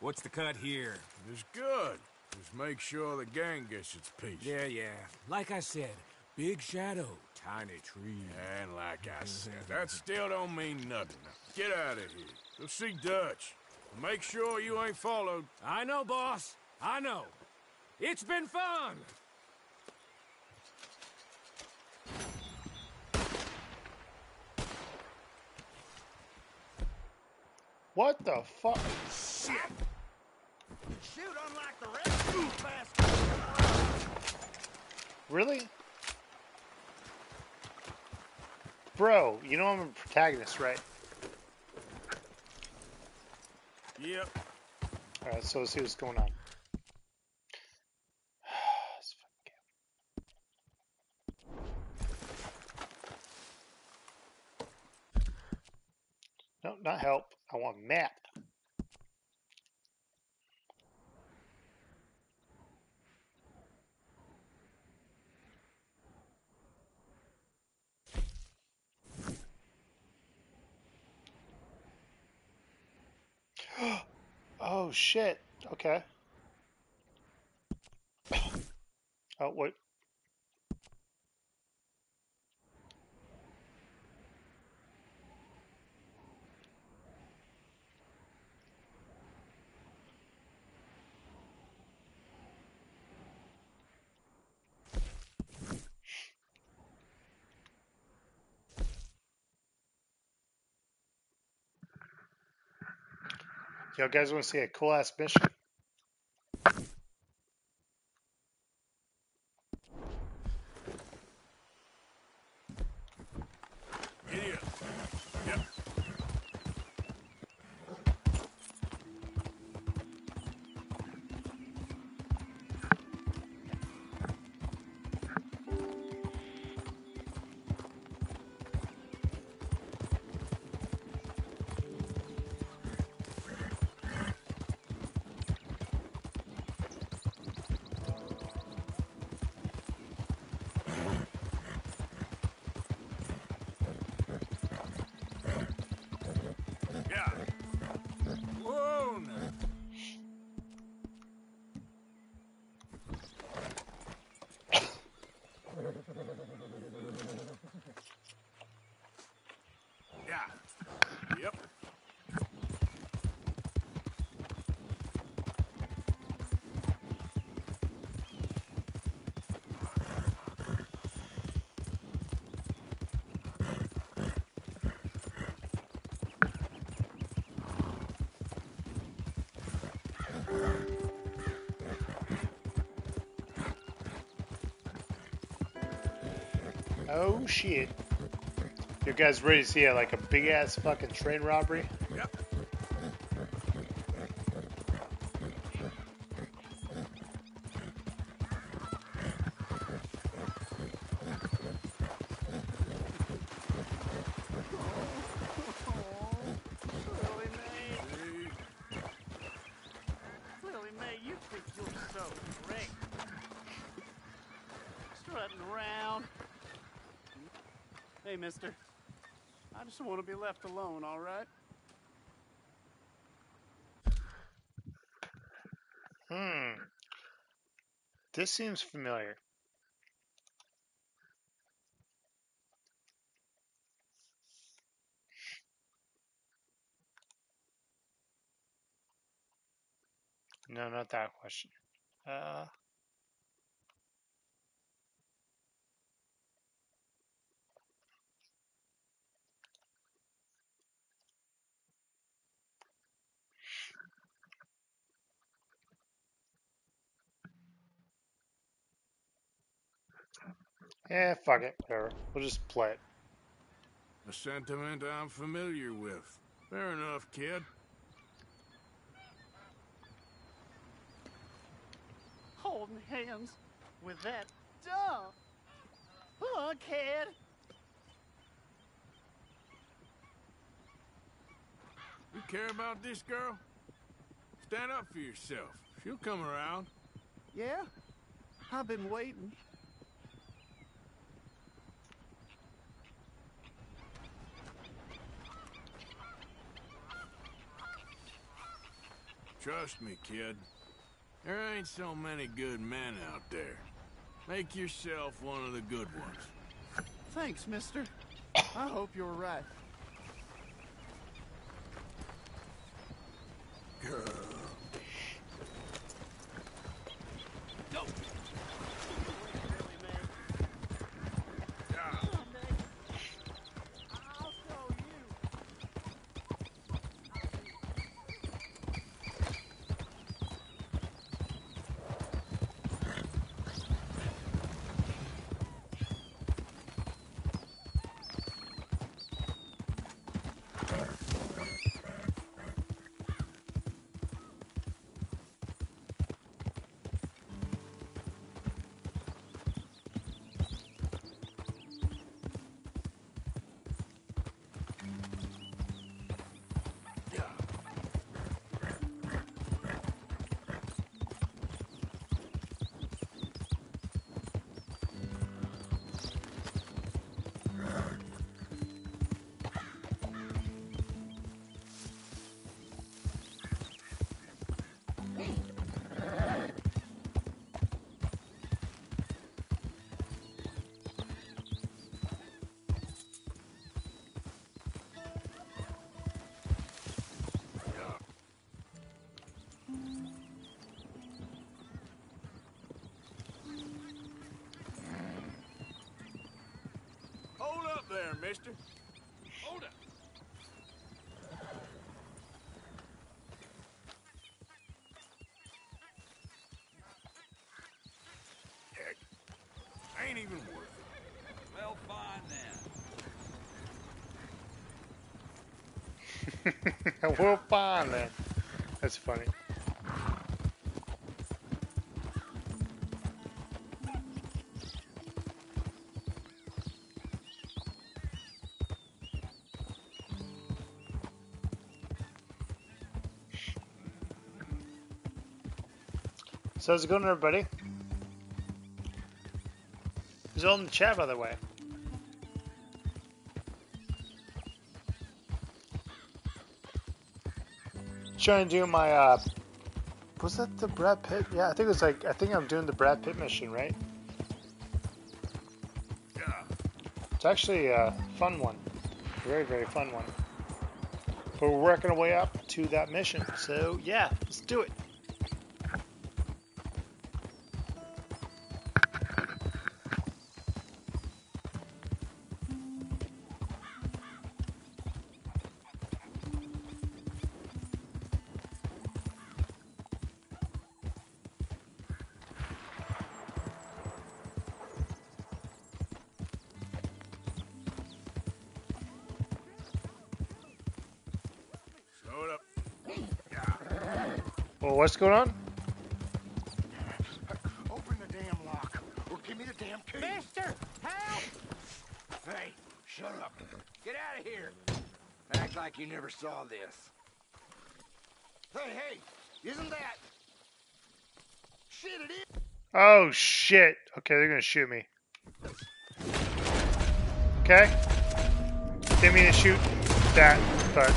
What's the cut here? It's good. Just make sure the gang gets its piece. Yeah, yeah. Like I said, big shadow, tiny tree. And like I said, that still don't mean nothing. Get out of here. Go see Dutch. Make sure you ain't followed. I know, boss. I know. It's been fun. What the fuck? Shit! Shoot unlike the rest, bastard! Really? Bro, you know I'm a protagonist, right? Yep. Alright, so let's see what's going on. This fucking game. No, not help. I want map. oh shit. Okay. Oh wait. Y'all guys want to see a cool ass mission? Shit. You guys ready to see like a big ass fucking train robbery? Yep. Lily Mae, you think you're so great. Strutting around. Hey, mister. I just want to be left alone, all right? Hmm. This seems familiar. No, not that question. Uh. Eh, fuck it. Whatever. We'll just play it. A sentiment I'm familiar with. Fair enough, kid. Holding hands with that dumb. Look, kid. You care about this girl? Stand up for yourself. She'll come around. Yeah? I've been waiting. Trust me, kid. There ain't so many good men out there. Make yourself one of the good ones. Thanks, mister. I hope you're right. there, mister. Hold up. Heck, ain't even worth it. Well, fine then. we'll find that. That's funny. So how's it going, everybody? Who's all in the chat, by the way? Trying to do my, uh, was that the Brad Pitt? Yeah, I think it was like, I think I'm doing the Brad Pitt mission, right? Yeah. It's actually a fun one. Very, very fun one. But we're working our way up to that mission. So, yeah, let's do it. It what's going on? Open the damn lock, or give me the damn key. Mister, help! Hey, shut up. Get out of here. Act like you never saw this. Hey, hey, isn't that... Shit, it is. Oh, shit. Okay, they're gonna shoot me. Okay. Didn't mean to shoot that, but...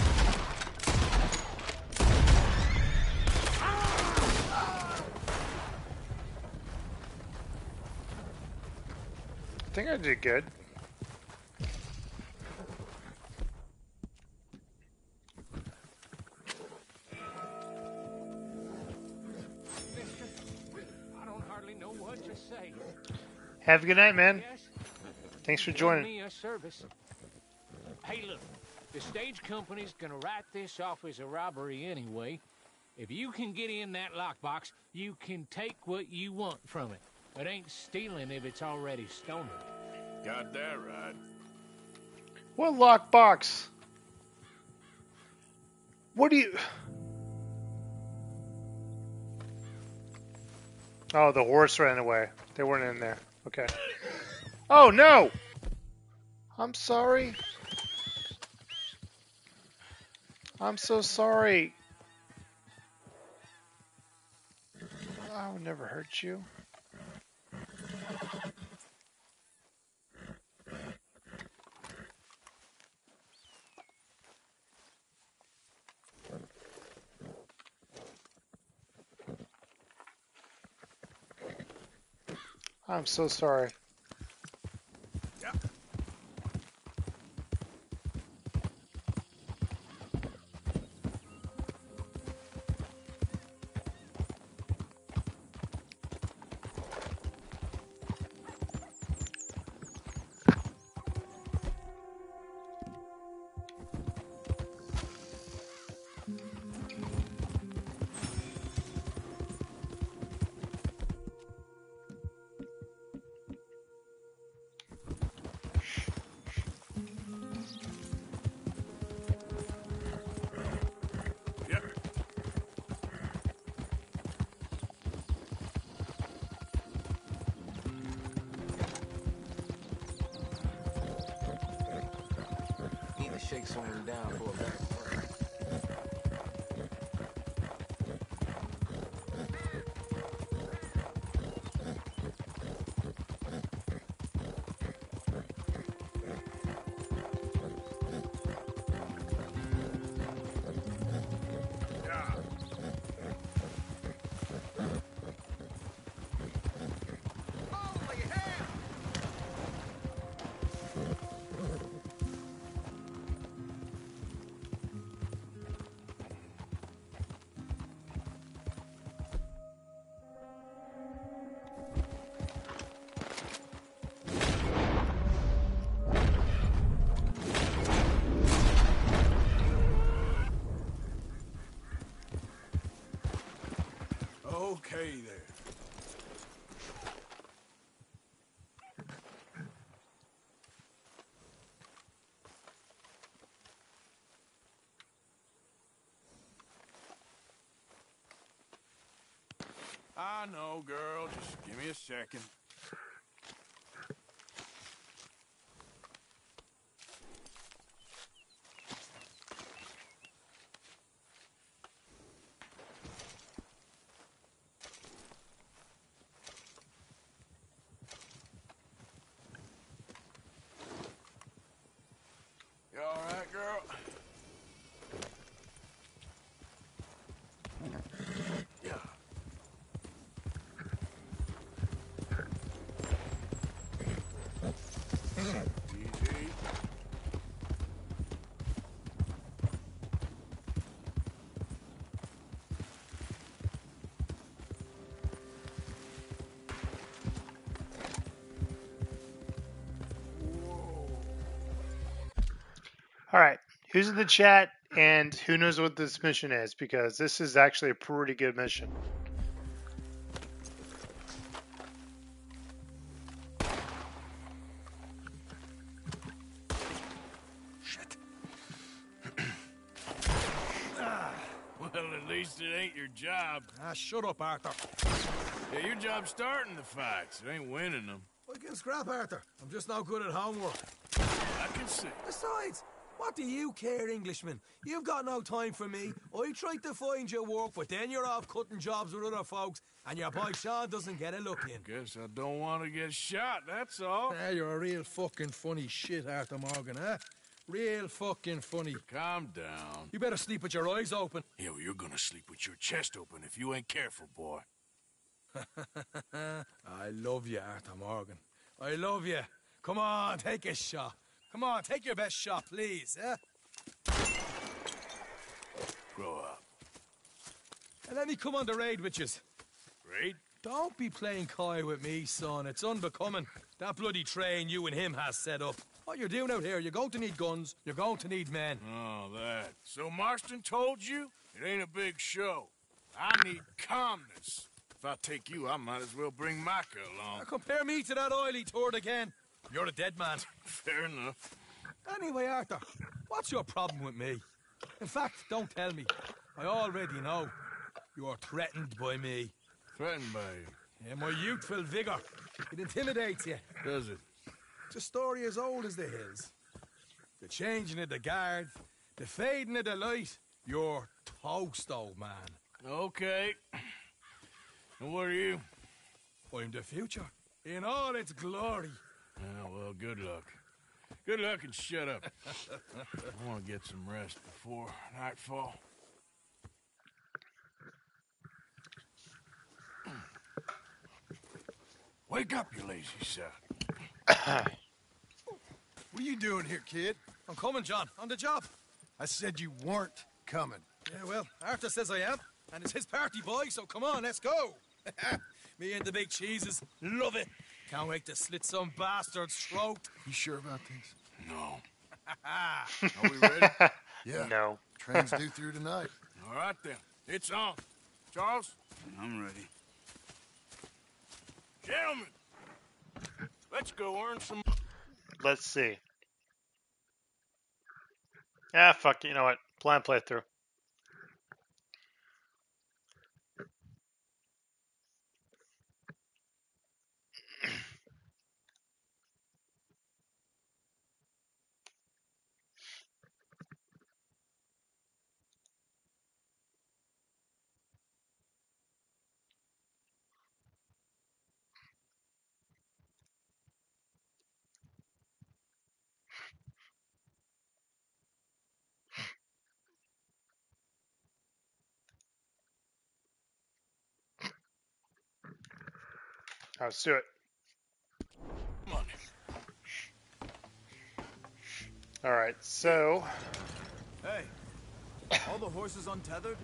I did good. Have a good night, man. Thanks for joining. Me a service. Hey, look, the stage company's gonna write this off as a robbery anyway. If you can get in that lockbox, you can take what you want from it. It ain't stealing if it's already stolen. Got that right. What lockbox? What do you... Oh, the horse ran away. They weren't in there. Okay. Oh, no! I'm sorry. I'm so sorry. I would never hurt you. I'm so sorry. Girl. Just give me a second. Who's in the chat and who knows what this mission is? Because this is actually a pretty good mission. Shit. Well, at least it ain't your job. Ah, shut up, Arthur. Yeah, your job's starting the fights. It ain't winning them. I can scrap, Arthur. I'm just not good at homework. I can see. Besides, what do you care, Englishman? You've got no time for me. I tried to find you work, but then you're off cutting jobs with other folks, and your boy Sean doesn't get a look in. Guess I don't want to get shot, that's all. Ah, you're a real fucking funny shit, Arthur Morgan, huh? Real fucking funny. Calm down. You better sleep with your eyes open. Yeah, well, you're gonna sleep with your chest open if you ain't careful, boy. I love you, Arthur Morgan. I love you. Come on, take a shot. Come on, take your best shot, please, eh? Grow up. And let me come on the raid with yous. Raid? Don't be playing coy with me, son. It's unbecoming. That bloody train you and him has set up. What you're doing out here, you're going to need guns, you're going to need men. Oh, that. So Marston told you? It ain't a big show. I need calmness. If I take you, I might as well bring Micah along. Now compare me to that oily turd again. You're a dead man. Fair enough. Anyway, Arthur, what's your problem with me? In fact, don't tell me. I already know. You're threatened by me. Threatened by you? Yeah, my youthful vigor. It intimidates you. Does it? It's a story as old as the hills. The changing of the guard, the fading of the light. You're toast, old man. Okay. And what are you? I'm the future, in all its glory. Oh, well, good luck. Good luck and shut up. I want to get some rest before nightfall. Wake up, you lazy son. What are you doing here, kid? I'm coming, John. On the job. I said you weren't coming. Yeah, well, Arthur says I am, and it's his party, boy, so come on, let's go. Me and the big cheeses. Love it. Can't wait to slit some bastard's throat. You sure about this? No. Are we ready? yeah. No. Train's due through tonight. All right, then. It's on. Charles? I'm ready. Gentlemen, let's go earn some... Let's see. Ah, fuck. You know what? Plan playthrough. Let's do it. Come on. All right, so Hey, all the horses untethered?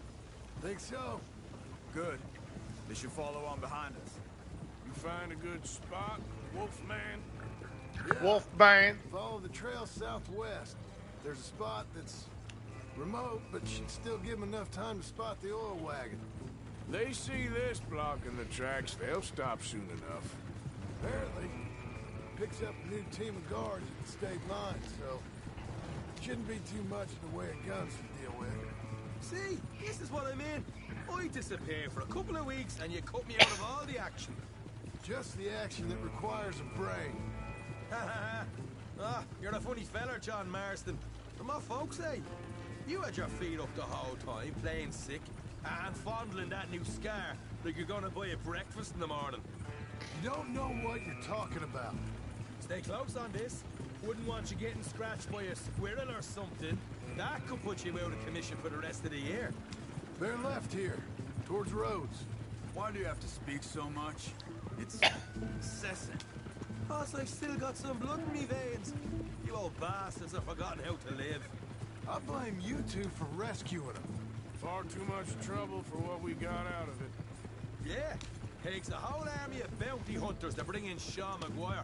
Think so? Good. They should follow on behind us. You find a good spot, Wolfman? Yeah. Wolfman. Follow the trail southwest. There's a spot that's remote, but should still give them enough time to spot the oil wagon. They see this blocking the tracks, they'll stop soon enough. Apparently, picks up a new team of guards at the state line, so shouldn't be too much in the way of guns to deal with. See, this is what I mean. I disappear for a couple of weeks and you cut me out of all the action. Just the action that requires a brain. Ha ha Ah, you're a funny feller, John Marston. From my folks say. You had your feet up the whole time, playing sick, and fondling that new scar like you're gonna buy a breakfast in the morning. You don't know what you're talking about. Stay close on this. Wouldn't want you getting scratched by a squirrel or something. That could put you out of commission for the rest of the year. They're left here, towards Rhodes. Why do you have to speak so much? It's incessant. Boss, I've still got some blood in me veins. You old bastards have forgotten how to live. I blame you two for rescuing them. Far too much trouble for what we got out of it. Yeah, takes a whole army of bounty hunters to bring in Sean McGuire.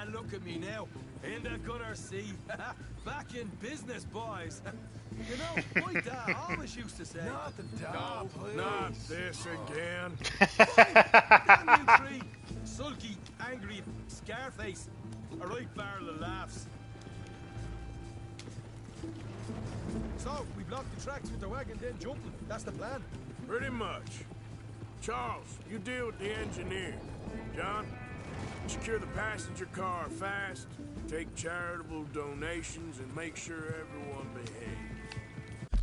And look at me now, in the gunner sea. Back in business, boys. you know, my dad always used to say... Not the dad, No, please. not this oh. again. Damn you three! Sulky, angry, scarface. A right barrel of laughs. So, we block the tracks with the wagon, then jumping. That's the plan. Pretty much. Charles, you deal with the engineer. John, secure the passenger car fast, take charitable donations, and make sure everyone behaves.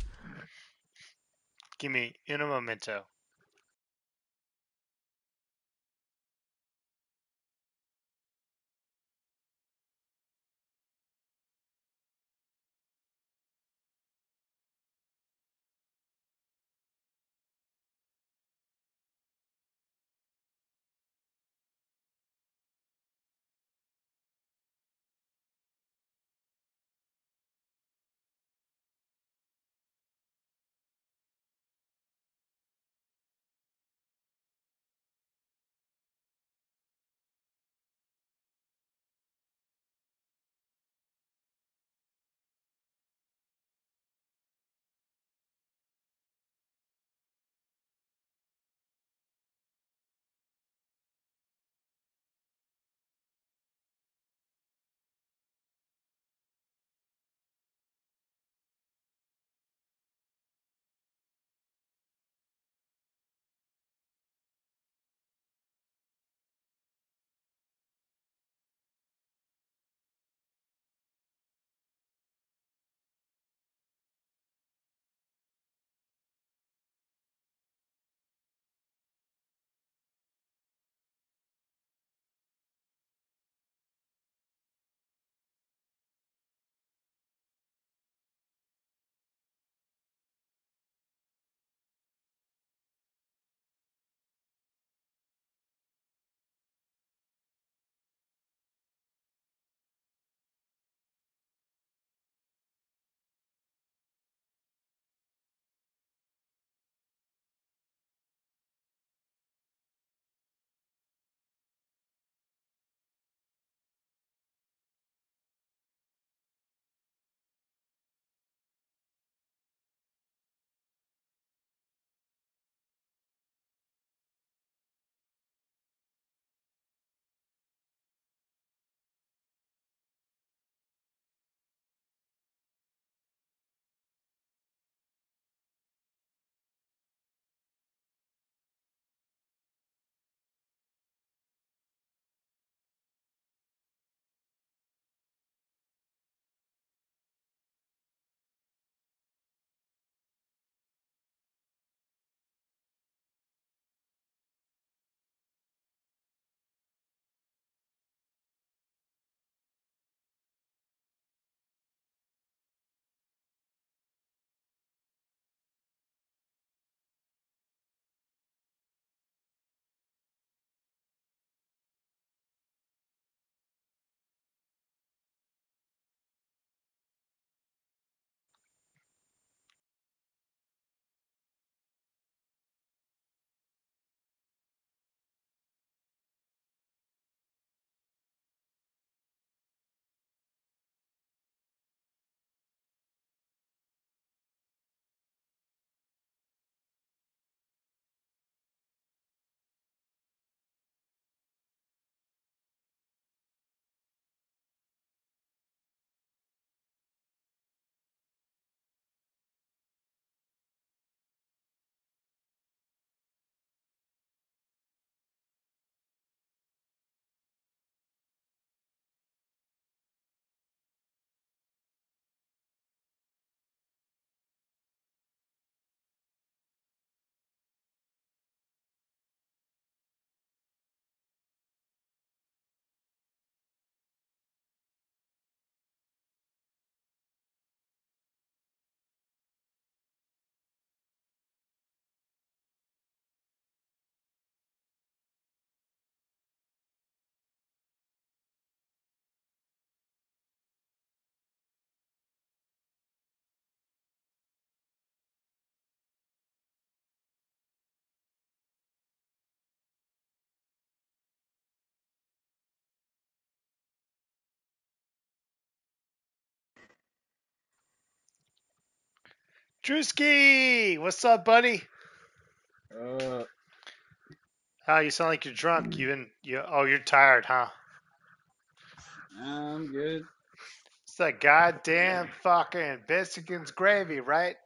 Give me in a momento. Drewski, what's up, buddy? Uh, Oh, you sound like you're drunk. You been you? Oh, you're tired, huh? I'm good. It's that goddamn fucking biscuits gravy, right?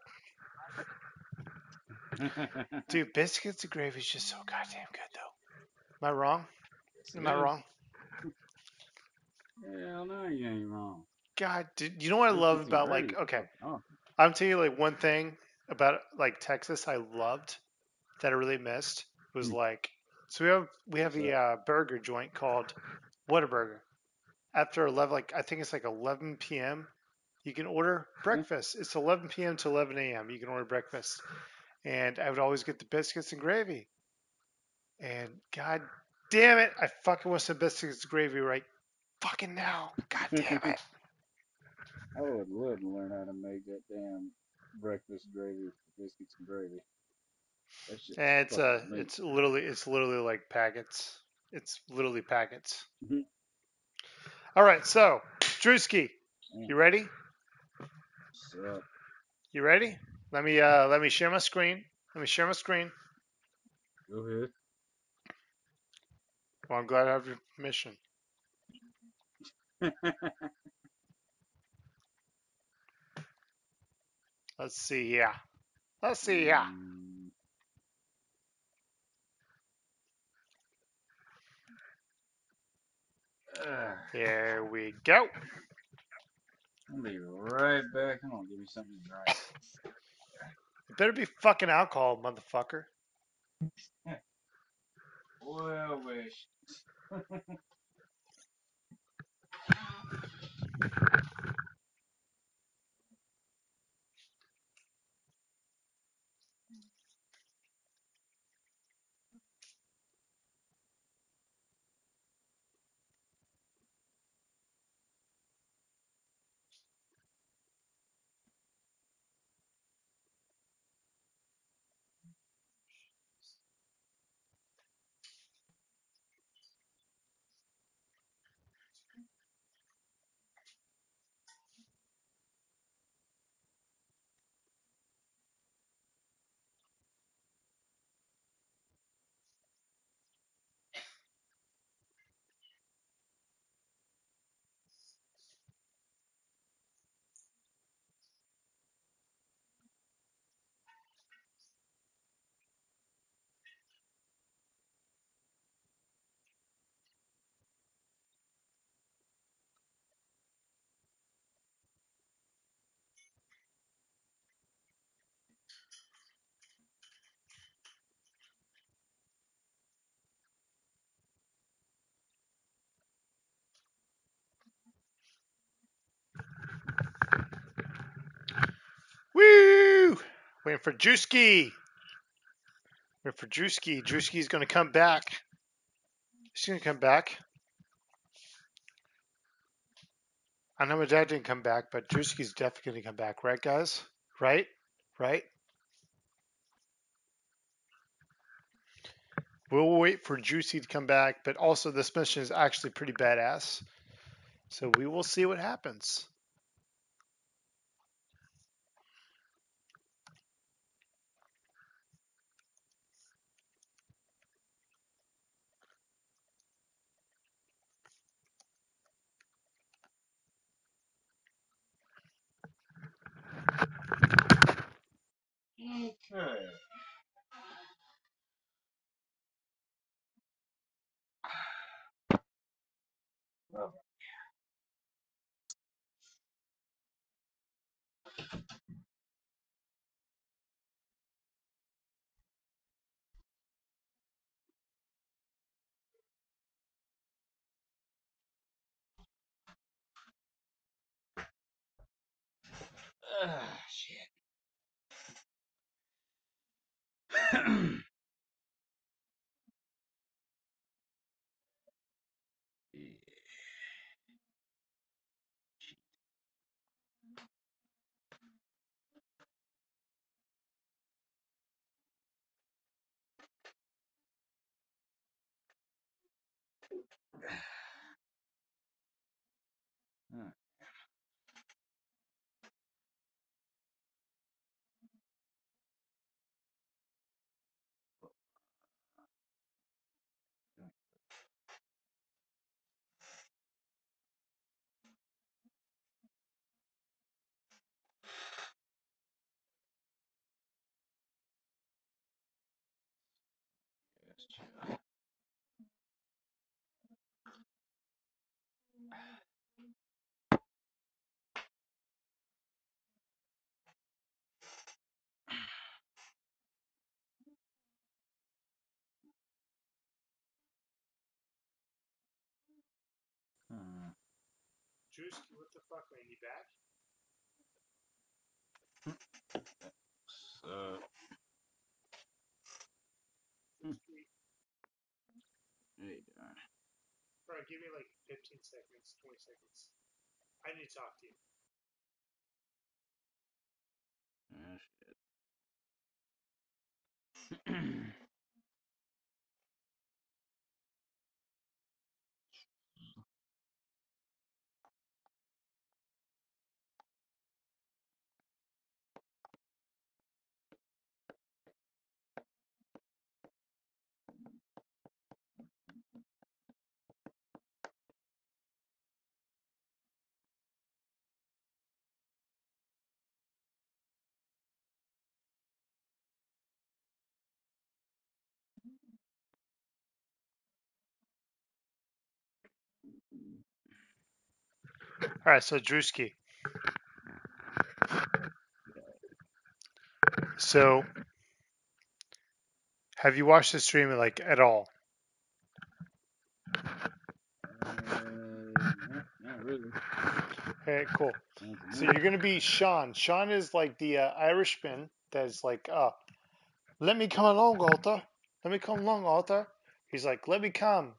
Dude, biscuits and gravy is just so goddamn good, though. Am I wrong? Am I Yeah. wrong? Hell no, you ain't wrong. God, dude, you know what I love about like okay, Oh. I'm telling you like one thing about like Texas I loved that I really missed was like so we have we have a uh, burger joint called Whataburger. After 11 like I think it's like 11 p.m. you can order breakfast. It's 11 p.m. to 11 a.m. You can order breakfast. And I would always get the biscuits and gravy. And god damn it, I fucking want some biscuits and gravy right fucking now. God damn it. I would love to learn how to make that damn breakfast gravy, biscuits and gravy. That shit And it's uh me. it's literally it's literally like packets. It's literally packets. Mhm. All right, so Drewski, you ready? So, You ready? Let me uh let me share my screen. Let me share my screen. go ahead. Well, I'm glad I have your permission. Let's see, here. Let's see, here. Mm, There we go. I'll be right back. Come on, give me something to drink. It better be fucking alcohol, motherfucker. Well, wish. Woo! Waiting for Drewski. Waiting for Drewski. Drewski's gonna come back. He's gonna come back. I know my dad didn't come back, but Drewski's definitely gonna come back, right, guys? Right? Right? We'll wait for Juicy to come back, but also this mission is actually pretty badass. So we will see what happens. Okay. Well, ah, shit. Hmm. Juice, what the fuck, man? You back? So. Hmm. There you go. Bro, give me like 15 seconds, 20 seconds. I need to talk to you. Ah, shit. All right, so Drewski. So, have you watched the stream like at all? Uh, not, not really. Okay, cool. So you're gonna be Sean. Sean is like the uh, Irishman that's like, uh, let me come along, Walter. Let me come along, Walter. He's like, let me come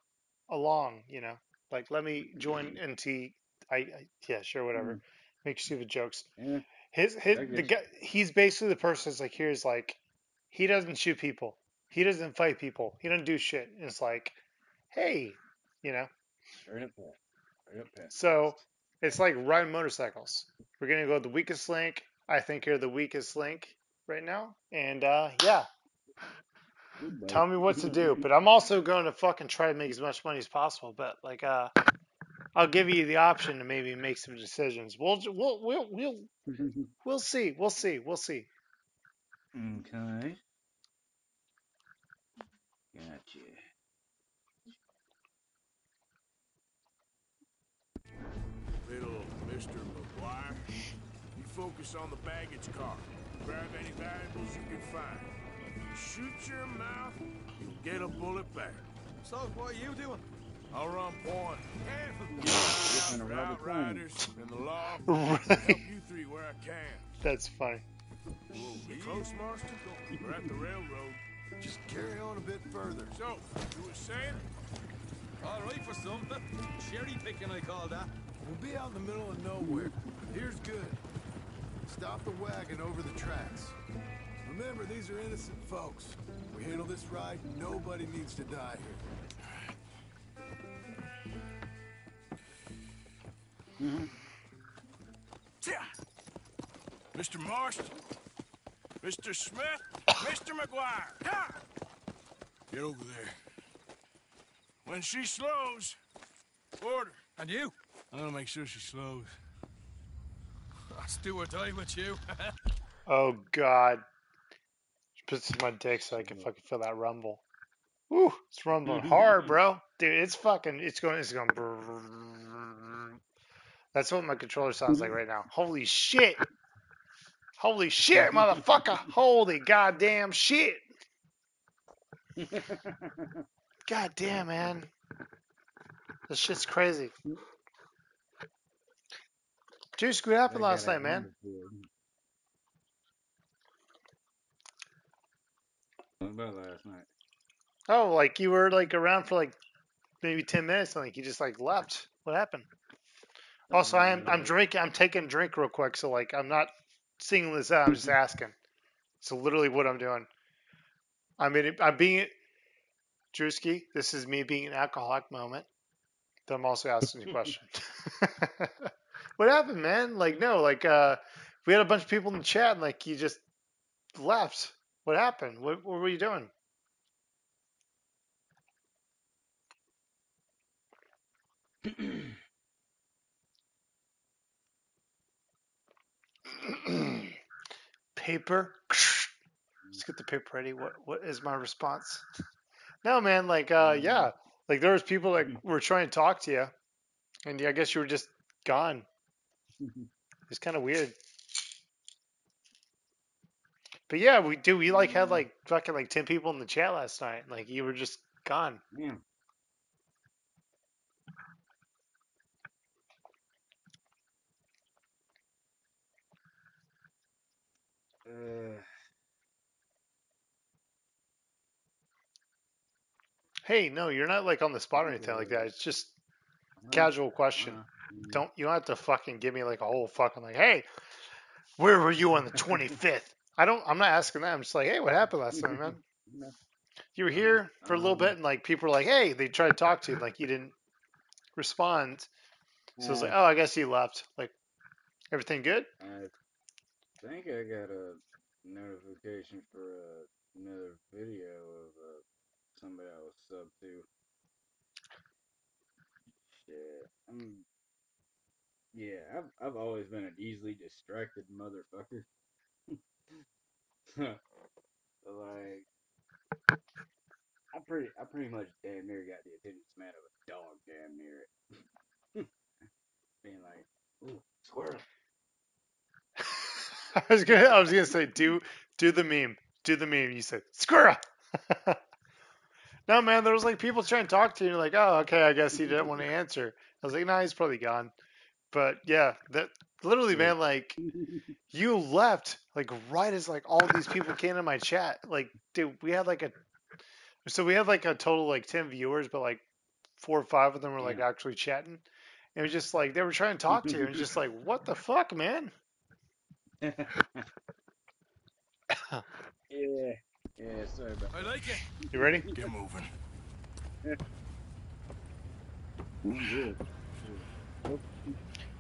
along, you know, like let me join into. I, I yeah, sure, whatever. Mm. Make stupid jokes. Yeah. His his the guy. He's basically the person that's like here's like, he doesn't shoot people. He doesn't fight people. He doesn't do shit. And it's like, hey, you know. Straight up. Straight up. So it's like riding motorcycles. We're gonna go the weakest link. I think you're the weakest link right now. And uh, yeah, tell me what to do. But I'm also going to fucking try to make as much money as possible. But like, uh, I'll give you the option to maybe make some decisions. We'll we'll we'll we'll we'll see. We'll see. We'll see. okay. Gotcha. Little Mr. McGuire, you focus on the baggage car. Grab any valuables you can find. You Shoot your mouth, you'll get a bullet back. So, what are you doing? I'll run point. Keep Listen an to eye out Robert for Flynn. outriders and the law. Right. Help you three where I can. That's funny. You close, Marston? We're at the railroad. Just carry on a bit further. So, you were saying? All right for something. Cherry picking, I call that. We'll be out in the middle of nowhere. Here's good. Stop the wagon over the tracks. Remember, these are innocent folks. We handle this right, nobody needs to die here. Mm-hmm. Mr. Marston, Mr. Smith, Mr. McGuire. Ha! Get over there. When she slows, order. And you? I'm gonna make sure she slows. That's do or die with you. Oh God. Put this in my dick so I can fucking feel that rumble. Woo, it's rumbling hard, bro. Dude, it's fucking, it's going, it's going. That's what my controller sounds like mm-hmm. right now. Holy shit. Holy shit, motherfucker. Holy goddamn shit. God damn, man. This shit's crazy. Juice, what happened last night, man? What about last night? Oh, like you were like around for like maybe ten minutes, and like you just like left. What happened? Also, I am I'm drinking. I'm taking a drink real quick, so like I'm not singling this out. I'm just asking. So literally, what I'm doing. I mean, I'm being Drewski. This is me being an alcoholic moment. But I'm also asking you a question. what happened, man? Like no, like uh, we had a bunch of people in the chat, and like you just left. What happened? What, what were you doing? paper. Let's get the paper ready. What what is my response? No, man. Like, uh, yeah. Like there was people that were trying to talk to you, and I guess you were just gone. It's kind of weird. But yeah, we do. We like had like fucking like ten people in the chat last night. Like you were just gone. Yeah. Uh, Hey, no, you're not like on the spot or anything like that. It's just casual question. Don't you don't have to fucking give me like a whole fucking like, hey, where were you on the 25th? I don't. I'm not asking that. I'm just like, hey, what happened last time, man? You were here for a little bit, and like people were like, hey, they tried to talk to you, like you didn't respond. So it's like, oh, I guess you left. Like, everything good? I think I got a notification for uh, another video of uh, somebody I was sub to. Shit. I'm, yeah, I've I've always been an easily distracted motherfucker. like I pretty I pretty much damn near got the attention span of a dog damn near it. Being like, ooh, squirrel. I was gonna. I was gonna say, do do the meme. Do the meme. You said squirrel. no, man. There was like people trying to talk to you. You're like, oh, okay. I guess he didn't want to answer. I was like, nah, he's probably gone. But yeah, that literally, man. Like, you left like right as like all these people came in my chat. Like, dude, we had like a. So we had like a total like ten viewers, but like four or five of them were like actually chatting. And it was just like they were trying to talk to you, and just like, what the fuck, man? Yeah. Yeah, sorry about I like it. You ready? Get moving. that.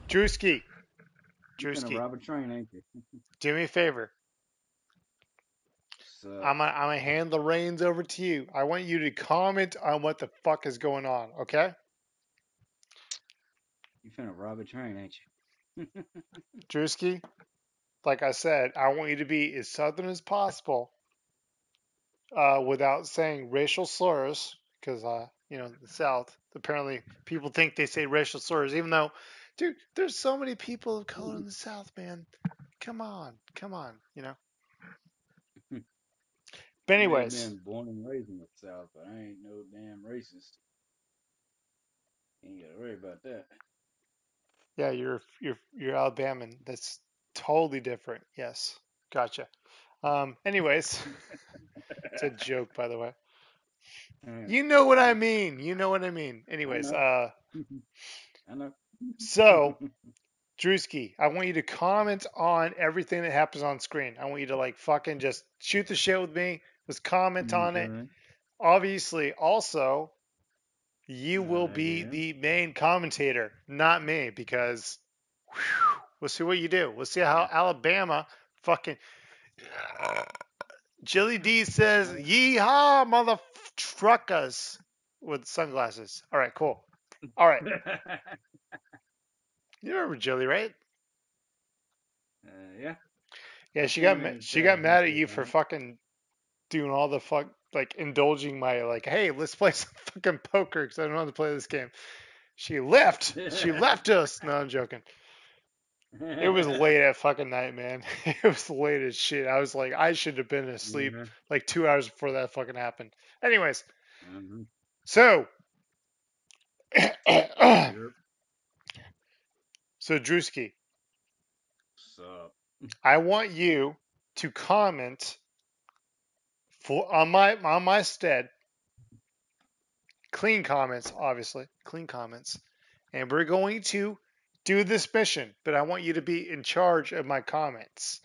Drewski. You're gonna Drewski. rob a train, ain't you? Do me a favor. So, I'm gonna, I'm gonna hand the reins over to you. I want you to comment on what the fuck is going on, okay? you finna rob a train, ain't you? Drewski, like I said, I want you to be as southern as possible uh, without saying racial slurs, because, uh, you know, the South, apparently people think they say racial slurs, even though, dude, there's so many people of color in the South, man. Come on, come on, you know? But I've anyways, been born and raised in the South, but I ain't no damn racist. Ain't gotta worry about that. Yeah, you're you're you're Alabama. That's totally different. Yes, gotcha. Um, anyways, it's a joke, by the way. You know what I mean. You know what I mean. Anyways, know. uh, I know. so Drewski, I want you to comment on everything that happens on screen. I want you to like fucking just shoot the shit with me. Just comment on it. Obviously, also, you will be yeah. the main commentator, not me, because whew, we'll see what you do. We'll see how Alabama fucking. Jilly D says, "Yeehaw, motherfuckers!" with sunglasses. All right, cool. All right, you remember Jilly, right? Uh, yeah. Yeah, she got ma- she got mad at you for fucking doing all the fuck like indulging my like, hey, let's play some fucking poker because I don't know how to play this game. She left. She left us. No, I'm joking. It was late at fucking night, man. It was late as shit. I was like, I should have been asleep Mhm. like two hours before that fucking happened. Anyways, Mhm. so Yep. so Drewski, Sup. I want you to comment for on my on my stead. Clean comments, obviously, clean comments, and we're going to do this mission. But I want you to be in charge of my comments.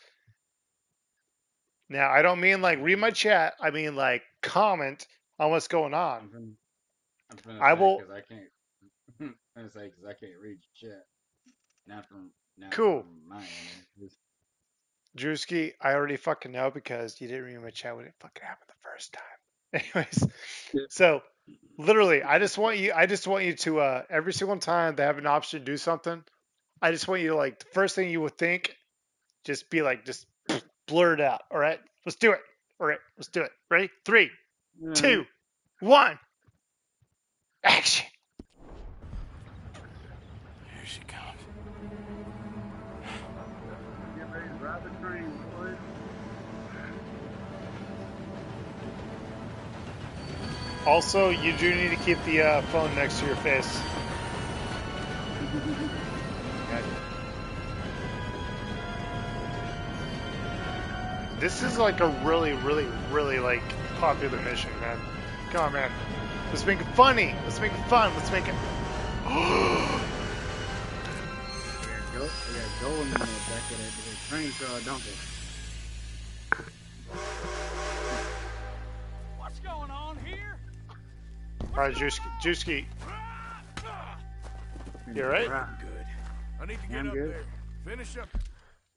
Now, I don't mean like read my chat. I mean like comment on what's going on. I'm I'm I say will- I can't. Finna I can't read your chat. Not from. Not Cool. From. Just- Drewski, I already fucking know because you didn't read my chat when it fucking happened the first time. Anyways, so literally, I just want you, I just want you to, uh, every single time they have an option to do something, I just want you to like, the first thing you would think, just be like, just blur it out. All right, let's do it. All right, let's do it. Ready? Three, two, one, action. Here she comes. Get ready to ride the train, boys. Also, you do need to keep the uh, phone next to your face. This is like a really, really, really like popular mission, man. Come on, man. Let's make it funny. Let's make it fun. Let's make it. Go, they got gold in the back of that, that train car, don't they? What's going on here? All right, Juicy. Juicy. You all right? Good. I need to get I'm up good. there. Finish up.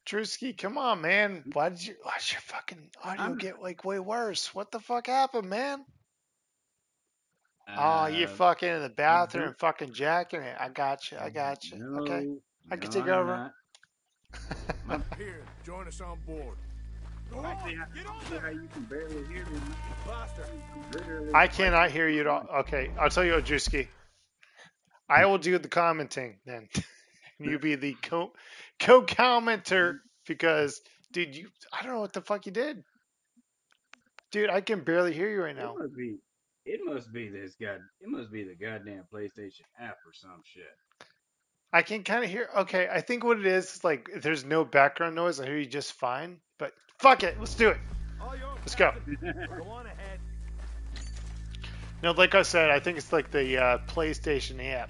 Drewski, come on, man. Why did you? Why did your fucking audio I'm- get like way worse? What the fuck happened, man? oh, you Uh, fucking in the bathroom, mhm. fucking jacking it. I got you. I got you. okay, No, I can no, take I'm over. not. Here, join us on board. Go I on, see get on see there. how you can barely hear me. Literally. I cannot hear you at all. Okay, I'll tell you what, Drewski. I will do the commenting then. you be the co co commenter because, dude, you I don't know what the fuck you did, dude. I can barely hear you right now. It must be. It must be this god. It must be the goddamn PlayStation app or some shit. I can kind of hear. Okay, I think what it is is like if there's no background noise. I hear you just fine. But fuck it, let's do it. Let's go. Go on ahead. No, like I said, I think it's like the uh, PlayStation app.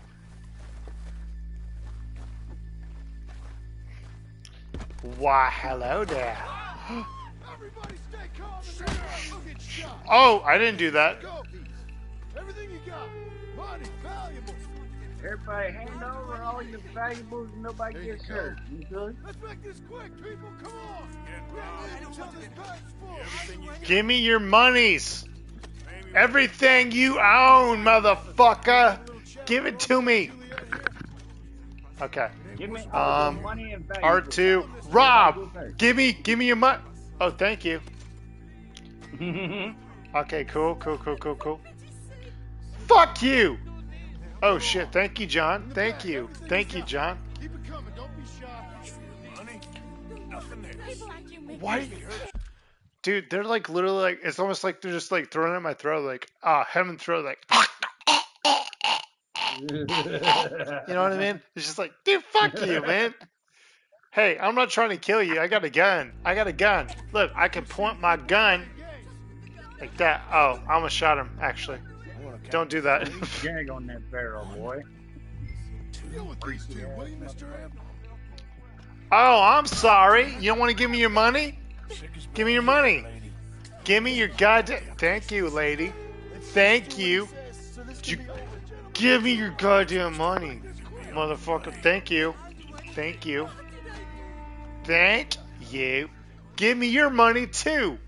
Why, hello there. Everybody stay calm and don't look at shot. Oh, I didn't do that. Everything you got. Money, valuables. Everybody hand over all your valuables and nobody There gets go. hurt. You good? Let's make this quick, people. Come on. We don't need each other's bags full. Give me your monies. Everything you own, motherfucker. Give it to me. Okay. Give me all Um, money and valuables. R2. Rob, give me, give me your money. Oh, thank you. Okay, cool, cool, cool, cool, cool. Fuck you. Oh shit, thank you, John. Thank you. Thank you, John. Keep it coming. Don't be shy. Money? Nothing there. Why? Dude, they're like literally like it's almost like they're just like throwing it in my throat, like ah, heaven throat, like you know what I mean? It's just like, dude, fuck you, man. Hey, I'm not trying to kill you. I got a gun. I got a gun. Look, I can point my gun like that. Oh, I almost shot him. Actually, don't do that. Gag on that barrel, boy. Deal with these two, will you, Mr. M? Oh, I'm sorry. You don't want to give me your money? Give me your money. Give me your goddamn. Thank you, lady. Thank you. Give me your goddamn money, motherfucker. Thank you. Thank you. Thank you. Give me your money too.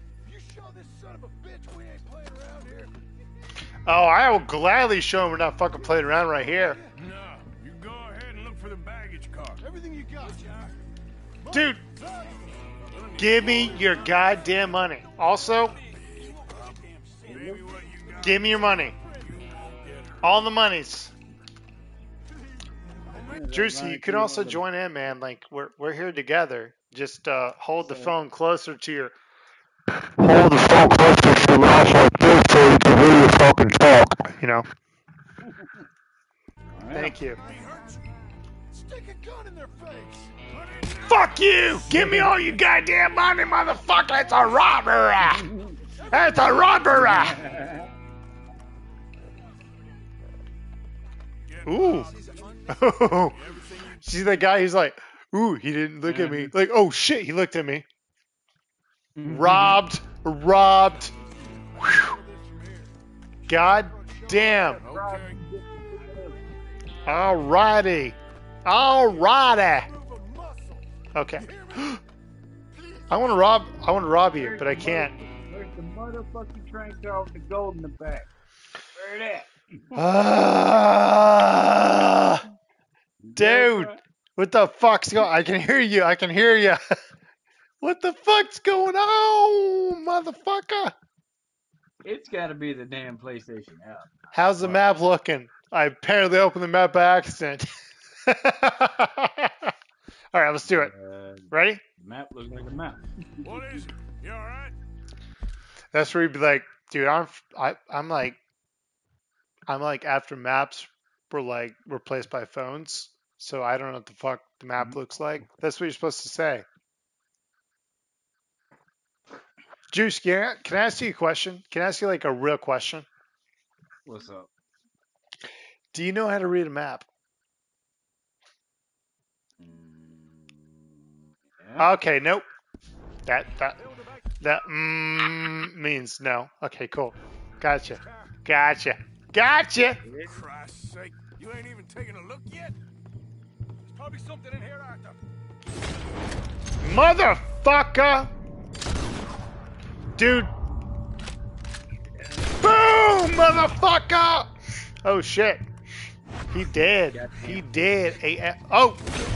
Oh, I will gladly show him we're not fucking playing around right here. No, you go ahead and look for the baggage car. Everything you got. Dude, give me your goddamn money. Also, give me your money. All the monies. Juicy, you can also join in, man. Like we're we're here together. Just uh, hold the phone closer to your. Hold the phone closer to your mouth like this so you can hear you fucking talk. You know. Thank you. Stick a gun in their face. Fuck you! Give me all your goddamn money, motherfucker! It's a robbery! It's a robbery! Ooh. See that guy? He's like, ooh, he didn't look at me. Mm-hmm. Like, oh shit, he looked at me. Mm-hmm. Robbed. Robbed. Whew. God damn. Alrighty. Alrighty. Okay. I want to rob. I want to rob you, but I can't. Where's the motherfucking train car with the gold in the back? Where it at? Ah, dude, what the fuck's going? I can hear you. I can hear you. what the fuck's going on, motherfucker? It's got to be the damn PlayStation app. How's the map looking? I apparently opened the map by accident. All right, let's do it. Uh, Ready? map looks like a map. What is it? You all right? That's where you'd be like, dude, I'm I, I'm like, I'm like after maps were like replaced by phones, so I don't know what the fuck the map looks like. That's what you're supposed to say. Juice, can I, can I ask you a question? Can I ask you like a real question? What's up? Do you know how to read a map? Okay, nope. That that that mm, means no. Okay, cool. Gotcha. Gotcha. Gotcha. For Christ's sake, you ain't even taking a look yet? There's probably something in here, Arthur. Motherfucker! Dude. Boom! Motherfucker! Oh shit. He dead. He dead. Oh,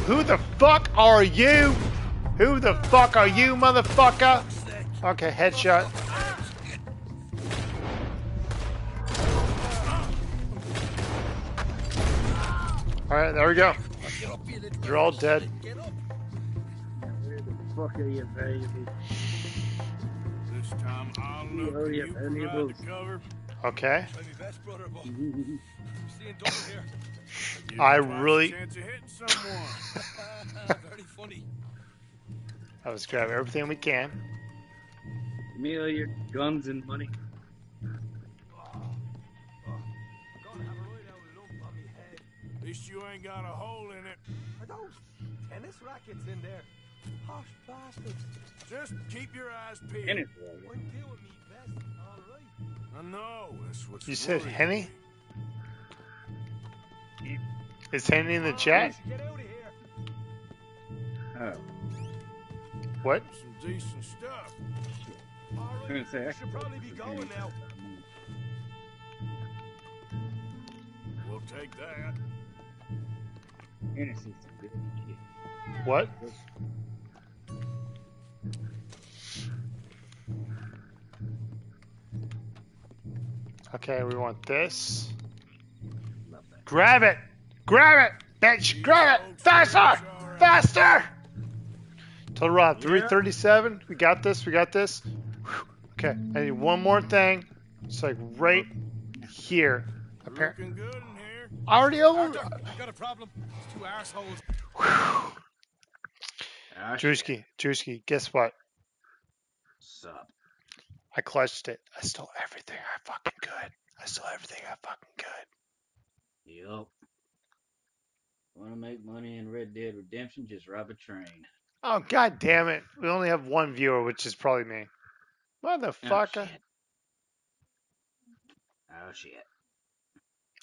who the fuck are you? Who the fuck are you, motherfucker? Okay, headshot. Alright, there we go. They're all dead. Where the fuck are you, baby? This time I'll. Okay. I really-. I was grabbing everything we can. All your guns and money. At least you ain't got a hole in it. Are those tennis rackets in there? Posh bastards. Just keep your eyes peeled. Tennis One deal with me, best. All right. I know. That's what's You said Henny? me. Is Henny in the chat? Get out of here. Oh, What? Some decent stuff. All I was say I Should probably be going now. We'll take that. What? Okay, we want this. Grab it! Grab it! Bitch! Grab it! Faster! Faster! Total run 337. We got this. We got this. Whew. Okay, I need one more thing. It's like right here. Apparently, Looking good. I already own. Arthur, we got a problem. These two assholes. Shit. Drewski, Drewski, guess what? Sup? I clutched it. I stole everything I fucking could. I stole everything I fucking could. Yup. Want to make money in Red Dead Redemption? Just rob a train. Oh god damn it! We only have one viewer, which is probably me. Motherfucker. shit. Oh shit.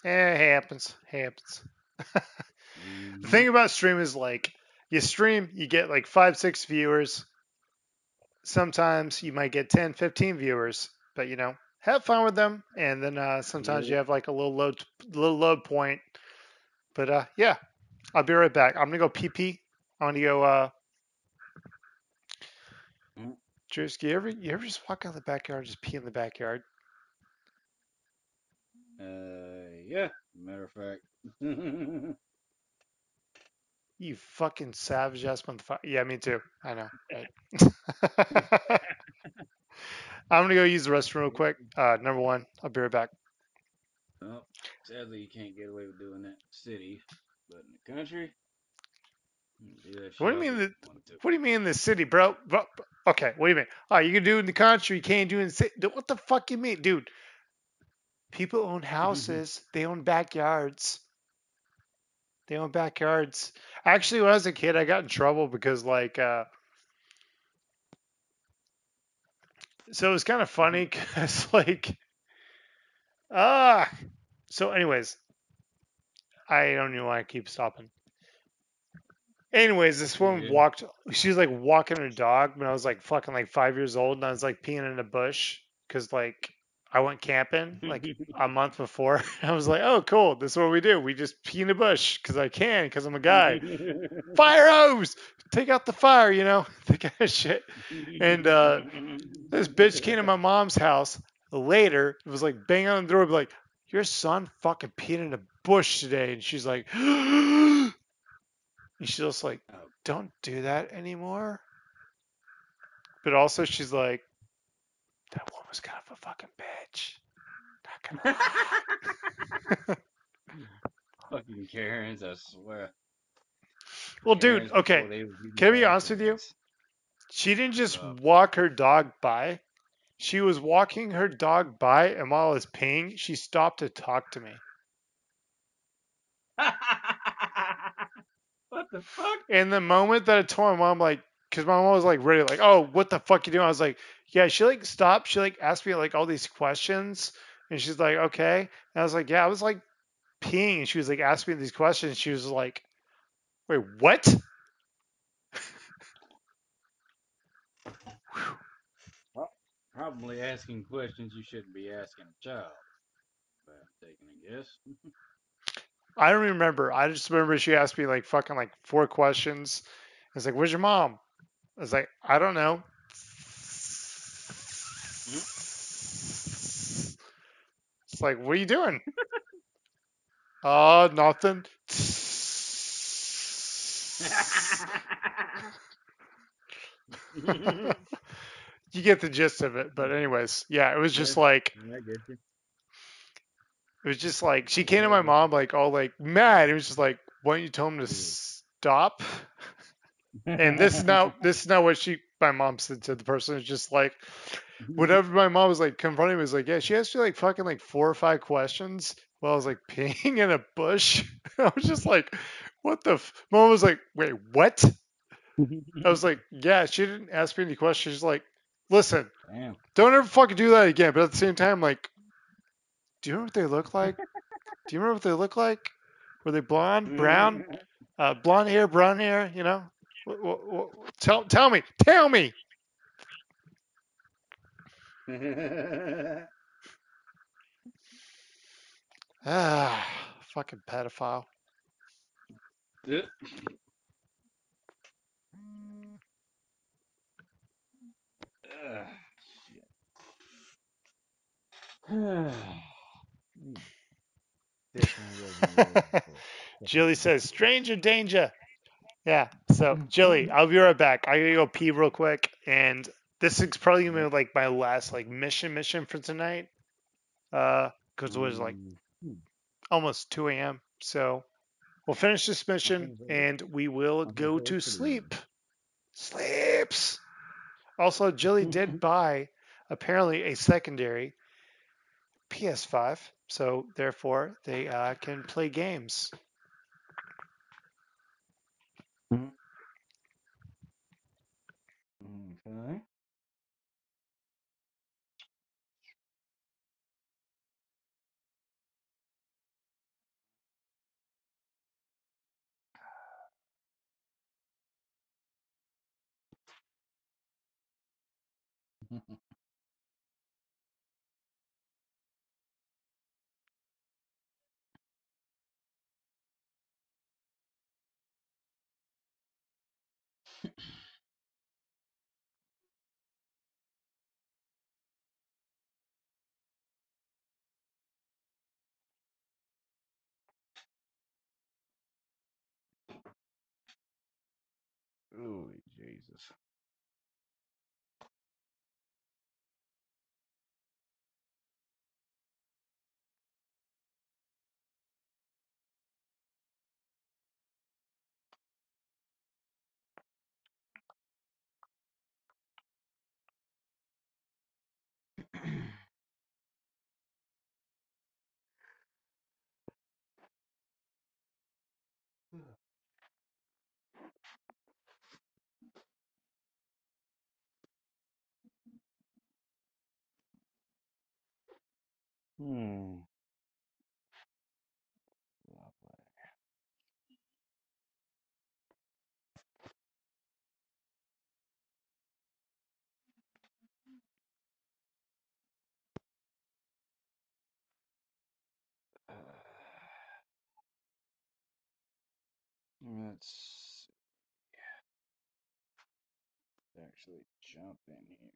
Eh, it happens. Happens. the thing about stream is like you stream, you get like five, six viewers. Sometimes you might get 10, 15 viewers, but you know, have fun with them. And then uh, sometimes you have like a little load, little load point. But uh, yeah, I'll be right back. I'm gonna go pee pee. I'm gonna go. Uh, Mm. You ever you ever just walk out the backyard and just pee in the backyard? Uh, yeah. Matter of fact. You fucking savage ass motherfucker. Yeah, me too. I know. right? I'm gonna go use the restroom real quick. Uh, number one, I'll be right back. well, sadly, you can't get away with doing that in the city, but in the country, do What do you mean? The, you want to. what do you mean in the city, bro? Bro- Okay, what do you mean? Oh, you can do it in the country, you can't do it in the city. What the fuck you mean, dude? People own houses. they own backyards. They own backyards. Actually, when I was a kid, I got in trouble because like. uh So it was kind of funny because like. Ah. So, anyways, I don't know why I keep stopping. Anyways, this woman Yeah. walked. She was like walking her dog when I was like fucking like five years old, and I was like peeing in a bush because like I went camping like a month before. I was like, oh cool, this is what we do. We just pee in a bush because I can because I'm a guy. fire hose, take out the fire, you know, that kind of shit. And uh, this bitch came to my mom's house, Later, it was like banging on the door, like, "Your son fucking peed in a bush today," and she's like, and she's just like, "Don't do that anymore." But also, she's like, "That woman's kind of a fucking bitch." Fucking Karens, I swear. Well, dude, Karens before okay. they Can I be honest with you? She didn't just walk her dog by. She was walking her dog by, and while I was peeing, she stopped to talk to me. What the fuck? In the moment that I told my mom, like, because my mom was like ready, like, oh, what the fuck you doing? I was like, yeah. She like stopped. She like asked me like all these questions, and she's like, okay. And I was like, yeah. I was like peeing, and she was like asking me these questions. She was like, wait, what? Well, probably asking questions you shouldn't be asking a child. But I'm taking a guess. I don't remember. I just remember she asked me like fucking like four questions. It's like, where's your mom? I was like, I don't know. It's like, what are you doing? uh, nothing. you get the gist of it. But anyways, yeah, it was just like I get you. it was just like she came to my mom like all like mad. It was just like, why don't you tell him to stop? And this is not this is not what she my mom said to the person. It's just like whatever my mom was like confronting me, was like, yeah, she asked me like fucking like four or five questions while I was like peeing in a bush. I was just like, what the? F-? Mom was like, wait, what? I was like, yeah, she didn't ask me any questions. She's like, listen, Damn. don't ever fucking do that again. But at the same time, like, do you remember what they look like? Do you remember what they look like? Were they blonde, brown, uh, blonde hair, brown hair? You know, Wh- wh- wh- tell tell me, tell me. Ah, fucking pedophile. Yeah. Ugh, shit. Definitely wasn't ready for Jilly says, "Stranger danger." Yeah. So, Jilly, I'll be right back. I gotta go pee real quick, and this is probably gonna be like my last like mission mission for tonight. Uh, because it was like almost 2 a.m. So we'll finish this mission, and we will go to sleep. Sleeps. Also, Jilly did buy apparently a secondary PS5, so therefore they uh, can play games. Mm-hmm. Okay. Jesus. Hmm. Lovely. Let's actually jump in here.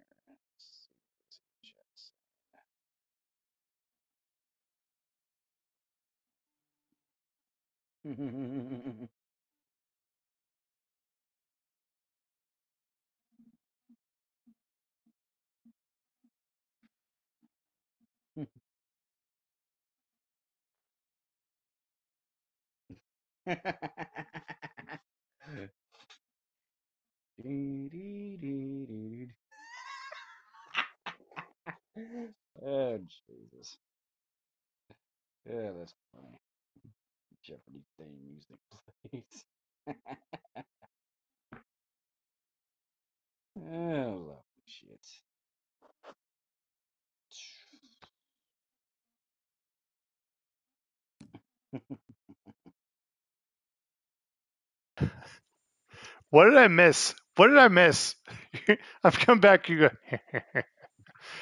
oh Jesus. Yeah, that's. Jeopardy theme music plays. oh, shit. What did I miss? What did I miss? I've come back. You go.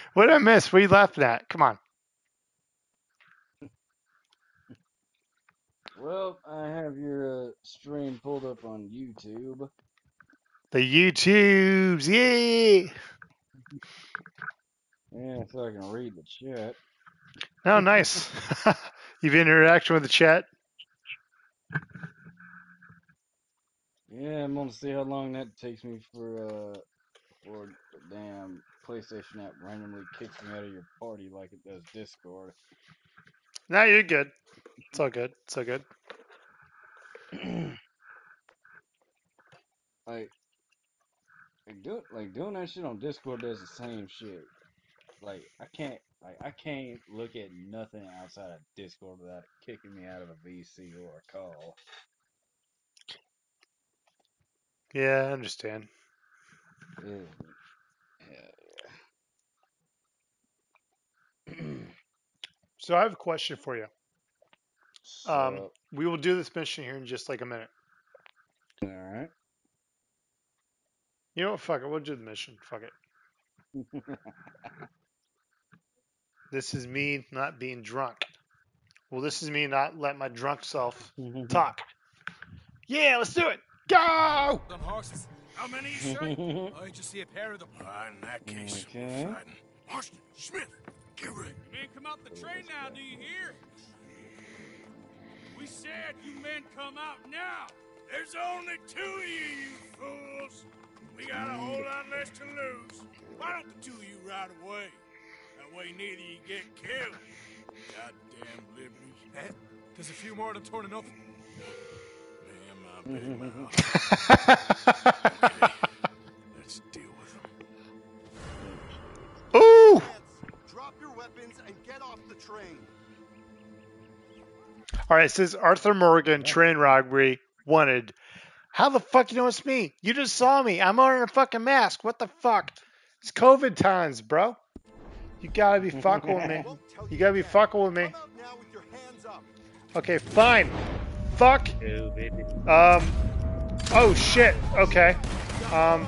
what did I miss? What are you laughing at? Come on. Well, I have your uh, stream pulled up on YouTube. The YouTubes, yeah. Yeah, so I can read the chat. Oh, nice. You've interaction with the chat. Yeah, I'm gonna see how long that takes me for uh for the damn PlayStation app randomly kicks me out of your party like it does Discord. No, you're good. It's all good. It's all good. like, like do like doing that shit on Discord does the same shit. Like I can't like I can't look at nothing outside of Discord without it kicking me out of a VC or a call. Yeah, I understand. Yeah. So I have a question for you. Um, we will do this mission here in just like a minute. All right. You know what? Fuck it. We'll do the mission. Fuck it. This is me not being drunk. Well, this is me not letting my drunk self talk. Yeah, let's do it. Go! Them horses. How many you say? I just see a pair of them. Ah, in that case, Okay. we're fighting. Marston, Smith, get ready. You men come out the train now, do you hear? We said you men come out now. There's only two of you, you fools. We got a whole lot less to lose. Why don't the two of you ride away? That way neither you get killed. Goddamn liberties. Eh? There's a few more to turn enough. Man, my big mouth. And off the train. All right, it says Arthur Morgan, train robbery, wanted. How the fuck you know it's me? You just saw me. I'm wearing a fucking mask. What the fuck? It's COVID times, bro. You gotta be fucking with me. You gotta be fucking with me. Okay, fine. Fuck. Um. Oh shit. Okay. Um.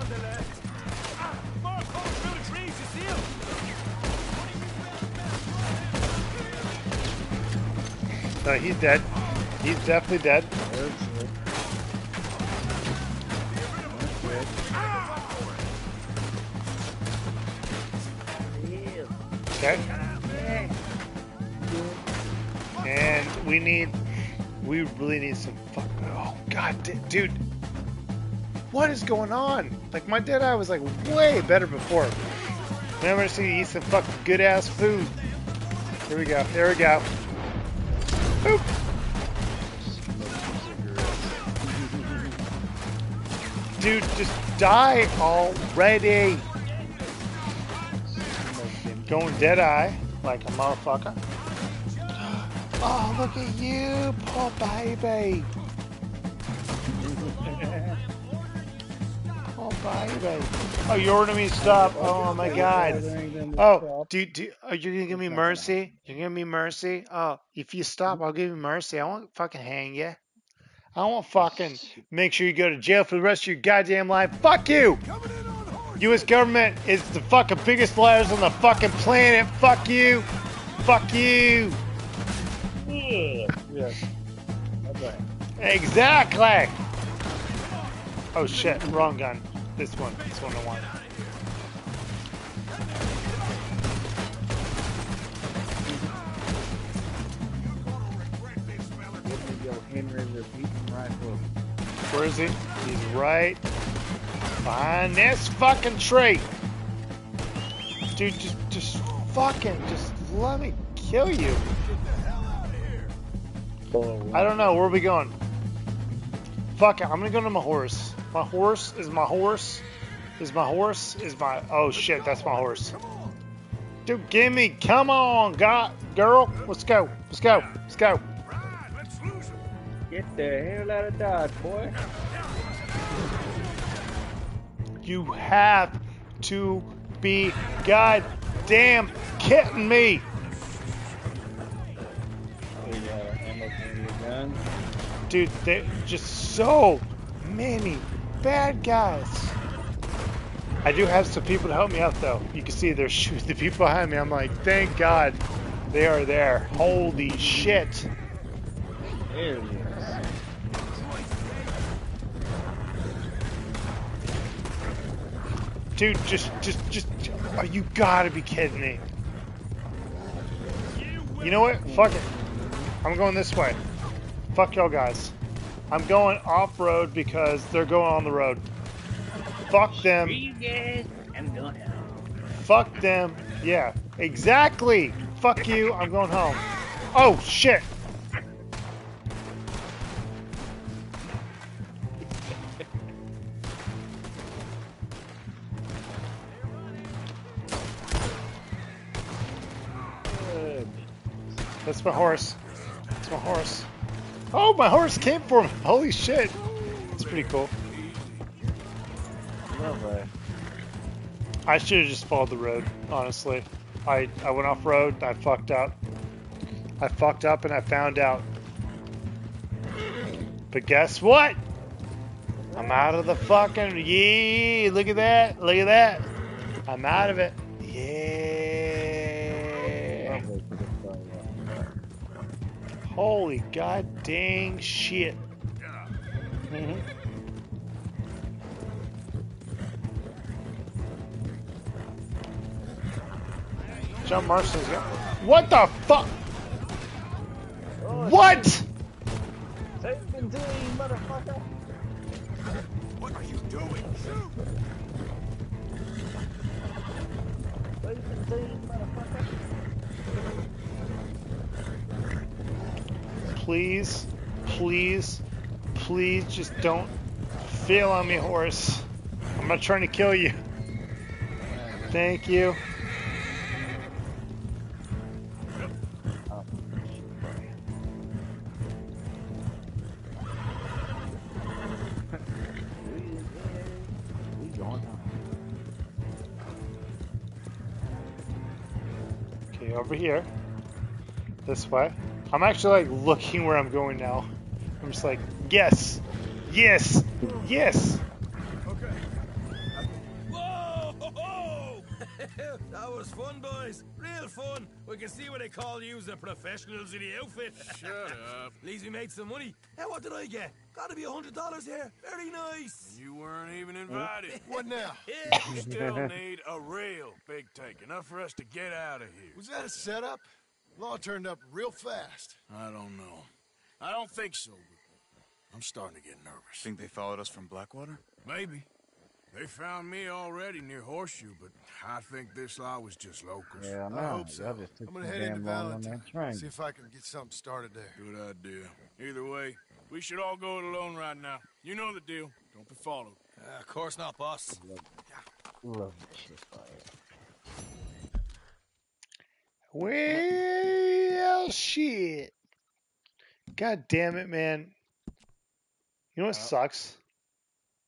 No, he's dead. He's definitely dead. Okay. And we need, we really need some fuck. Oh god, dude, what is going on? Like my dead eye was like way better before. Now I'm gonna see you eat some fucking good ass food. Here we go. There we go. Dude, just die already. Going dead eye like a motherfucker. Oh, look at you, poor baby. Oh, baby. Oh, you ordered me to stop. Oh, my God. Oh, do, do, oh, are you going to give me mercy? You're going to give me mercy? Oh, if you stop, I'll give you mercy. I won't fucking hang you. I won't fucking make sure you go to jail for the rest of your goddamn life. Fuck you! U.S. government is the fucking biggest liars on the fucking planet. Fuck you! Fuck you! Yeah. Exactly! Oh shit, wrong gun. This one. This one I rifle. Where is he? He's right behind this fucking tree. Dude, just, just fucking, just let me kill you. I don't know. Where are we going? Fuck it. I'm gonna go to my horse. My horse is my horse. Is my horse? Is my. Oh shit, that's my horse. Dude, give me. Come on, God, girl. Let's go. Let's go. Let's go. Get the hell out of Dodge, boy. You have to be goddamn kidding me. We got uh, ammo for your guns. Dude, they just so many bad guys. I do have some people to help me out though. You can see they're shooting the people behind me. I'm like, thank God they are there. Holy shit. There he is. Dude, just, just, just, oh, you gotta be kidding me. You know what? Fuck it. I'm going this way. Fuck y'all guys. I'm going off-road because they're going on the road. Fuck them. Fuck them. Yeah, exactly. Fuck you. I'm going home. Oh, shit. That's my horse. That's my horse. Oh, my horse came for me. Holy shit. It's pretty cool. Lovely. I should have just followed the road, honestly. I, I went off road, I fucked up. I fucked up and I found out. But guess what? I'm out of the fucking yeah, look at that, look at that. I'm out of it. Yeah. Holy god dang shit. Mhm. John Marston's got. What the fuck? What? Serpentine, motherfucker. What are you doing? Please, please, please just don't fail on me, horse. I'm not trying to kill you. Thank you. Okay, over here. This way. I'm actually like looking where I'm going now. I'm just like, yes, yes, yes. Okay. Whoa! ho, ho! that was fun, boys. Real fun. We can see what they call you the professionals in the outfit. Shut up. At least we made some money. Hey, what did I get? Gotta be a hundred dollars here. Very nice. You weren't even invited. What now? You still need a real big take. Enough for us to get out of here. Was that a setup? Law turned up real fast. I don't know. I don't think so, I'm starting to get nervous. Think they followed us from Blackwater? Maybe. They found me already near Horseshoe, but I think this lot was just locals. Yeah, I I know. hope so. Y'all just took I'm gonna head into damn long Valentine. See if I can get something started there. Good idea. Either way, we should all go it alone right now. You know the deal. Don't be followed. Uh, of course not, boss. Love this shit fire. Well, shit. God damn it, man. You know what sucks?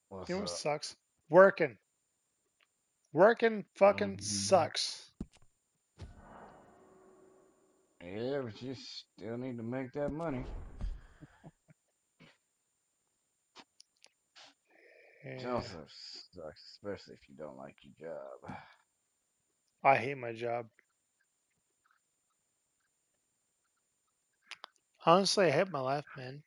What's You know what up? sucks? Working. Working fucking Mhm. sucks. Yeah, but you still need to make that money. It Yeah. also sucks, especially if you don't like your job. I hate my job. Honestly, I hate my life, man.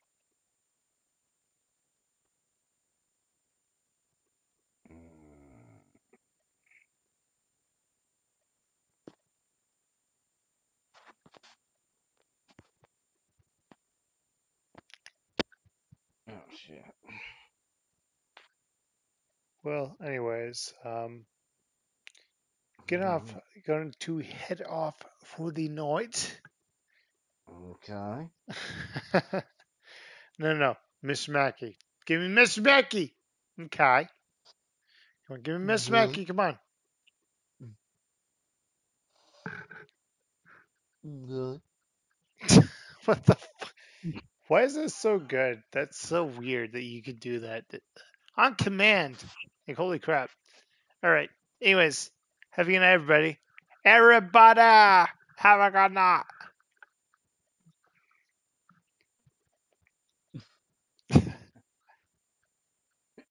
shit. Well, anyways, um, get off. Going to head off for the night. Okay. no, no, Miss Mackey. Give me Miss Mackey. Okay. Come on, give me Miss Mhm. Mackey. Come on. Good. what the? F- Why is this so good? That's so weird that you could do that That- on command. Like holy crap! All right. Anyways, have a good night, everybody. Everybody, have a good night.